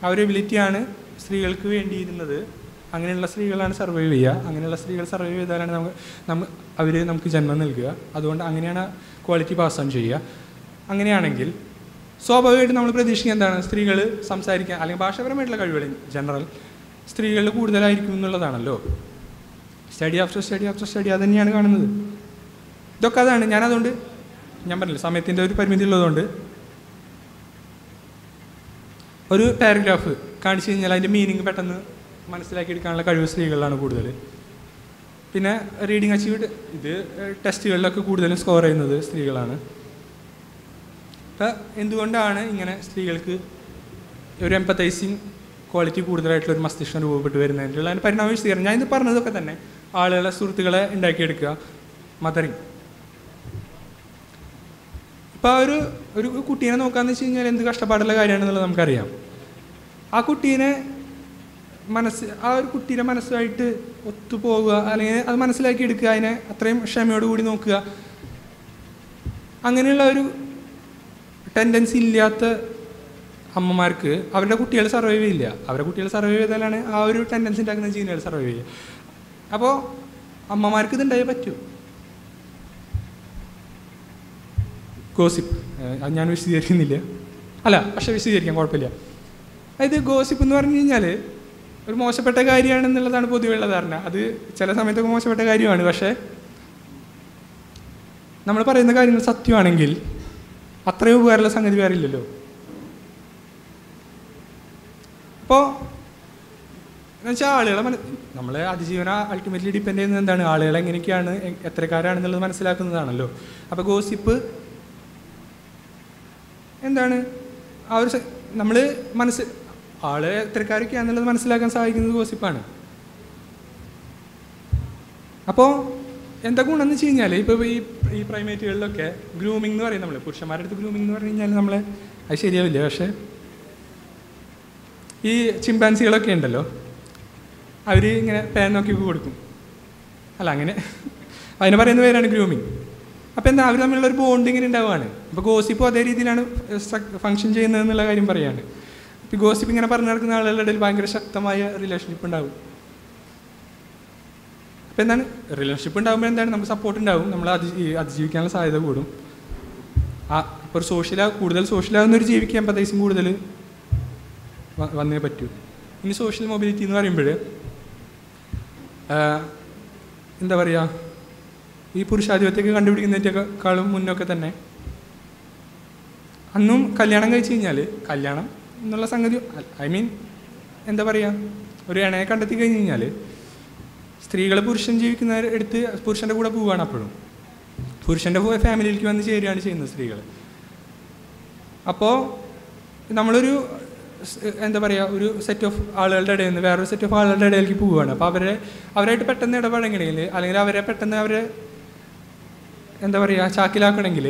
ആ ഒരു എബിലിറ്റിയാണ് സ്ത്രീകൾക്ക് വേണ്ടിയിരുന്നത് അങ്ങനെയുള്ള സ്ത്രീകളാണ് സർവൈവ് ചെയ്യുക. അങ്ങനെയുള്ള സ്ത്രീകൾ സർവൈവ് ചെയ്താലാണ് നമുക്ക് നമ്മൾ അവർ നമുക്ക് ജന്മം നൽകുക. അതുകൊണ്ട് അങ്ങനെയാണ് ക്വാളിറ്റി പാസ് ഓൺ ചെയ്യുക. അങ്ങനെയാണെങ്കിൽ സ്വാഭാവികമായിട്ട് നമ്മൾ പ്രതീക്ഷിക്കുക എന്താണ്? സ്ത്രീകൾ സംസാരിക്കാൻ അല്ലെങ്കിൽ ഭാഷാപരമായിട്ടുള്ള കഴിവുകൾ ജനറൽ സ്ത്രീകളിൽ കൂടുതലായിരിക്കും എന്നുള്ളതാണല്ലോ. Study after study after study അത് തന്നെയാണ് കാണുന്നത്. ഇതൊക്കെ അതാണ്. ഞാനതുകൊണ്ട് ഞാൻ പറഞ്ഞില്ല സമയത്തിന്റെ ഒരു പരിമിതി ഉള്ളതുകൊണ്ട് ഒരു പാരഗ്രാഫ് കാണിച്ചു കഴിഞ്ഞാൽ അതിന്റെ മീനിങ് പെട്ടെന്ന് മനസ്സിലാക്കി എടുക്കാനുള്ള കഴിവ് സ്ത്രീകളിലാണ് കൂടുതൽ. പിന്നെ റീഡിങ് അച്ചീവ്ഡ് ഇത് ടെസ്റ്റുകളിലൊക്കെ കൂടുതലും സ്കോർ ചെയ്യുന്നത് സ്ത്രീകളാണ്. അപ്പം എന്തുകൊണ്ടാണ് ഇങ്ങനെ സ്ത്രീകൾക്ക് ഒരു എംപത്തൈസിങ് ക്വാളിറ്റി കൂടുതലായിട്ടുള്ള ഒരു മസ്തിഷ്കം രൂപപ്പെട്ട് വരുന്നതിനുള്ള അതിന് പരിണാമ വിശദീകരണം. ഞാൻ ഇത് പറഞ്ഞതൊക്കെ തന്നെ ആളുകളെ സുഹൃത്തുക്കളെ ഉണ്ടാക്കിയെടുക്കുക. മദറിങ് ഇപ്പോൾ ആ ഒരു ഒരു കുട്ടീനെ നോക്കാന്ന് വെച്ച് കഴിഞ്ഞാൽ എന്ത് കഷ്ടപ്പാടുള്ള കാര്യമാണെന്നുള്ളത് നമുക്കറിയാം. ആ കുട്ടീനെ മനസ്സ് ആ ഒരു കുട്ടീനെ മനസ്സുമായിട്ട് ഒത്തുപോകുക അല്ലെങ്കിൽ അത് മനസ്സിലാക്കി എടുക്കുക അതിനെ അത്രയും ക്ഷമയോടുകൂടി നോക്കുക. അങ്ങനെയുള്ള ഒരു ടെൻഡൻസി ഇല്ലാത്ത അമ്മമാർക്ക് അവരുടെ കുട്ടികൾ സർവൈവ് ചെയ്യില്ല. അവരുടെ കുട്ടികൾ സർവൈവ് ചെയ്താലാണ് ആ ഒരു ടെൻഡൻസി ഉണ്ടാക്കുന്ന ജീനുകൾ സർവൈവ് ചെയ്യുക. അപ്പോൾ അമ്മമാർക്ക് ഇതുണ്ടായേ പറ്റൂ. ഗോസിപ്പ് ഞാൻ വിശദീകരിക്കുന്നില്ല. അല്ല പക്ഷെ വിശദീകരിക്കാം കുഴപ്പമില്ല. അതായത് ഗോസിപ്പ് എന്ന് പറഞ്ഞു കഴിഞ്ഞാൽ ഒരു മോശപ്പെട്ട കാര്യമാണെന്നുള്ളതാണ് പൊതുവെയുള്ള ധാരണ. അത് ചില സമയത്തൊക്കെ മോശപ്പെട്ട കാര്യമാണ്. പക്ഷേ നമ്മൾ പറയുന്ന കാര്യങ്ങൾ സത്യമാണെങ്കിൽ അത്രയും ഉപകാരമുള്ള സംഗതി വേറെ ഇല്ലല്ലോ. അപ്പോൾ എന്നുവെച്ചാൽ ആളുകളെ മന നമ്മളെ അതിജീവന അൾട്ടിമേറ്റ്ലി ഡിപ്പെൻഡ് ചെയ്യുന്നത് എന്താണ്? ആളുകൾ എങ്ങനെയൊക്കെയാണ് എത്രക്കാരാണെന്നുള്ളത് മനസ്സിലാക്കുന്നതാണല്ലോ. അപ്പോൾ ഗോസിപ്പ് എന്താണ്? ആ ഒരു നമ്മൾ മനസ്സ് ആൾ എന്നുള്ളത് മനസ്സിലാക്കാൻ സഹായിക്കുന്നത് ഗോസിപ്പാണ്. അപ്പോൾ എന്താ ഗുണം എന്ന് വെച്ച് കഴിഞ്ഞാൽ ഇപ്പോൾ ഈ ഈ പ്രൈമേറ്റുകളിലൊക്കെ ഗ്രൂമിംഗ് എന്ന് പറയും നമ്മൾ പുരുഷന്മാരുടെ അടുത്ത് ഗ്രൂമിംഗ് എന്ന് പറഞ്ഞു കഴിഞ്ഞാൽ നമ്മളെ അത് ശരിയാവില്ല. പക്ഷേ ഈ ചിമ്പാൻസികളൊക്കെ ഉണ്ടല്ലോ അവർ ഇങ്ങനെ പേൻ നോക്കി കൊടുക്കും. അല്ല അങ്ങനെ. അതിന് പറയുന്ന പേരാണ് ഗ്രൂമിങ് അപ്പോൾ എന്താ അവർ തമ്മിലുള്ള ഒരു ബോണ്ട് ഇങ്ങനെ ഉണ്ടാവുകയാണ്. അപ്പോൾ ഗോസിപ്പും അതേ രീതിയിലാണ് ഫങ്ഷൻ ചെയ്യുന്നത് എന്നുള്ള കാര്യം പറയാണ്. ഇപ്പോൾ ഗോസിപ്പ് ഇങ്ങനെ പറഞ്ഞു നടക്കുന്ന ആളുകളുടെ ഇടയിൽ ഭയങ്കര ശക്തമായ റിലേഷൻഷിപ്പ് ഉണ്ടാവും. അപ്പോൾ എന്താണ്? റിലേഷൻഷിപ്പ് ഉണ്ടാകുമ്പോൾ എന്താണ്? നമുക്ക് സപ്പോർട്ട് ഉണ്ടാവും. നമ്മൾ അതി അതിജീവിക്കാനുള്ള സാധ്യത കൂടും. ആ ഇപ്പോൾ ഒരു സോഷ്യലാ കൂടുതൽ സോഷ്യലാകുന്ന ഒരു ജീവിക്ക് എമ്പതൈസും കൂടുതൽ വന്നേ പറ്റൂ. ഇനി സോഷ്യൽ മൊബിലിറ്റി എന്ന് പറയുമ്പോൾ എന്താ പറയുക ഈ പുരുഷാധിപത്യമൊക്കെ കണ്ടുപിടിക്കുന്നതിന്റെക്കാളും മുന്നൊക്കെ തന്നെ അന്നും കല്യാണം കഴിച്ച് കഴിഞ്ഞാൽ കല്യാണം എന്നുള്ള സംഗതി ഐ മീൻ എന്താ പറയുക ഒരു ഇണയെ കണ്ടെത്തി കഴിഞ്ഞ് കഴിഞ്ഞാൽ സ്ത്രീകൾ പുരുഷൻ ജീവിക്കുന്ന എടുത്ത് പുരുഷന്റെ കൂടെ പോവുകയാണ് അപ്പോഴും. പുരുഷന്റെ ഫാമിലിയിലേക്ക് വന്ന് ചേരുകയാണ് ചെയ്യുന്നത് സ്ത്രീകൾ അപ്പോൾ നമ്മളൊരു എന്താ പറയുക ഒരു സെറ്റ് ഓഫ് ആളുകളുടെ ഇടയിൽ നിന്ന് വേറൊരു സെറ്റ് ഓഫ് ആളുകളുടെ ഇടയിലേക്ക് പോവുകയാണ് അപ്പോൾ അവരെ അവരായിട്ട് പെട്ടെന്ന് ഇടപെടണമെങ്കിൽ അല്ലെങ്കിൽ അവരെ പെട്ടെന്ന് അവരെ എന്താ പറയുക ചാക്കിലാക്കണമെങ്കിൽ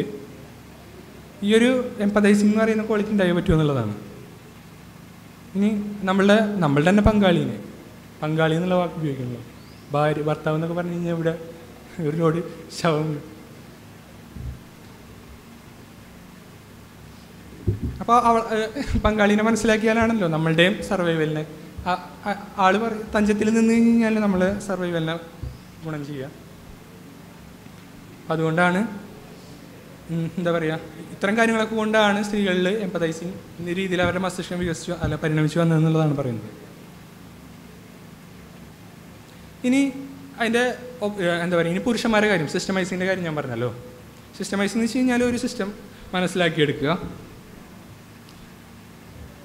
ഈ ഒരു എംപതൈസിംഗ് എന്ന് പറയുന്ന ക്വാളിറ്റി ഉണ്ടായി പറ്റൂ എന്നുള്ളതാണ്. ഇനി നമ്മളുടെ നമ്മളുടെ തന്നെ പങ്കാളിനെ. പങ്കാളി എന്നുള്ള വാക്ക് ഉപയോഗിക്കുന്നു ഭാര്യ ഭർത്താവ് എന്നൊക്കെ പറഞ്ഞു കഴിഞ്ഞാൽ ഇവിടെ ഒരു ശവം അപ്പോൾ അവൾ പങ്കാളിനെ മനസ്സിലാക്കിയാലാണല്ലോ നമ്മളുടെയും സർവൈവലിനെ ആൾ പറ തഞ്ചത്തിൽ നിന്ന് കഴിഞ്ഞാൽ നമ്മൾ സർവൈവലിനെ ഗുണം ചെയ്യുക. അതുകൊണ്ടാണ് എന്താ പറയുക ഇത്തരം കാര്യങ്ങളൊക്കെ കൊണ്ടാണ് സ്ത്രീകളിൽ എംപതൈസിങ് എന്ന രീതിയിൽ അവരുടെ മസ്തിഷ്കം വികസിച്ചു അല്ല പരിണമിച്ചു വന്നതെന്നുള്ളതാണ് പറയുന്നത്. ഇനി അതിന്റെ എന്താ പറയുക ഇനി പുരുഷന്മാരുടെ കാര്യം സിസ്റ്റമൈസിങ്ങിന്റെ കാര്യം ഞാൻ പറഞ്ഞല്ലോ. സിസ്റ്റമൈസിങ് എന്ന് വെച്ച് കഴിഞ്ഞാൽ ഒരു സിസ്റ്റം മനസ്സിലാക്കിയെടുക്കുക.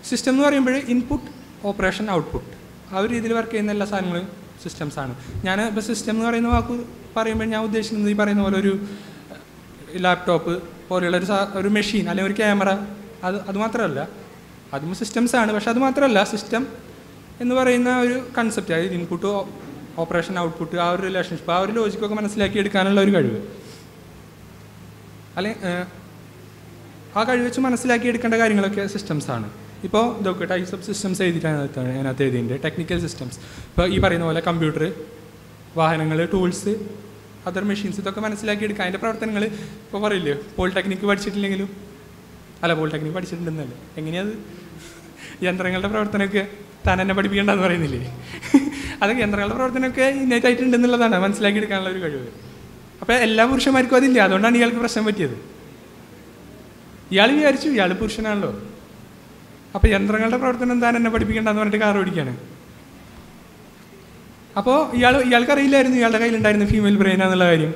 സിസ്റ്റം എന്ന് പറയുമ്പോൾ ഇൻപുട്ട് ഓപ്പറേഷൻ ഔട്ട്പുട്ട് ആ ഒരു രീതിയിൽ വർക്ക് ചെയ്യുന്ന എല്ലാ സാധനങ്ങളും സിസ്റ്റംസാണ് ഞാൻ ഇപ്പോൾ സിസ്റ്റം എന്ന് പറയുന്ന വാക്ക് പറയുമ്പോൾ ഞാൻ ഉദ്ദേശിക്കുന്നത് ഈ പറയുന്ന പോലെ ഒരു ലാപ്ടോപ്പ് പോലെയുള്ള ഒരു ഒരു മെഷീൻ അല്ലെങ്കിൽ ഒരു ക്യാമറ അത് അതുമാത്രമല്ല അതും സിസ്റ്റംസ് ആണ്. പക്ഷെ അത് മാത്രമല്ല സിസ്റ്റം എന്ന് പറയുന്ന ഒരു കൺസെപ്റ്റ് അതായത് ഇൻപുട്ട് ഓപ്പറേഷൻ ഔട്ട്പുട്ട് ആ ഒരു റിലേഷൻഷിപ്പ് ആ ഒരു ലോജിക്കൊക്കെ മനസ്സിലാക്കി എടുക്കാനുള്ള ഒരു കഴിവ്. അല്ലെ ആ കഴിവ് വെച്ച് മനസ്സിലാക്കി എടുക്കേണ്ട കാര്യങ്ങളൊക്കെ സിസ്റ്റംസ് ആണ്. ഇപ്പോൾ ഇതൊക്കെ ടൈപ്സ് ഓഫ് സിസ്റ്റംസ് എഴുതിയിട്ടാണ് അതിനകത്ത് എഴുതിയിട്ടുണ്ട്. ടെക്നിക്കൽ സിസ്റ്റംസ് ഇപ്പോൾ ഈ പറയുന്ന പോലെ കമ്പ്യൂട്ടർ വാഹനങ്ങൾ ടൂൾസ് അതർ മെഷീൻസ് ഇതൊക്കെ മനസ്സിലാക്കിയെടുക്കുക അതിന്റെ പ്രവർത്തനങ്ങൾ ഇപ്പോൾ പറയില്ലേ പോളിടെക്നിക്ക് പഠിച്ചിട്ടില്ലെങ്കിലും? അല്ല പോളിടെക്നിക്ക് പഠിച്ചിട്ടുണ്ടെന്നല്ലേ. എങ്ങനെയത് യന്ത്രങ്ങളുടെ പ്രവർത്തനമൊക്കെ താൻ എന്നെ പഠിപ്പിക്കേണ്ടെന്ന് പറയുന്നില്ലേ? അതൊക്കെ യന്ത്രങ്ങളുടെ പ്രവർത്തനമൊക്കെ ഇന്നേറ്റായിട്ടുണ്ടെന്നുള്ളതാണ് മനസ്സിലാക്കിയെടുക്കാനുള്ള ഒരു കഴിവ്. അപ്പോൾ എല്ലാ പുരുഷന്മാർക്കും അതില്ല. അതുകൊണ്ടാണ് ഇയാൾക്ക് പ്രശ്നം പറ്റിയത്. ഇയാൾ വിചാരിച്ചു ഇയാൾ പുരുഷനാണല്ലോ. അപ്പോൾ യന്ത്രങ്ങളുടെ പ്രവർത്തനം താൻ എന്നെ പഠിപ്പിക്കേണ്ടെന്ന് പറഞ്ഞിട്ട് കാർ ഓടിക്കുകയാണ് അപ്പോൾ ഇയാൾ ഇയാൾക്ക് അറിയില്ലായിരുന്നു ഇയാളുടെ കയ്യിലുണ്ടായിരുന്ന ഫീമെയിൽ ബ്രെയിൻ എന്നുള്ള കാര്യം.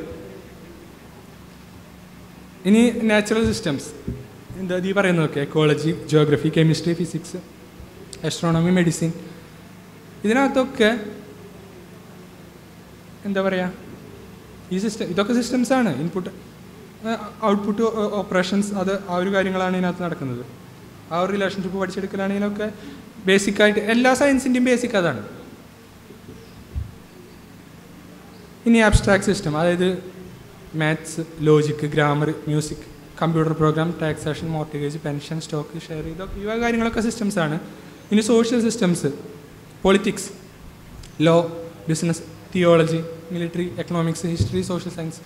ഇനി നാച്ചുറൽ സിസ്റ്റംസ് എന്താ ഈ പറയുന്നതൊക്കെ ecology geography chemistry physics astronomy medicine ഇതിനകത്തൊക്കെ എന്താ പറയുക ഈ സിസ്റ്റം ഇതൊക്കെ സിസ്റ്റംസ് ആണ്. ഇൻപുട്ട് ഔട്ട്പുട്ട് ഓപ്പറേഷൻസ് അത് ആ ഒരു കാര്യങ്ങളാണ് ഇതിനകത്ത് നടക്കുന്നത്. ആ ഒരു റിലേഷൻഷിപ്പ് പഠിച്ചെടുക്കലാണെങ്കിലൊക്കെ ബേസിക്കായിട്ട് എല്ലാ സയൻസിന്റെയും ബേസിക് അതാണ്. ഇനി ആബ്സ്ട്രാക്ട് സിസ്റ്റം അതായത് maths logic grammar music computer program taxation mortgage pension stock share ഇതൊക്കെ ഇവ കാര്യങ്ങളൊക്കെ സിസ്റ്റംസ് ആണ്. ഇനി social systems politics law business theology military economics history social science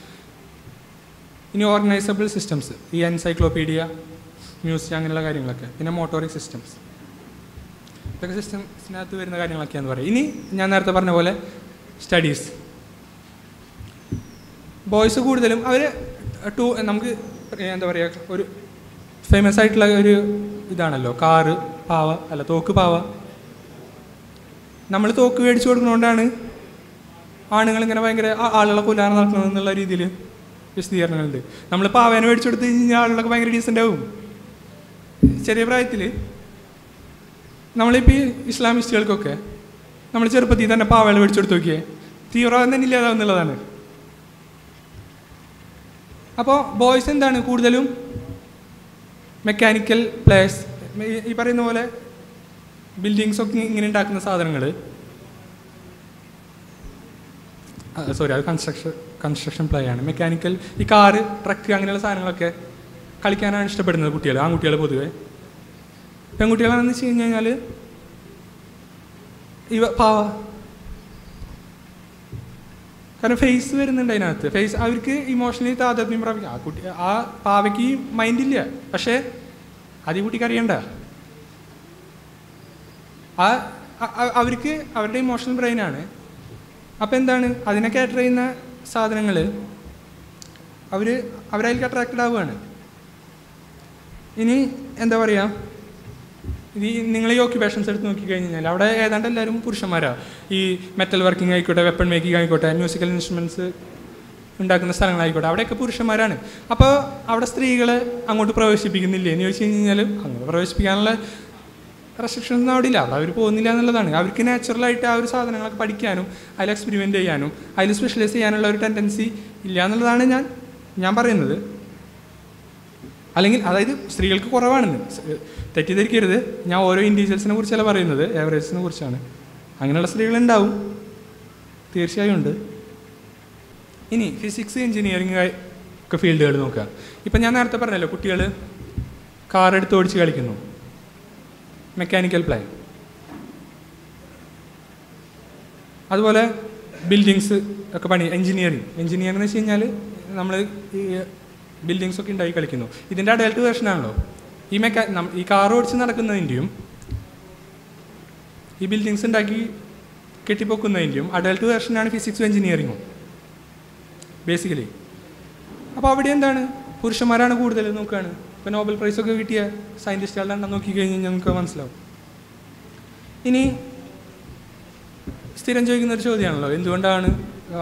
ഇനി ഓർഗനൈസബിൾ സിസ്റ്റംസ് ഈ എൻസൈക്ലോപീഡിയ മ്യൂസിയം അങ്ങനെയുള്ള കാര്യങ്ങളൊക്കെ. പിന്നെ മോട്ടോറിക് സിസ്റ്റംസ് ഇതൊക്കെ സിസ്റ്റംസിനകത്ത് വരുന്ന കാര്യങ്ങളൊക്കെയാണെന്ന് പറയും. ഇനി ഞാൻ നേരത്തെ പറഞ്ഞ പോലെ സ്റ്റഡീസ് ബോയ്സ് കൂടുതലും അവർ ടു നമുക്ക് എന്താ പറയുക ഒരു ഫേമസ് ആയിട്ടുള്ള ഒരു ഇതാണല്ലോ കാറ് പാവ അല്ല തോക്ക് പാവ. നമ്മൾ തോക്ക് മേടിച്ചു കൊടുക്കുന്നതുകൊണ്ടാണ് ആണുങ്ങൾ ഇങ്ങനെ ഭയങ്കര ആളുകളെ കൊല്ലാൻ നടക്കുന്നത് എന്നുള്ള രീതിയിൽ വിശദീകരണങ്ങളുണ്ട്. നമ്മൾ പാവേനെ മേടിച്ചു കൊടുത്ത് കഴിഞ്ഞാൽ ആളുകളൊക്കെ ഭയങ്കര ഡീസന്റ് ആവും. ചെറിയ പ്രായത്തിൽ നമ്മളിപ്പോൾ ഈ ഇസ്ലാമിസ്റ്റുകൾക്കൊക്കെ നമ്മൾ ചെറുപ്പത്തിൽ തന്നെ പാവകളെ മേടിച്ചു കൊടുത്ത് നോക്കിയേ. തീവ്രവാദം തന്നെ ഇല്ലാതാവുന്നുള്ളതാണ്. അപ്പോൾ ബോയ്സ് എന്താണ് കൂടുതലും? മെക്കാനിക്കൽ പ്ലേസ് ഈ പറയുന്ന പോലെ ബിൽഡിങ്സ് ഒക്കെ ഇങ്ങനെ ഉണ്ടാക്കുന്ന സാധനങ്ങൾ സോറി അത് കൺസ്ട്രക്ഷൻ കൺസ്ട്രക്ഷൻ പ്ലേ ആണ്. മെക്കാനിക്കൽ ഈ കാറ് ട്രക്ക് അങ്ങനെയുള്ള സാധനങ്ങളൊക്കെ കളിക്കാനാണ് ഇഷ്ടപ്പെടുന്നത് കുട്ടികൾ ആൺകുട്ടികൾ പൊതുവെ. പെൺകുട്ടികളാണെന്ന് വെച്ച് കഴിഞ്ഞ് കഴിഞ്ഞാൽ ഇവ പാവ കാരണം ഫേസ് വരുന്നുണ്ട് അതിനകത്ത്. ഫേസ് അവർക്ക് ഇമോഷണലി താതാത്മ്യം പ്രാപിക്കും. ആ കുട്ടി ആ പാവയ്ക്ക് മൈൻഡില്ല പക്ഷേ അത് ഈ കുട്ടിക്ക് അറിയണ്ട. ആ അവർക്ക് അവരുടെ ഇമോഷണൽ ബ്രെയിനാണ് അപ്പം എന്താണ്? അതിനെ കാറ്റർ ചെയ്യുന്ന സാധനങ്ങൾ അവർ അവരതിലേക്ക് അട്രാക്റ്റഡ് ആവുകയാണ്. ഇനി എന്താ പറയുക ഈ നിങ്ങൾ ഈ ഓക്യുപേഷൻസ് എടുത്ത് നോക്കിക്കഴിഞ്ഞാൽ അവിടെ ഏതാണ്ട് എല്ലാവരും പുരുഷന്മാരാണ് ഈ മെറ്റൽ വർക്കിംഗ് ആയിക്കോട്ടെ വെപ്പൺ മേക്കിംഗ് ആയിക്കോട്ടെ മ്യൂസിക്കൽ ഇൻസ്ട്രുമെന്റ്സ് ഉണ്ടാക്കുന്ന സ്ഥലങ്ങളായിക്കോട്ടെ അവിടെയൊക്കെ പുരുഷന്മാരാണ്. അപ്പോൾ അവിടെ സ്ത്രീകളെ അങ്ങോട്ട് പ്രവേശിപ്പിക്കുന്നില്ലേ? എന്ന് ചോദിച്ചു കഴിഞ്ഞാൽ അങ്ങോട്ട് പ്രവേശിപ്പിക്കാനുള്ള റെസ്ട്രിക്ഷൻസ് അവിടെ ഇല്ല. അവിടെ അവർ പോകുന്നില്ല എന്നുള്ളതാണ്. അവർക്ക് നാച്ചുറലായിട്ട് ആ ഒരു സാധനങ്ങളൊക്കെ പഠിക്കാനും അതിൽ എക്സ്പെരിമെന്റ് ചെയ്യാനും അതിൽ സ്പെഷ്യലൈസ് ചെയ്യാനുള്ള ഒരു ടെൻഡൻസി ഇല്ല എന്നുള്ളതാണ് ഞാൻ ഞാൻ പറയുന്നത്. അല്ലെങ്കിൽ അതായത് സ്ത്രീകൾക്ക് കുറവാണെന്ന്. തെറ്റിദ്ധരിക്കരുത്. ഞാൻ ഓരോ ഇൻഡിവിജ്വൽസിനെ കുറിച്ചല്ല പറയുന്നത്? ഏവറേജിനെ കുറിച്ചാണ്. അങ്ങനെയുള്ള സ്ത്രീകളുണ്ടാവും. തീർച്ചയായും ഉണ്ട്. ഇനി ഫിസിക്സ് എഞ്ചിനീയറിംഗ് ഒക്കെ ഫീൽഡുകൾ നോക്കുക. ഇപ്പം ഞാൻ നേരത്തെ പറഞ്ഞല്ലോ കുട്ടികൾ കാർ എടുത്ത് ഓടിച്ച് കളിക്കുന്നു. മെക്കാനിക്കൽ പ്ലാൻ അതുപോലെ ബിൽഡിങ്സ് ഒക്കെ പണി എഞ്ചിനീയറിങ് എഞ്ചിനീയറിംഗ് എന്ന് വെച്ച് കഴിഞ്ഞാൽ നമ്മൾ ഈ ബിൽഡിങ്സ് ഉണ്ടാക്കി കളിക്കുന്നു. ഇതിന്റെ അഡൽട്ട് വേർഷനാണല്ലോ ഈ മെക്കാ ഈ കാർ ഓടിച്ച് നടക്കുന്നതിന്റെയും ഈ ബിൽഡിങ്സ് ഉണ്ടാക്കി കെട്ടിപ്പൊക്കുന്നതിന്റെയും അഡൽട്ട് വേർഷനാണ് ഫിസിക്സും എഞ്ചിനീയറിങ്ങും ബേസിക്കലി അപ്പോൾ അവിടെ എന്താണ്? പുരുഷന്മാരാണ് കൂടുതൽ നോക്കുകയാണ് ഇപ്പോൾ നോബൽ പ്രൈസ് ഒക്കെ കിട്ടിയ സയന്റിസ്റ്റുകളുടെ എണ്ണം നോക്കി കഴിഞ്ഞ് കഴിഞ്ഞാൽ നമുക്ക് മനസ്സിലാവും. ഇനി സ്ഥിരം ചോദിക്കുന്ന ഒരു ചോദ്യമാണല്ലോ. എന്തുകൊണ്ടാണ്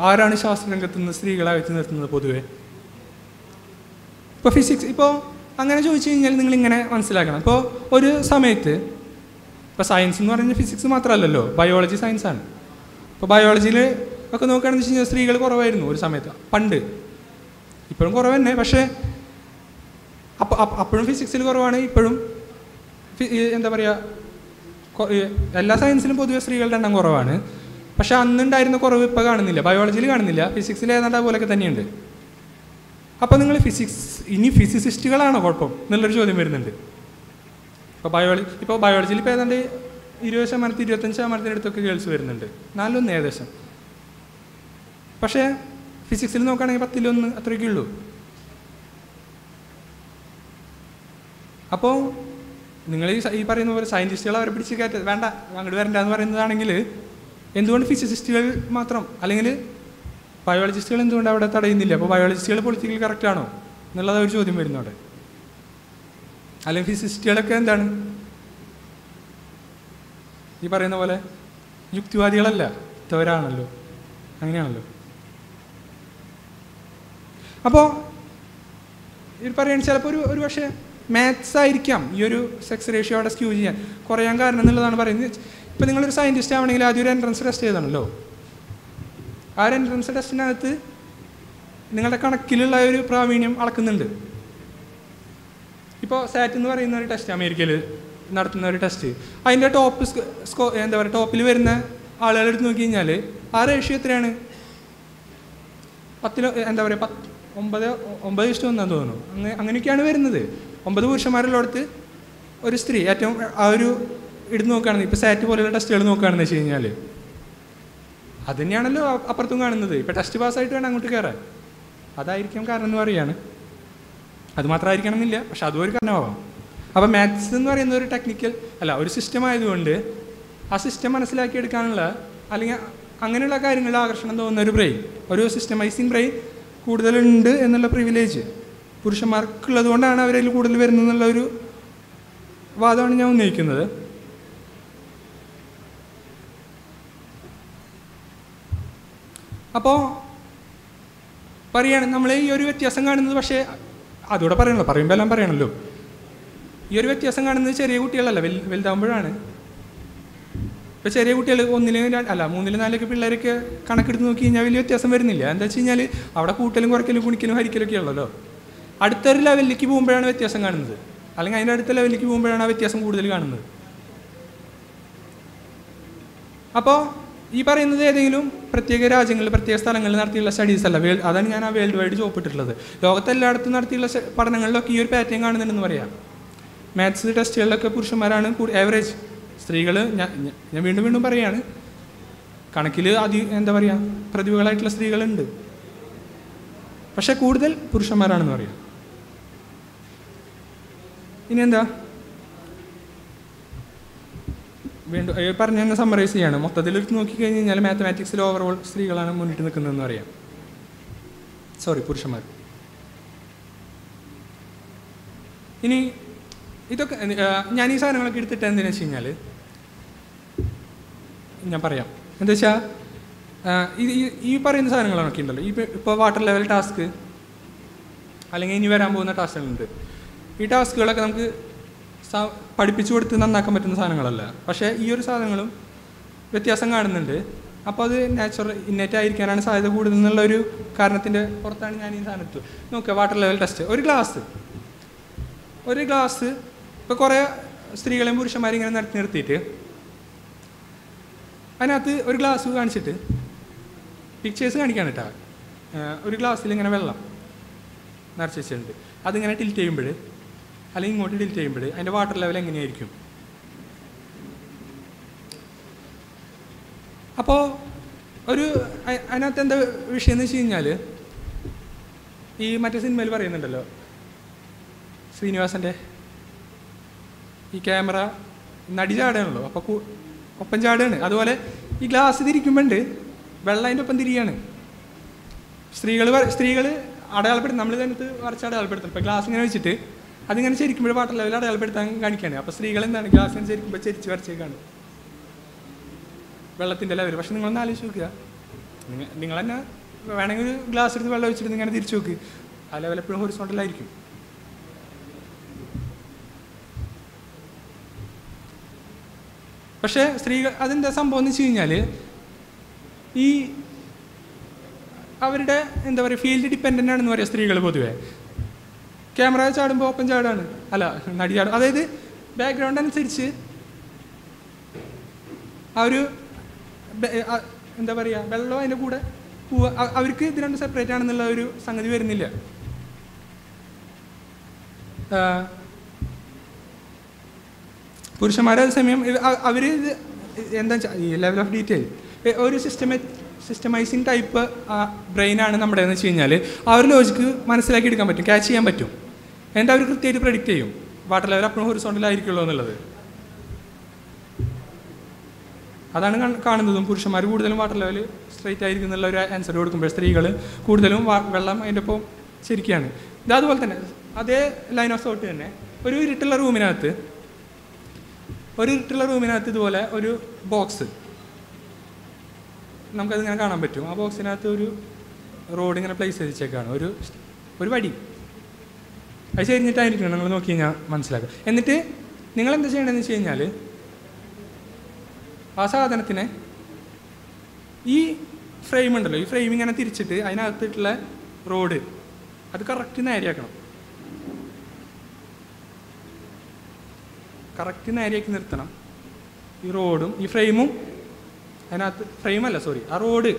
ആരാണ് ശാസ്ത്രരംഗത്ത് നിന്ന് സ്ത്രീകളെ വെച്ച് നിർത്തുന്നത് പൊതുവേ? ഇപ്പോൾ ഫിസിക്സ് ഇപ്പോൾ അങ്ങനെ ചോദിച്ചു കഴിഞ്ഞാൽ നിങ്ങൾ ഇങ്ങനെ മനസ്സിലാക്കണം. അപ്പോൾ ഒരു സമയത്ത് ഇപ്പോൾ സയൻസ് എന്ന് പറഞ്ഞാൽ ഫിസിക്സ് മാത്രമല്ലല്ലോ ബയോളജി സയൻസ് ആണ്. ഇപ്പോൾ ബയോളജിയിൽ ഒക്കെ നോക്കുകയാണെന്ന് വെച്ച് കഴിഞ്ഞാൽ സ്ത്രീകൾ കുറവായിരുന്നു ഒരു സമയത്ത് പണ്ട്. ഇപ്പോഴും കുറവ് തന്നെ പക്ഷേ അപ്പോൾ അപ്പോഴും ഫിസിക്സിൽ കുറവാണ് ഇപ്പോഴും എന്താ പറയുക എല്ലാ സയൻസിലും പൊതുവെ സ്ത്രീകളുടെ എണ്ണം കുറവാണ്. പക്ഷേ അന്നുണ്ടായിരുന്ന കുറവ് ഇപ്പോൾ കാണുന്നില്ല. ബയോളജിയിൽ കാണുന്നില്ല. ഫിസിക്സിൽ ഏതാണ്ട് അതുപോലെയൊക്കെ തന്നെയുണ്ട്. അപ്പോൾ നിങ്ങൾ ഫിസിക്സ് ഇനി ഫിസിസിസ്റ്റുകളാണോ കുഴപ്പം? എന്നുള്ളൊരു ചോദ്യം വരുന്നുണ്ട്. ഇപ്പോൾ ബയോളജി ഇപ്പോൾ ബയോളജിയിൽ ഇപ്പോൾ ഏതാണ്ട് ഇരുപത് ശതമാനത്തിൽ ഇരുപത്തഞ്ച് ശതമാനത്തിന്റെ അടുത്തൊക്കെ ഗേൾസ് വരുന്നുണ്ട്. നാലൊന്ന് ഏകദേശം. പക്ഷേ ഫിസിക്സിൽ നോക്കുകയാണെങ്കിൽ പത്തിലൊന്ന് അത്രയൊക്കെ ഉള്ളൂ. അപ്പോൾ നിങ്ങൾ ഈ പറയുന്ന പോലെ സയന്റിസ്റ്റുകൾ അവരെ പിടിച്ച് കയറ്റ വേണ്ട അങ്ങോട്ട് വരണ്ട എന്ന് പറയുന്നതാണെങ്കിൽ എന്തുകൊണ്ട് ഫിസിസിസ്റ്റുകൾ മാത്രം? അല്ലെങ്കിൽ ബയോളജിസ്റ്റുകൾ എന്തുകൊണ്ട് അവിടെ തടയുന്നില്ല? അപ്പോൾ ബയോളജിസ്റ്റുകൾ പൊളിറ്റിക്കൽ കറക്റ്റ് ആണോ? എന്നുള്ളത് ഒരു ചോദ്യം വരുന്നു അവിടെ. അല്ലെങ്കിൽ ഫിസിസ്റ്റുകളൊക്കെ എന്താണ്? ഈ പറയുന്ന പോലെ യുക്തിവാദികളല്ല. ഇത്തവരാണല്ലോ. അങ്ങനെയാണല്ലോ. അപ്പോൾ ഇത് പറയുകയാണ് ചിലപ്പോൾ ഒരു ഒരു പക്ഷേ മാത്സ് ആയിരിക്കാം ഈ ഒരു സെക്സ് റേഷ്യോ അവിടെ സ്ക്യൂ ചെയ്യാൻ. കുറയാൻ കാരണം എന്നുള്ളതാണ് പറയുന്നത്. ഇപ്പോൾ നിങ്ങളൊരു സയന്റിസ്റ്റ് ആവണമെങ്കിൽ ആദ്യം ഒരു എൻട്രൻസ് ടെസ്റ്റ് ചെയ്താണല്ലോ ആ ഒരു എൻട്രൻസ് ടെസ്റ്റിനകത്ത് നിങ്ങളുടെ കണക്കിലുള്ള ഒരു പ്രാവീണ്യം അളക്കുന്നുണ്ട്? ഇപ്പോൾ സാറ്റ് എന്ന് പറയുന്ന ഒരു ടെസ്റ്റ് അമേരിക്കയിൽ നടത്തുന്ന ഒരു ടെസ്റ്റ് അതിന്റെ ടോപ്പ് സ്കോ എന്താ പറയുക ടോപ്പിൽ വരുന്ന ആളുകൾ എടുത്ത് നോക്കി കഴിഞ്ഞാൽ ആ റേഷ്യോ എത്രയാണ്? പത്തിലോ എന്താ പറയുക പത്ത് ഒമ്പത് ഒമ്പത് ഇഷ്ടം ഒന്നാന്ന് തോന്നുന്നു. അങ്ങനെ അങ്ങനെയൊക്കെയാണ് വരുന്നത്. ഒമ്പത് പുരുഷന്മാരുള്ളടത്ത് ഒരു സ്ത്രീ ഏറ്റവും ആ ഒരു ഇടുന്ന് നോക്കുകയാണെന്ന് ഇപ്പോൾ സാറ്റ് പോലെയുള്ള ടെസ്റ്റുകൾ നോക്കുകയാണെന്ന് വെച്ച് കഴിഞ്ഞാൽ അത് തന്നെയാണല്ലോ അപ്പുറത്തും കാണുന്നത്. ഇപ്പം ടെസ്റ്റ് പാസ്സായിട്ട് വേണം അങ്ങോട്ട് കയറാൻ അതായിരിക്കും കാരണം എന്ന് പറയുകയാണ്. അത് മാത്രമായിരിക്കണം എന്നില്ല പക്ഷെ അതും ഒരു കാരണമാവാം. അപ്പോൾ മാത്സ് എന്ന് പറയുന്ന ഒരു ടെക്നിക്കൽ അല്ല ഒരു സിസ്റ്റം ആയതുകൊണ്ട് ആ സിസ്റ്റം മനസ്സിലാക്കിയെടുക്കാനുള്ള അല്ലെങ്കിൽ അങ്ങനെയുള്ള കാര്യങ്ങളിൽ ആകർഷണം തോന്നുന്ന ഒരു ബ്രെയിൻ ഒരു സിസ്റ്റമൈസിങ് ബ്രെയിൻ കൂടുതലുണ്ട് എന്നുള്ള പ്രിവിലേജ് പുരുഷന്മാർക്കുള്ളത് കൊണ്ടാണ് അവരിൽ കൂടുതൽ വരുന്നത് എന്നുള്ള ഒരു വാദമാണ് ഞാൻ ഉന്നയിക്കുന്നത്. അപ്പോൾ പറയാണ് നമ്മൾ ഈ ഒരു വ്യത്യാസം കാണുന്നത് പക്ഷേ അതുകൂടെ പറയണല്ലോ പറയുമ്പോൾ എല്ലാം പറയണല്ലോ. ഈ ഒരു വ്യത്യാസം കാണുന്നത് ചെറിയ കുട്ടികളല്ല വൽ വലുതാകുമ്പോഴാണ് ഇപ്പോൾ ചെറിയ കുട്ടികൾ ഒന്നിലും അല്ല മൂന്നിലും നാലൊക്കെ പിള്ളേരൊക്കെ കണക്കെടുത്ത് നോക്കി കഴിഞ്ഞാൽ വലിയ വ്യത്യാസം വരുന്നില്ല. എന്താ വെച്ച് കഴിഞ്ഞാൽ അവിടെ കൂട്ടലും കുറയ്ക്കലും കുണിക്കലും ഹരിക്കലൊക്കെ ഉള്ളല്ലോ. അടുത്തൊരു ലെവലിലേക്ക് പോകുമ്പോഴാണ് വ്യത്യാസം കാണുന്നത്. അല്ലെങ്കിൽ അതിന്റെ അടുത്ത ലെവലിലേക്ക് പോകുമ്പോഴാണ് ആ വ്യത്യാസം കൂടുതൽ കാണുന്നത്. അപ്പോൾ ഈ പറയുന്നത് ഏതെങ്കിലും പ്രത്യേക രാജ്യങ്ങളിൽ പ്രത്യേക സ്ഥലങ്ങളിൽ നടത്തിയുള്ള സ്റ്റഡീസ് അല്ല. വേൾഡ് അതാണ് ഞാൻ ആ വേൾഡ് വൈഡ് ചോപ്പിട്ടിട്ടുള്ളത് ലോകത്തെല്ലായിടത്തും നടത്തിയുള്ള പഠനങ്ങളിലൊക്കെ ഈ ഒരു പാറ്റേൺ കാണുന്നുണ്ടെന്ന് പറയാം. മാത്സ് ടെസ്റ്റുകളിലൊക്കെ പുരുഷന്മാരാണ് ആവറേജ് സ്ത്രീകൾ ഞാൻ- ഞാൻ വീണ്ടും വീണ്ടും പറയുകയാണ് കണക്കിൽ അതി എന്താ പറയുക പ്രതിഭകളായിട്ടുള്ള സ്ത്രീകളുണ്ട്. പക്ഷെ കൂടുതൽ പുരുഷന്മാരാണെന്ന് പറയാം. ഇനി എന്താ? വീണ്ടും പറഞ്ഞ തന്നെ സമ്മറൈസ് ചെയ്യാണ്. മൊത്തത്തിൽ നോക്കിക്കഴിഞ്ഞ് കഴിഞ്ഞാൽ മാത്തമാറ്റിക്സിൽ ഓവറോൾ സ്ത്രീകളാണ് മുന്നിട്ട് നിൽക്കുന്നതെന്ന് പറയാം. സോറി പുരുഷന്മാർ. ഇനി ഇതൊക്കെ ഞാൻ ഈ സാധനങ്ങളൊക്കെ എടുത്തിട്ട് എന്തിനാ വെച്ച് കഴിഞ്ഞാൽ ഞാൻ പറയാം. എന്താ വെച്ചാൽ ഇത് ഈ- പറയുന്ന സാധനങ്ങളൊക്കെ ഉണ്ടല്ലോ. ഈ ഇപ്പോൾ വാട്ടർ ലെവൽ ടാസ്ക് അല്ലെങ്കിൽ ഇനി വരാൻ പോകുന്ന ടാസ്കുകളുണ്ട് ഈ ടാസ്കുകളൊക്കെ നമുക്ക് പഠിപ്പിച്ചു കൊടുത്ത് നന്നാക്കാൻ പറ്റുന്ന സാധനങ്ങളല്ല. പക്ഷേ ഈ ഒരു സാധനങ്ങളും വ്യത്യാസം കാണുന്നുണ്ട്. അപ്പോൾ അത് നാച്ചുറൽ ഇന്നേറ്റ് ആയിരിക്കാനാണ് സാധ്യത കൂടുതൽ എന്നുള്ള ഒരു കാരണത്തിന്റെ പുറത്താണ് ഞാൻ ഈ സാധനത്ത് നോക്കുക വാട്ടർ ലെവൽ ടെസ്റ്റ് ഒരു ഗ്ലാസ് ഒരു ഗ്ലാസ് ഇപ്പോൾ കുറേ സ്ത്രീകളെയും പുരുഷന്മാരെയും ഇങ്ങനെ നടത്തി നിർത്തിയിട്ട് അതിനകത്ത് ഒരു ഗ്ലാസ് കാണിച്ചിട്ട് പിക്ചേഴ്സ് കാണിക്കാണ് കേട്ടോ. ഒരു ഗ്ലാസ്സിൽ ഇങ്ങനെ വെള്ളം നിറച്ച് വെച്ചിട്ടുണ്ട്. അതിങ്ങനെ ടിൽറ്റ് ചെയ്യുമ്പോൾ അല്ലെങ്കിൽ ഇങ്ങോട്ട് ടിൽറ്റ് ചെയ്യുമ്പോൾ അതിന്റെ വാട്ടർ ലെവൽ എങ്ങനെയായിരിക്കും? അപ്പോൾ ഒരു അതിനകത്ത് എന്താ വിഷയം എന്ന് വെച്ച് കഴിഞ്ഞാൽ ഈ മറ്റേ സിനിമയിൽ പറയുന്നുണ്ടല്ലോ ശ്രീനിവാസന്റെ ഈ ക്യാമറ നടി ചാടുകയാണല്ലോ അപ്പോൾ ഒപ്പം ചാടുകയാണ് അതുപോലെ ഈ ഗ്ലാസ് തിരിക്കുമ്പോണ്ട് വെള്ളം അതിന്റെ ഒപ്പം തിരിയാണ്. സ്ത്രീകൾ സ്ത്രീകൾ അടയാളപ്പെടുത്തും നമ്മൾ ഇതിനകത്ത് വരച്ച് അടയാളപ്പെടുത്തും ഇപ്പോൾ ഗ്ലാസ് ഇങ്ങനെ വെച്ചിട്ട് അതിങ്ങനെ ശരിക്കുമ്പോൾ വാട്ടർ ലെവൽ അടയാളപ്പെടുത്താൻ കാണിക്കുകയാണ് അപ്പോൾ സ്ത്രീകൾ എന്താണ് ഗ്ലാസ് ഇങ്ങനെ ചരിക്കുമ്പോൾ ചരിച്ച് വരച്ചേക്കാണ് വെള്ളത്തിന്റെ ലെവൽ പക്ഷെ നിങ്ങളൊന്ന് ആലോചിച്ച് നോക്കുക. നിങ്ങൾ നിങ്ങൾ തന്നെ വേണമെങ്കിൽ ഒരു ഗ്ലാസ് എടുത്ത് വെള്ളം ഒഴിച്ചിട്ട് ഇങ്ങനെ തിരിച്ചു നോക്ക്. ആ ലെവൽ എപ്പോഴും ഹൊറിസോണ്ടലായിരിക്കും പക്ഷേ സ്ത്രീകൾ അതിന്റെ സംഭവം എന്ന് വെച്ച് കഴിഞ്ഞാൽ ഈ അവരുടെ എന്താ പറയുക ഫീൽഡ് ഡിപ്പെൻഡന്റ് ആണെന്ന് പറയുക സ്ത്രീകൾ പൊതുവേ. ക്യാമറ ചാടുമ്പോൾ ഓപ്പൺ ചാടാണ്. അല്ല നടി ചാടും. അതായത് ബാക്ക്ഗ്രൗണ്ട് അനുസരിച്ച് ആ ഒരു എന്താ പറയുക വെള്ളം അതിന്റെ കൂടെ പോവുക. അവർക്ക് ഇത് രണ്ട് സെപ്പറേറ്റ് ആണെന്നുള്ള ഒരു സംഗതി വരുന്നില്ല. പുരുഷന്മാരെ അതേസമയം അവർ ഇത് എന്താ ഈ ലെവൽ ഓഫ് ഡീറ്റെയിൽ ഒരു സിസ്റ്റമെ സിസ്റ്റമൈസിങ് ടൈപ്പ് ബ്രെയിനാണ് നമ്മുടെ എന്ന് വെച്ച് കഴിഞ്ഞാൽ ആ ഒരു ലോജിക്ക് മനസ്സിലാക്കി എടുക്കാൻ പറ്റും. ക്യാച്ച് ചെയ്യാൻ പറ്റും. എന്നിട്ട് അവർ കൃത്യമായിട്ട് പ്രഡിക്റ്റ് ചെയ്യും? വാട്ടർ ലെവൽ അപ്പോഴും ഹൊറിസോണ്ടലായിരിക്കുള്ളൂ എന്നുള്ളത്. അതാണ് കാണ്- കാണുന്നതും പുരുഷന്മാർ കൂടുതലും വാട്ടർ ലെവൽ സ്ട്രൈറ്റ് ആയിരിക്കും എന്നുള്ള ഒരു ആൻസർ കൊടുക്കുമ്പോൾ സ്ത്രീകൾ കൂടുതലും വെള്ളം അതിന്റെ ഒപ്പം ശരിക്കാണ് ഇത് അതുപോലെ തന്നെ അതേ ലൈൻ ഓഫ് തോട്ട് തന്നെ ഒരു ഇരുട്ടുള്ള റൂമിനകത്ത് ഒരു ഇരുട്ടുള്ള റൂമിനകത്ത് ഇതുപോലെ ഒരു ബോക്സ് നമുക്കത് നമുക്കതിങ്ങനെ കാണാൻ പറ്റും. ആ ബോക്സിനകത്ത് ഒരു റോഡ് ഇങ്ങനെ പ്ലേസ് ചെയ്ത് വെച്ചേക്കാണ് ഒരു ഒരു വടി. അത് ചെരിഞ്ഞിട്ടായിരിക്കും നിങ്ങൾ നോക്കി കഴിഞ്ഞാൽ മനസ്സിലാക്കുക. എന്നിട്ട് നിങ്ങൾ എന്താ ചെയ്യണമെന്ന് വെച്ച് കഴിഞ്ഞാൽ ആ സാധനത്തിനെ ഈ ഫ്രെയിം ഉണ്ടല്ലോ ഈ ഫ്രെയിം ഇങ്ങനെ തിരിച്ചിട്ട് അതിനകത്തിട്ടുള്ള റോഡ് അത് കറക്റ്റ് നേരെയാക്കണം കറക്റ്റ് നേരെയാക്കി നിർത്തണം. ഈ റോഡും ഈ ഫ്രെയിമും അതിനകത്ത് ഫ്രെയിമല്ല സോറി ആ റോഡ്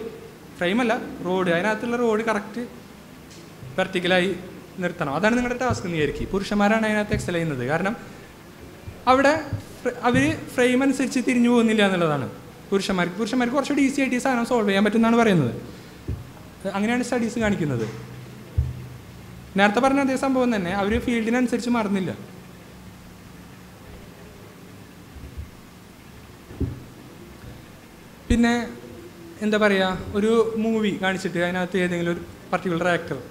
ഫ്രെയിമല്ല റോഡ് അതിനകത്തുള്ള റോഡ് കറക്റ്റ് വെർട്ടിക്കലായി നിർത്തണം. അതാണ് നിങ്ങളുടെ ടാസ്ക് എന്ന് വിചാരിക്കും. പുരുഷന്മാരാണ് അതിനകത്ത് എക്സൽ ചെയ്യുന്നത്. കാരണം അവിടെ അവർ ഫ്രെയിം അനുസരിച്ച് തിരിഞ്ഞു പോകുന്നില്ല എന്നുള്ളതാണ്. പുരുഷന്മാർക്ക് പുരുഷന്മാർക്ക് കുറച്ചുകൂടി ഈസി ആയിട്ട് ഈ സാധനം സോൾവ് ചെയ്യാൻ പറ്റുമെന്നാണ് പറയുന്നത്. അങ്ങനെയാണ് സ്റ്റഡീസ് കാണിക്കുന്നത്. നേരത്തെ പറഞ്ഞ അതേ സംഭവം തന്നെ. അവർ ഫീൽഡിനനുസരിച്ച് മാറുന്നില്ല. പിന്നെ എന്താ പറയുക ഒരു മൂവി കാണിച്ചിട്ട് അതിനകത്ത് ഏതെങ്കിലും ഒരു പർട്ടിക്കുലർ ആക്ടർ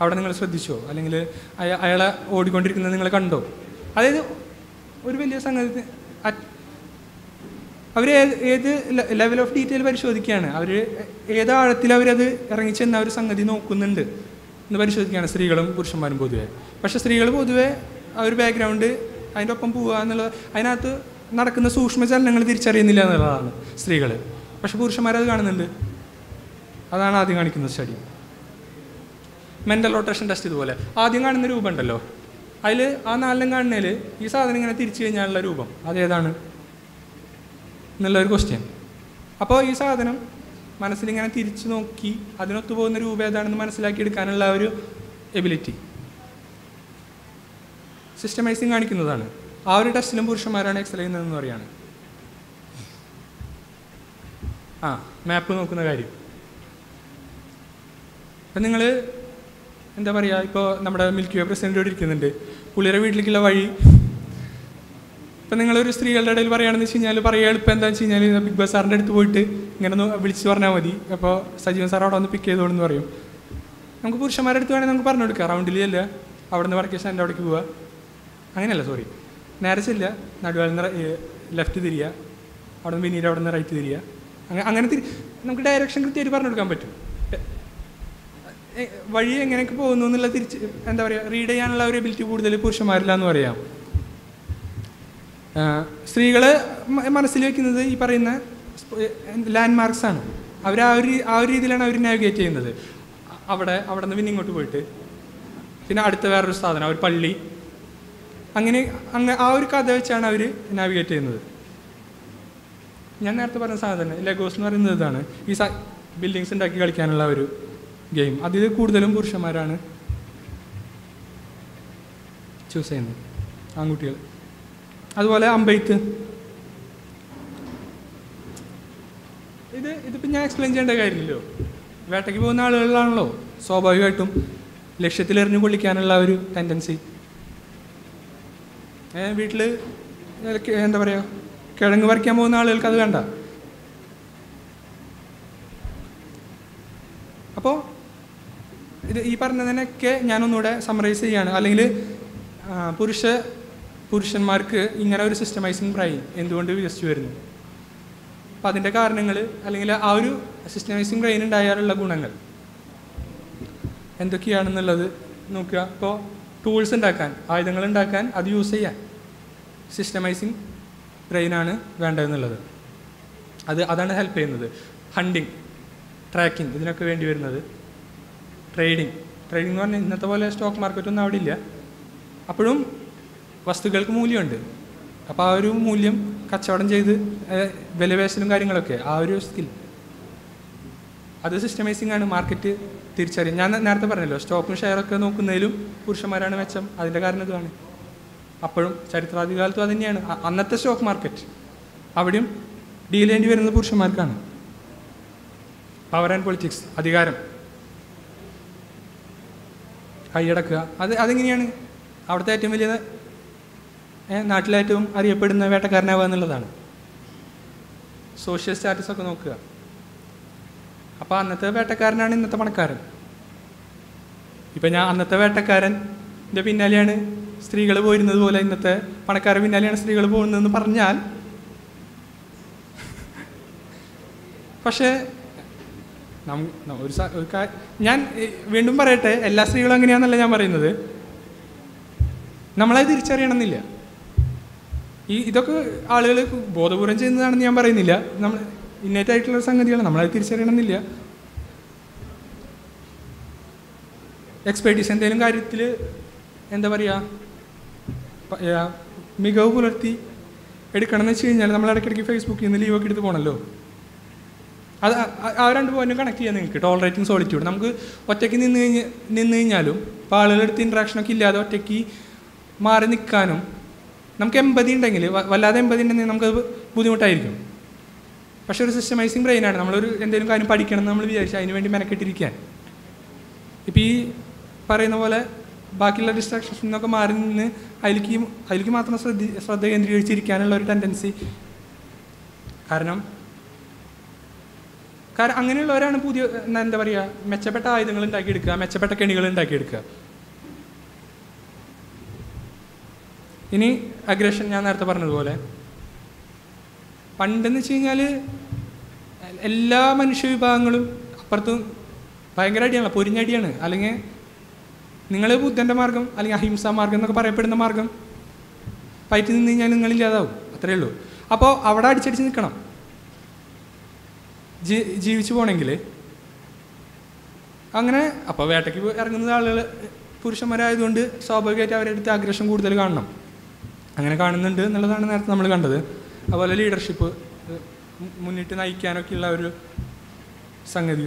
അവിടെ നിങ്ങൾ ശ്രദ്ധിച്ചോ? അല്ലെങ്കിൽ അയ- അയാളെ ഓടിക്കൊണ്ടിരിക്കുന്നത് നിങ്ങൾ കണ്ടോ? അതായത് ഒരു വലിയ സംഗതി അവർ ഏത് ലെവൽ ഓഫ് ഡീറ്റെയിൽ പരിശോധിക്കുകയാണ്. അവർ ഏത് ആഴത്തിൽ അവരത് ഇറങ്ങിച്ചെന്ന ഒരു സംഗതി നോക്കുന്നുണ്ട് എന്ന് പരിശോധിക്കുകയാണ് സ്ത്രീകളും പുരുഷന്മാരും പൊതുവേ. പക്ഷേ സ്ത്രീകൾ പൊതുവേ ആ ഒരു ബാക്ക്ഗ്രൗണ്ട് അതിന്റെ ഒപ്പം പോവുക എന്നുള്ളത് അതിനകത്ത് നടക്കുന്ന സൂക്ഷ്മ ചലനങ്ങൾ തിരിച്ചറിയുന്നില്ല എന്നുള്ളതാണ് സ്ത്രീകൾ പക്ഷെ പുരുഷന്മാരത് കാണുന്നുണ്ട്. അതാണ് ആദ്യം കാണിക്കുന്ന സ്റ്റഡി. മെന്റൽ റൊട്ടേഷൻ ടെസ്റ്റ് ഇതുപോലെ. ആദ്യം കാണുന്ന രൂപം ഉണ്ടല്ലോ. അതിൽ ആ നാലിനും കാണുന്നതിൽ ഈ സാധനം ഇങ്ങനെ തിരിച്ചു കഴിഞ്ഞാലുള്ള രൂപം. അതേതാണ് എന്നുള്ളൊരു ക്വസ്റ്റ്യൻ അപ്പോൾ ഈ സാധനം മനസ്സിലിങ്ങനെ തിരിച്ചു നോക്കി അതിനൊത്തു പോകുന്ന രൂപം ഏതാണെന്ന് മനസ്സിലാക്കി എടുക്കാനുള്ള ഒരു എബിലിറ്റി സിസ്റ്റമൈസിങ് കാണിക്കുന്നതാണ്. ആ ഒരു ടെസ്റ്റിലും പുരുഷന്മാരാണ് എക്സൽ ചെയ്യുന്നതെന്ന് പറയുകയാണ് ആ മാപ്പ് നോക്കുന്ന കാര്യം. അപ്പം നിങ്ങൾ എന്താ പറയുക ഇപ്പോൾ നമ്മുടെ മിൽക്കി വേ പ്രസിഡന്റ് ഇവിടെ ഇരിക്കുന്നുണ്ട്. പുള്ളിയുടെ വീട്ടിലേക്കുള്ള വഴി. ഇപ്പം നിങ്ങളൊരു സ്ത്രീകളുടെ ഇടയിൽ പറയുകയാണെന്ന് വെച്ച് കഴിഞ്ഞാൽ പറയുക എളുപ്പം എന്താണെന്ന് വെച്ച് കഴിഞ്ഞാൽ ബിഗ് ബോസ് സാറിന്റെ അടുത്ത് പോയിട്ട് ഇങ്ങനെ ഒന്ന് വിളിച്ച് പറഞ്ഞാൽ മതി. അപ്പോൾ സജീവൻ സാർ അവിടെ ഒന്ന് പിക്ക് ചെയ്തോളെന്ന് പറയും. നമുക്ക് പുരുഷന്മാരുടെ അടുത്ത് വേണമെങ്കിൽ നമുക്ക് പറഞ്ഞു കൊടുക്കാം. റൗണ്ടിൽ അല്ല അവിടെ നിന്ന് വടക്കേ സ്റ്റാൻഡ് അവിടേക്ക് പോവുക അങ്ങനെയല്ല സോറി നേരെ ചെല്ലുക. നടുവാൽ നിന്ന് ലെഫ്റ്റ് തിരിയുക. അവിടെ നിന്ന് പിന്നീട് അവിടെ നിന്ന് റൈറ്റ് തിരിയുക. അങ്ങനെ അങ്ങനെ തിരി നമുക്ക് ഡയറക്ഷൻ കൃത്യമായിട്ട് പറഞ്ഞു കൊടുക്കാൻ പറ്റും. വഴി എങ്ങനെയൊക്കെ പോകുന്നു എന്നുള്ള തിരിച്ച് എന്താ പറയുക റീഡ് ചെയ്യാനുള്ള ഒരു എബിലിറ്റി കൂടുതൽ പുരുഷന്മാരില്ല എന്ന് പറയാം സ്ത്രീകൾ മനസ്സിൽ വെക്കുന്നത് ഈ പറയുന്ന ലാൻഡ് മാർക്സ് ആണ്. അവർ ആ ഒരു ആ ഒരു രീതിയിലാണ് അവർ നാവിഗേറ്റ് ചെയ്യുന്നത്. അവിടെ അവിടെ നിന്ന് പിന്നെ ഇങ്ങോട്ട് പോയിട്ട്. പിന്നെ അടുത്ത വേറൊരു സാധനം ഒരു പള്ളി. അങ്ങനെ അങ്ങ് ആ ഒരു കഥ വെച്ചാണ് അവർ നാവിഗേറ്റ് ചെയ്യുന്നത്. ഞാൻ നേരത്തെ പറഞ്ഞ സാധനം ലെഗോസ് എന്ന് പറയുന്നത് ഇതാണ്. ഈ ബിൽഡിങ്സ് ഉണ്ടാക്കി കളിക്കാനുള്ള ഒരു ഗെയിം. അതിൽ കൂടുതലും പുരുഷന്മാരാണ് ചൂസ് ചെയ്യുന്നത്. ആൺകുട്ടികൾ. അതുപോലെ അമ്പെയ്ത്ത്. ഇത് ഇതിപ്പോൾ ഞാൻ എക്സ്പ്ലെയിൻ ചെയ്യേണ്ട കാര്യമില്ലല്ലോ. വേട്ടയ്ക്ക് പോകുന്ന ആളുകളിലാണല്ലോ സ്വാഭാവികമായിട്ടും ലക്ഷ്യത്തിലെറിഞ്ഞു കൊള്ളിക്കാനുള്ള ഒരു ടെൻഡൻസി വീട്ടിൽ എന്താ പറയുക കിഴങ്ങ് പറിക്കാൻ പോകുന്ന ആളുകൾക്ക് അത് വേണ്ട. അപ്പോൾ ഇത് ഈ പറഞ്ഞതിനൊക്കെ ഞാനൊന്നുകൂടെ സമറൈസ് ചെയ്യാണ് അല്ലെങ്കിൽ പുരുഷ പുരുഷന്മാർക്ക് ഇങ്ങനെ ഒരു സിസ്റ്റമൈസിങ് ബ്രെയിൻ എന്തുകൊണ്ട് വികസിച്ചു വരുന്നു? അപ്പം അതിന്റെ കാരണങ്ങൾ അല്ലെങ്കിൽ ആ ഒരു സിസ്റ്റമൈസിങ് ബ്രെയിൻ ഉണ്ടായാലുള്ള ഗുണങ്ങൾ എന്തൊക്കെയാണെന്നുള്ളത് നോക്കുക. അപ്പോൾ ടൂൾസ് ഉണ്ടാക്കാൻ ആയുധങ്ങൾ ഉണ്ടാക്കാൻ അത് യൂസ് ചെയ്യാൻ സിസ്റ്റമൈസിങ് ബ്രെയിനാണ് വേണ്ടതെന്നുള്ളത്. അത് അതാണ് ഹെൽപ്പ് ചെയ്യുന്നത്. ഹണ്ടിങ് ട്രാക്കിംഗ് ഇതിനൊക്കെ വേണ്ടി വരുന്നത്. ട്രേഡിങ് ട്രേഡിംഗ് എന്ന് പറഞ്ഞാൽ ഇന്നത്തെ പോലെ സ്റ്റോക്ക് മാർക്കറ്റൊന്നും അവിടെ ഇല്ല. അപ്പോഴും വസ്തുക്കൾക്ക് മൂല്യമുണ്ട്. അപ്പോൾ ആ ഒരു മൂല്യം കച്ചവടം ചെയ്ത് വിലവേശലും കാര്യങ്ങളൊക്കെ ആ ഒരു സ്കിൽ അത് സിസ്റ്റമൈസിങ് ആണ് മാർക്കറ്റ് തിരിച്ചറിയും ഞാൻ നേരത്തെ പറഞ്ഞല്ലോ സ്റ്റോക്കും ഷെയറൊക്കെ നോക്കുന്നതിലും പുരുഷന്മാരാണ് മെച്ചം. അതിന്റെ കാരണം ഇതാണ് അപ്പോഴും ചരിത്രാധികാലത്തും അത് തന്നെയാണ്. അന്നത്തെ സ്റ്റോക്ക് മാർക്കറ്റ് അവിടെയും ഡീൽ ചെയ്യേണ്ടി വരുന്നത് പുരുഷന്മാർക്കാണ്. പവർ ആൻഡ് പൊളിറ്റിക്സ് അധികാരം. കൈയടക്കുക. അത് അതെങ്ങനെയാണ്? അവിടുത്തെ ഏറ്റവും വലിയ നാട്ടിലെ ഏറ്റവും അറിയപ്പെടുന്ന വേട്ടക്കാരനാവുക എന്നുള്ളതാണ്. സോഷ്യൽ സ്റ്റാറ്റസ് ഒക്കെ നോക്കുക. അപ്പോൾ അന്നത്തെ വേട്ടക്കാരനാണ് ഇന്നത്തെ പണക്കാരൻ. ഇപ്പം ഞാൻ അന്നത്തെ വേട്ടക്കാരന്റെ പിന്നാലെയാണ് സ്ത്രീകൾ പോയിരുന്നത് പോലെ ഇന്നത്തെ പണക്കാരൻ പിന്നാലെയാണ് സ്ത്രീകൾ പോകുന്നതെന്ന് പറഞ്ഞാൽ പക്ഷേ ഒരു ഞാൻ വീണ്ടും പറയട്ടെ എല്ലാ സ്ത്രീകളും അങ്ങനെയാണെന്നല്ല ഞാൻ പറയുന്നത്? നമ്മളത് തിരിച്ചറിയണമെന്നില്ല. ഈ ഇതൊക്കെ ആളുകൾ ബോധപൂർവം ചെയ്യുന്നതാണെന്ന് ഞാൻ പറയുന്നില്ല. നമ്മൾ ഇന്നേറ്റ് ആയിട്ടുള്ള സംഗതികളാണ് നമ്മളത് തിരിച്ചറിയണമെന്നില്ല. എക്സ്പെർട്ടീസ് എന്തെങ്കിലും കാര്യത്തിൽ എന്താ പറയുക മികവ് പുലർത്തി എടുക്കണമെന്ന് വെച്ച് കഴിഞ്ഞാൽ നമ്മൾ ഇടയ്ക്കിടയ്ക്ക് ഫേസ്ബുക്കിൽ നിന്ന് ലീവൊക്കെ എടുത്ത് പോകണമല്ലോ അത് ആ- രണ്ട് പോയിന്റും കണക്ട് ചെയ്യാൻ നിങ്ങൾക്ക് ടോളറേറ്റിംഗ് സോളിറ്റ്യൂഡ് നമുക്ക് ഒറ്റയ്ക്ക് നിന്ന് കഴിഞ്ഞ് നിന്ന് കഴിഞ്ഞാലും ഇപ്പോൾ ആളുകളുടെ അടുത്ത് ഇൻട്രാക്ഷനൊക്കെ ഇല്ലാതെ ഒറ്റയ്ക്ക് മാറി നിൽക്കാനും നമുക്ക് എൺപതി ഉണ്ടെങ്കിൽ വല്ലാതെ എൺപതി ഉണ്ടെങ്കിൽ നമുക്കത് ബുദ്ധിമുട്ടായിരിക്കും. പക്ഷേ ഒരു സിസ്റ്റമൈസിങ് ബ്രെയിനാണ് നമ്മളൊരു എന്തെങ്കിലും കാര്യം പഠിക്കണം എന്ന് നമ്മൾ വിചാരിച്ചു അതിന് വേണ്ടി മെനക്കെട്ടിരിക്കാൻ. ഇപ്പം ഈ പറയുന്ന പോലെ ബാക്കിയുള്ള ഡിസ്ട്രാക്ഷൻസ് നിന്നൊക്കെ മാറി നിന്ന് അതിലേക്ക് അതിലേക്ക് മാത്രം ശ്രദ്ധ ശ്രദ്ധ കേന്ദ്രീകരിച്ചിരിക്കാനുള്ള ഒരു ടെൻഡൻസി കാരണം കാരണം അങ്ങനെയുള്ളവരാണ് പുതിയ എന്താ പറയുക മെച്ചപ്പെട്ട ആയുധങ്ങൾ ഉണ്ടാക്കിയെടുക്കുക മെച്ചപ്പെട്ട കെണികൾ ഉണ്ടാക്കിയെടുക്കുക. ഇനി അഗ്രഷൻ ഞാൻ നേരത്തെ പറഞ്ഞതുപോലെ. പണ്ടെന്ന് വെച്ച് കഴിഞ്ഞാൽ എല്ലാ മനുഷ്യ വിഭാഗങ്ങളും അപ്പുറത്തും ഭയങ്കര അടിയാണ് പൊരിഞ്ഞടിയാണ്. അല്ലെങ്കിൽ നിങ്ങൾ ബുദ്ധന്റെ മാർഗം അല്ലെങ്കിൽ അഹിംസാ മാർഗം എന്നൊക്കെ പറയപ്പെടുന്ന മാർഗം. പയറ്റി നിന്ന് കഴിഞ്ഞാൽ നിങ്ങളില്ലാതാവും അത്രയേ ഉള്ളൂ. അപ്പോൾ അവിടെ അടിച്ചടിച്ച് നിൽക്കണം. ജീവിച്ചു പോകണമെങ്കിൽ അങ്ങനെ അപ്പോൾ വേട്ടയ്ക്ക് ഇറങ്ങുന്ന ആളുകൾ പുരുഷന്മാരായതുകൊണ്ട് സ്വാഭാവികമായിട്ട് അവരുടെ അടുത്ത് അഗ്രഷൻ കൂടുതൽ കാണണം. അങ്ങനെ കാണുന്നുണ്ട് എന്നുള്ളതാണ് നേരത്തെ നമ്മൾ കണ്ടത്. അതുപോലെ ലീഡർഷിപ്പ് മുന്നിട്ട് നയിക്കാനൊക്കെയുള്ള ഒരു സംഗതി.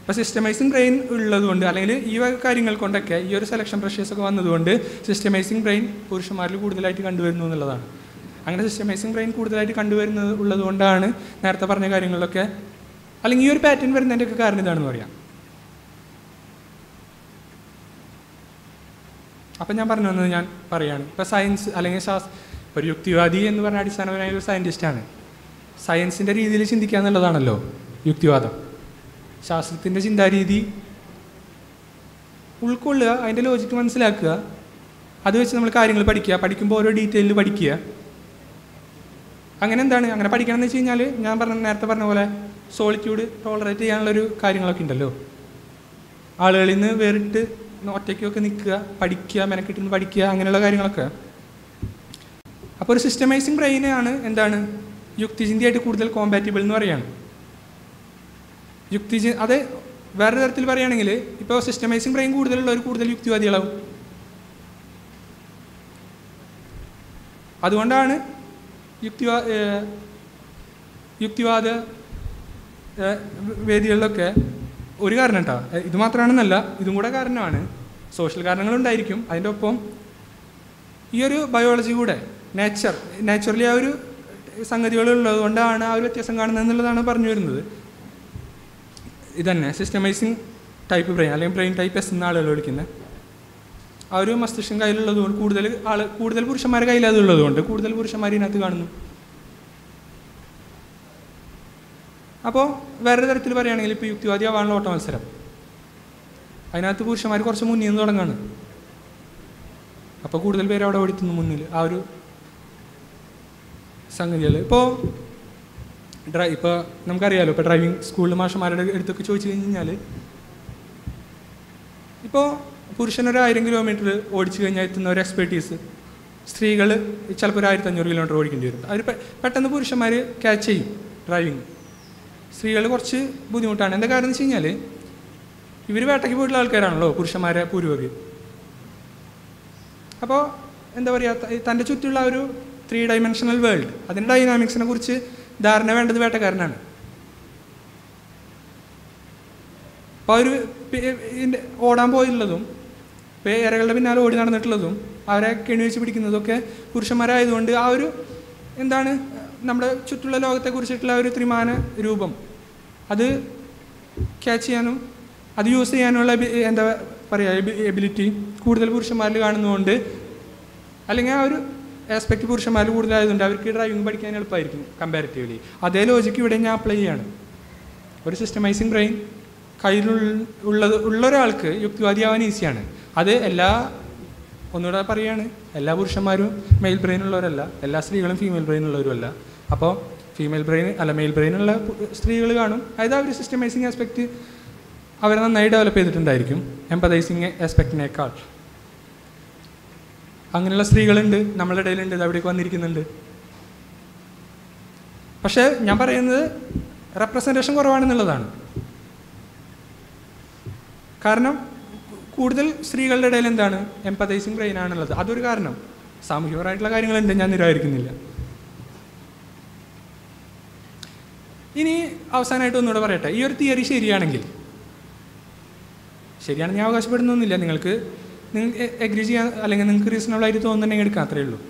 അപ്പോൾ സിസ്റ്റമൈസിങ് ബ്രെയിൻ ഉള്ളതുകൊണ്ട് അല്ലെങ്കിൽ ഈ കാര്യങ്ങൾ കൊണ്ടൊക്കെ ഈ ഒരു സെലക്ഷൻ പ്രഷേഴ്സൊക്കെ വന്നതുകൊണ്ട് സിസ്റ്റമൈസിങ് ബ്രെയിൻ പുരുഷന്മാരിൽ കൂടുതലായിട്ട് കണ്ടുവരുന്നു എന്നുള്ളതാണ്. അങ്ങനെ സിസ്റ്റമൈസിങ് ബ്രെയിൻ കൂടുതലായിട്ട് കണ്ടുവരുന്നത് ഉള്ളതുകൊണ്ടാണ് നേരത്തെ പറഞ്ഞ കാര്യങ്ങളിലൊക്കെ അല്ലെങ്കിൽ ഈ ഒരു പാറ്റേൺ വരുന്നതിന്റെയൊക്കെ കാരണം ഇതാണെന്ന് പറയാം. അപ്പം ഞാൻ പറഞ്ഞു വന്നത് ഞാൻ പറയാണ്. ഇപ്പോൾ സയൻസ് അല്ലെങ്കിൽ ശാസ് ഒരു യുക്തിവാദി എന്ന് പറഞ്ഞ അടിസ്ഥാനപരമായ ഒരു സയന്റിസ്റ്റാണ് സയൻസിന്റെ രീതിയിൽ ചിന്തിക്കുക എന്നുള്ളതാണല്ലോ യുക്തിവാദം. ശാസ്ത്രത്തിന്റെ ചിന്താരീതി ഉൾക്കൊള്ളുക അതിന്റെ ലോജിക്ക് മനസ്സിലാക്കുക. അത് വെച്ച് നമ്മൾ കാര്യങ്ങൾ പഠിക്കുക. പഠിക്കുമ്പോൾ ഓരോ ഡീറ്റെയിലിൽ പഠിക്കുക. അങ്ങനെ എന്താണ്? അങ്ങനെ പഠിക്കണം എന്ന് വെച്ച് കഴിഞ്ഞാൽ ഞാൻ പറഞ്ഞ നേരത്തെ പറഞ്ഞ പോലെ സോളിറ്റ്യൂഡ് ടോളറേറ്റ് ചെയ്യാനുള്ളൊരു കാര്യങ്ങളൊക്കെ ഉണ്ടല്ലോ. ആളുകളിൽ നിന്ന് വേറിട്ട് ഒറ്റയ്ക്കൊക്കെ നിൽക്കുക പഠിക്കുക മെനക്കെട്ടിരുന്ന് പഠിക്കുക അങ്ങനെയുള്ള കാര്യങ്ങളൊക്കെ. അപ്പോൾ ഒരു സിസ്റ്റമൈസിങ് ബ്രെയിനാണ് എന്താണ്? യുക്തിചിന്തയായിട്ട് കൂടുതൽ കോമ്പാറ്റബിൾ എന്ന് പറയുകയാണ് യുക്തിചി അത് വേറെ തരത്തിൽ പറയുകയാണെങ്കിൽ ഇപ്പോൾ സിസ്റ്റമൈസിങ് ബ്രെയിൻ കൂടുതലുള്ളവർ കൂടുതൽ യുക്തിവാദികളാവും. അതുകൊണ്ടാണ് യുക്തിവാ യുക്തിവാദ വേദികളിലൊക്കെ ഒരു കാരണം കേട്ടോ ഇത് മാത്രമാണെന്നല്ല ഇതും കൂടെ കാരണമാണ്. സോഷ്യൽ കാരണങ്ങളുണ്ടായിരിക്കും. അതിന്റെ ഒപ്പം ഈ ഒരു ബയോളജി കൂടെ നേച്ചർ നാച്ചുറലി ആ ഒരു സംഗതികളുള്ളത് കൊണ്ടാണ് ആ ഒരു വ്യത്യാസം കാണുന്നത് എന്നുള്ളതാണ് പറഞ്ഞു വരുന്നത്. ഇതന്നെ സിസ്റ്റമൈസിങ് ടൈപ്പ് ബ്രെയിൻ അല്ലെങ്കിൽ ബ്രെയിൻ ടൈപ്പ് എസ് എന്ന ആളുകൾ വിളിക്കുന്നത് ആ ഒരു മസ്തിഷ്കം കയ്യിലുള്ളത് കൊണ്ട് കൂടുതൽ ആൾ കൂടുതൽ പുരുഷന്മാരെ കയ്യിൽ കൂടുതൽ പുരുഷന്മാർ ഇതിനകത്ത് കാണുന്നു. അപ്പോൾ വേറൊരു തരത്തിൽ പറയുകയാണെങ്കിൽ ഇപ്പോൾ യുക്തിവാദി ആവാനുള്ള ഓട്ട മത്സരം. അതിനകത്ത് പുരുഷന്മാർ കുറച്ച് മുന്നിൽ നിന്ന് തുടങ്ങാണ്. അപ്പോൾ കൂടുതൽ പേര് അവിടെ ഓടിത്തുന്നു മുന്നിൽ ആ ഒരു സംഗതികൾ ഇപ്പോൾ ഡ്രൈ ഇപ്പോൾ നമുക്കറിയാലോ ഇപ്പോൾ ഡ്രൈവിംഗ് സ്കൂളിൽ മാഷന്മാരുടെ അടുത്തൊക്കെ ചോദിച്ചു കഴിഞ്ഞ് കഴിഞ്ഞാൽ ഇപ്പോൾ പുരുഷനൊരു ആയിരം കിലോമീറ്റർ ഓടിച്ചു കഴിഞ്ഞാൽ എത്തുന്ന ഒരു എക്സ്പെർട്ടീസ് സ്ത്രീകൾ ചിലപ്പോൾ ഒരു ആയിരത്തി അഞ്ഞൂറ് കിലോമീറ്റർ ഓടിക്കേണ്ടി വരും. അവർ പെട്ടെന്ന് പുരുഷന്മാർ ക്യാച്ച് ചെയ്യും ഡ്രൈവിങ് സ്ത്രീകൾ കുറച്ച് ബുദ്ധിമുട്ടാണ്. എന്താ കാരണം എന്ന് വെച്ച് കഴിഞ്ഞാൽ ഇവർ വേട്ടയ്ക്ക് പോയിട്ടുള്ള ആൾക്കാരാണല്ലോ പുരുഷന്മാരെ പൂരുവകി അപ്പോൾ എന്താ പറയുക തന്റെ ചുറ്റുള്ള ഒരു ത്രീ ഡൈമെൻഷണൽ വേൾഡ് അതിന്റെ ഡൈനാമിക്സിനെ കുറിച്ച് ധാരണ വേണ്ടത് വേട്ടക്കാരനാണ്. അപ്പോൾ അവർ ഓടാൻ പോയിട്ടുള്ളതും ഇപ്പോൾ ഇരകളുടെ പിന്നാലെ ഓടി നടന്നിട്ടുള്ളതും അവരെ കെണിവെച്ച് പിടിക്കുന്നതൊക്കെ പുരുഷന്മാരായതുകൊണ്ട് ആ ഒരു എന്താണ് നമ്മുടെ ചുറ്റുള്ള ലോകത്തെക്കുറിച്ചിട്ടുള്ള ഒരു ത്രിമാന രൂപം. അത് ക്യാച്ച് ചെയ്യാനും അത് യൂസ് ചെയ്യാനുള്ള എന്താ പറയുക എബിലിറ്റി കൂടുതൽ പുരുഷന്മാരിൽ കാണുന്നതുകൊണ്ട് അല്ലെങ്കിൽ ആ ഒരു ആസ്പെക്ട് പുരുഷന്മാരിൽ കൂടുതലായതുകൊണ്ട് അവർക്ക് ഡ്രൈവിംഗ് പഠിക്കാൻ എളുപ്പമായിരിക്കും കമ്പാരിറ്റീവ്ലി അതേ ലോജിക്ക് ഇവിടെ ഞാൻ അപ്ലൈ ചെയ്യാണ്. ഒരു സിസ്റ്റമൈസിങ് ബ്രെയിൻ കയ്യിലുള്ള ഉള്ളത് ഉള്ള ഒരാൾക്ക് യുക്തിവാദിയാവാൻ ഈസിയാണ് അത് എല്ലാ ഒന്നുകൂടെ പറയുകയാണ് എല്ലാ പുരുഷന്മാരും മെയിൽ ബ്രെയിൻ ഉള്ളവരല്ല എല്ലാ സ്ത്രീകളും ഫീമെയിൽ ബ്രെയിൻ ഉള്ളവരും അല്ല അപ്പോൾ ഫീമെയിൽ ബ്രെയിൻ അല്ല മെയിൽ ബ്രെയിൻ ഉള്ള സ്ത്രീകൾ കാണും. അതായത് ആ ഒരു സിസ്റ്റമൈസിങ് ആസ്പെക്റ്റ് അവർ നന്നായി ഡെവലപ്പ് ചെയ്തിട്ടുണ്ടായിരിക്കും എംപതൈസിങ് ആസ്പെക്റ്റിനേക്കാൾ അങ്ങനെയുള്ള സ്ത്രീകളുണ്ട് നമ്മളുടെ ഇടയിലുണ്ട് ഇത് അവിടേക്ക് വന്നിരിക്കുന്നുണ്ട്. പക്ഷേ ഞാൻ പറയുന്നത് റെപ്രസെന്റേഷൻ കുറവാണെന്നുള്ളതാണ്. കാരണം കൂടുതൽ സ്ത്രീകളുടെ ഇടയിൽ എന്താണ് എംപതൈസിങ് ബ്രെയിൻ ആണുള്ളത്? അതൊരു കാരണം. സാമൂഹികപരമായിട്ടുള്ള കാര്യങ്ങളുണ്ട് ഞാൻ നിരാകരിക്കുന്നില്ല. ഇനി അവസാനമായിട്ട് ഒന്നുകൂടെ പറയട്ടെ. ഈ ഒരു തിയറി ശരിയാണെങ്കിൽ. ശരിയാണ് ഞാൻ അവകാശപ്പെടുന്നൊന്നുമില്ല. നിങ്ങൾക്ക് നിങ്ങൾ എഗ്രി ചെയ്യാൻ അല്ലെങ്കിൽ നിങ്ങൾക്ക് റീസണബിൾ ആയിട്ട് തോന്നുന്നുണ്ടെങ്കിൽ എടുക്കാം അത്രയേ ഉള്ളൂ.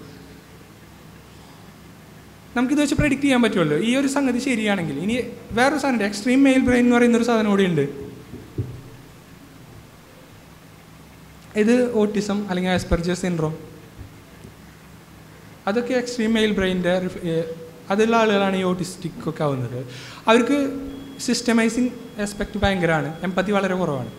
നമുക്കിത് വെച്ച് പ്രെഡിക്റ്റ് ചെയ്യാൻ പറ്റുമല്ലോ. ഈ ഒരു സംഗതി ശരിയാണെങ്കിൽ. ഇനി വേറൊരു സാധനം എക്സ്ട്രീം മെയിൽ ബ്രെയിൻ എന്ന് പറയുന്ന ഒരു സാധനം കൂടി ഉണ്ട് ഇത് ഓട്ടിസം അല്ലെങ്കിൽ ആസ്പെർജർ സിൻഡ്രോം അതൊക്കെ എക്സ്ട്രീം മെയിൽ ബ്രെയിന്റെ അതുള്ള ആളുകളാണ് ഈ ഓട്ടിസ്റ്റിക് ഒക്കെ ആവുന്നത്. അവർക്ക് സിസ്റ്റമൈസിങ് ആസ്പെക്റ്റ് ഭയങ്കരമാണ് എമ്പത്തി വളരെ കുറവാണ്.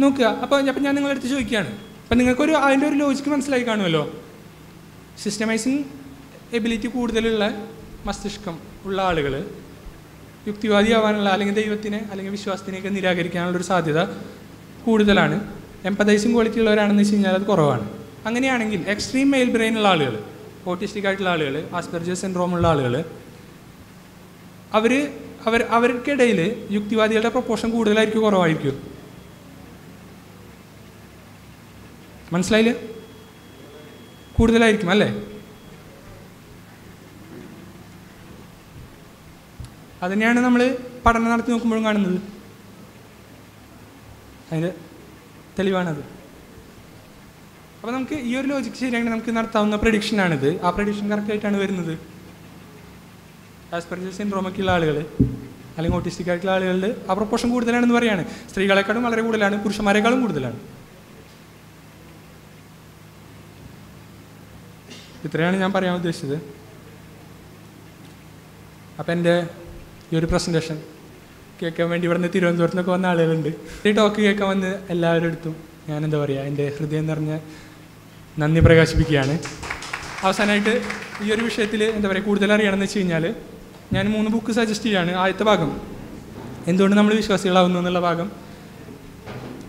നോക്കുക. അപ്പോൾ അപ്പം ഞാൻ നിങ്ങളുടെ അടുത്ത് ചോദിക്കുകയാണ്. അപ്പം നിങ്ങൾക്കൊരു അതിന്റെ ഒരു ലോജിക്ക് മനസ്സിലായി കാണുമല്ലോ. സിസ്റ്റമൈസിങ് എബിലിറ്റി കൂടുതലുള്ള മസ്തിഷ്കം ഉള്ള ആളുകൾ യുക്തിവാദിയാവാനുള്ള അല്ലെങ്കിൽ ദൈവത്തിനെ അല്ലെങ്കിൽ വിശ്വാസത്തിനെയൊക്കെ നിരാകരിക്കാനുള്ള ഒരു സാധ്യത കൂടുതലാണ്. എംപതൈസിങ് ക്വാളിറ്റി ഉള്ളവരാണെന്ന് വെച്ച് കഴിഞ്ഞാൽ അത് കുറവാണ്. അങ്ങനെയാണെങ്കിൽ എക്സ്ട്രീം മെയിൽ ബ്രെയിൻ ഉള്ള ആളുകൾ ഓട്ടിസ്റ്റിക് ആയിട്ടുള്ള ആളുകൾ സിൻഡ്രോം ഉള്ള ആളുകൾ അവർ അവർ അവർക്കിടയിൽ യുക്തിവാദികളുടെ പ്രൊപ്പോർഷൻ കൂടുതലായിരിക്കും കുറവായിരിക്കും. മനസ്സിലായില്ലേ? കൂടുതലായിരിക്കും അല്ലേ? അതുതന്നെയാണ് നമ്മൾ പഠനം നടത്തി നോക്കുമ്പോഴും കാണുന്നത്. അതിന്റെ തെളിവാണത്. അപ്പോൾ നമുക്ക് ഈ ഒരു ലോജിക്ക് ശരിയാണെങ്കിൽ നമുക്ക് നടത്താവുന്ന പ്രഡിക്ഷനാണിത് ആ പ്രഡിക്ഷൻ കറക്റ്റായിട്ടാണ് വരുന്നത്. ആസ്പെർജർ സിൻഡ്രോമൊക്കെ ഉള്ള ആളുകൾ അല്ലെങ്കിൽ ഓട്ടിസ്റ്റിക് ആയിട്ടുള്ള ആളുകളിൽ ആ പ്രൊപ്പോഷൻ കൂടുതലാണെന്ന് പറയാണ്. സ്ത്രീകളെക്കാളും വളരെ കൂടുതലാണ് പുരുഷന്മാരെക്കാളും കൂടുതലാണ്. ഇത്രയാണ് ഞാൻ പറയാൻ ഉദ്ദേശിച്ചത്. അപ്പം എന്റെ ഈ ഒരു പ്രസന്റേഷൻ കേൾക്കാൻ വേണ്ടി ഇവിടുന്ന് തിരുവനന്തപുരത്ത് നിന്നൊക്കെ വന്ന ആളുകളുണ്ട്. ഈ ടോക്ക് കേൾക്കാൻ വന്ന് എല്ലാവരുടെ അടുത്തും ഞാൻ എന്താ പറയുക എന്റെ ഹൃദയം നിറഞ്ഞ നന്ദി പ്രകാശിപ്പിക്കുകയാണ്. അവസാനമായിട്ട് ഈ ഒരു വിഷയത്തിൽ എന്താ പറയുക കൂടുതൽ അറിയണമെന്ന് വെച്ച് കഴിഞ്ഞാൽ ഞാൻ മൂന്ന് ബുക്ക് സജസ്റ്റ് ചെയ്യാണ്. ആദ്യത്തെ ഭാഗം. എന്തുകൊണ്ട് നമ്മൾ വിശ്വാസികളാവുന്നു എന്നുള്ള ഭാഗം.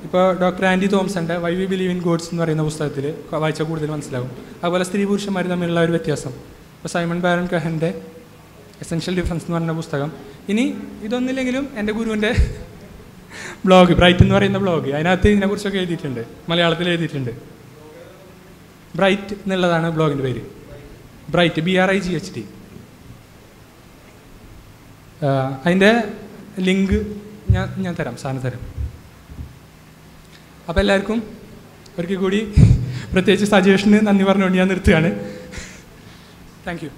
ഇപ്പോൾ doctor Andy തോംസന്റെ why we believe in gods എന്ന് പറയുന്ന പുസ്തകത്തിൽ വായിച്ചാൽ കൂടുതൽ മനസ്സിലാവും. അതുപോലെ സ്ത്രീ പുരുഷന്മാർ തമ്മിലുള്ള ഒരു വ്യത്യാസം. ഇപ്പോൾ സൈമൺ ബാരൻ കഹന്റെ എസെൻഷ്യൽ ഡിഫറൻസ് എന്ന് പറയുന്ന പുസ്തകം. ഇനി ഇതൊന്നില്ലെങ്കിലും എന്റെ ഗുരുവിന്റെ ബ്ലോഗ് ബ്രൈറ്റ് എന്ന് പറയുന്ന ബ്ലോഗ് അതിനകത്ത് ഇതിനെക്കുറിച്ചൊക്കെ എഴുതിയിട്ടുണ്ട്. മലയാളത്തിൽ എഴുതിയിട്ടുണ്ട്. ബ്രൈറ്റ് എന്നുള്ളതാണ് ബ്ലോഗിന്റെ പേര്. Bright B R I G H T അതിന്റെ ലിങ്ക് ഞാൻ ഞാൻ തരാം സാധനം തരാം. അപ്പോൾ എല്ലാവർക്കും ഒരിക്കൽ കൂടി പ്രത്യേകിച്ച് സജേഷന് നന്ദി പറഞ്ഞുകൊണ്ട് ഞാൻ നിർത്തുകയാണ്. Thank you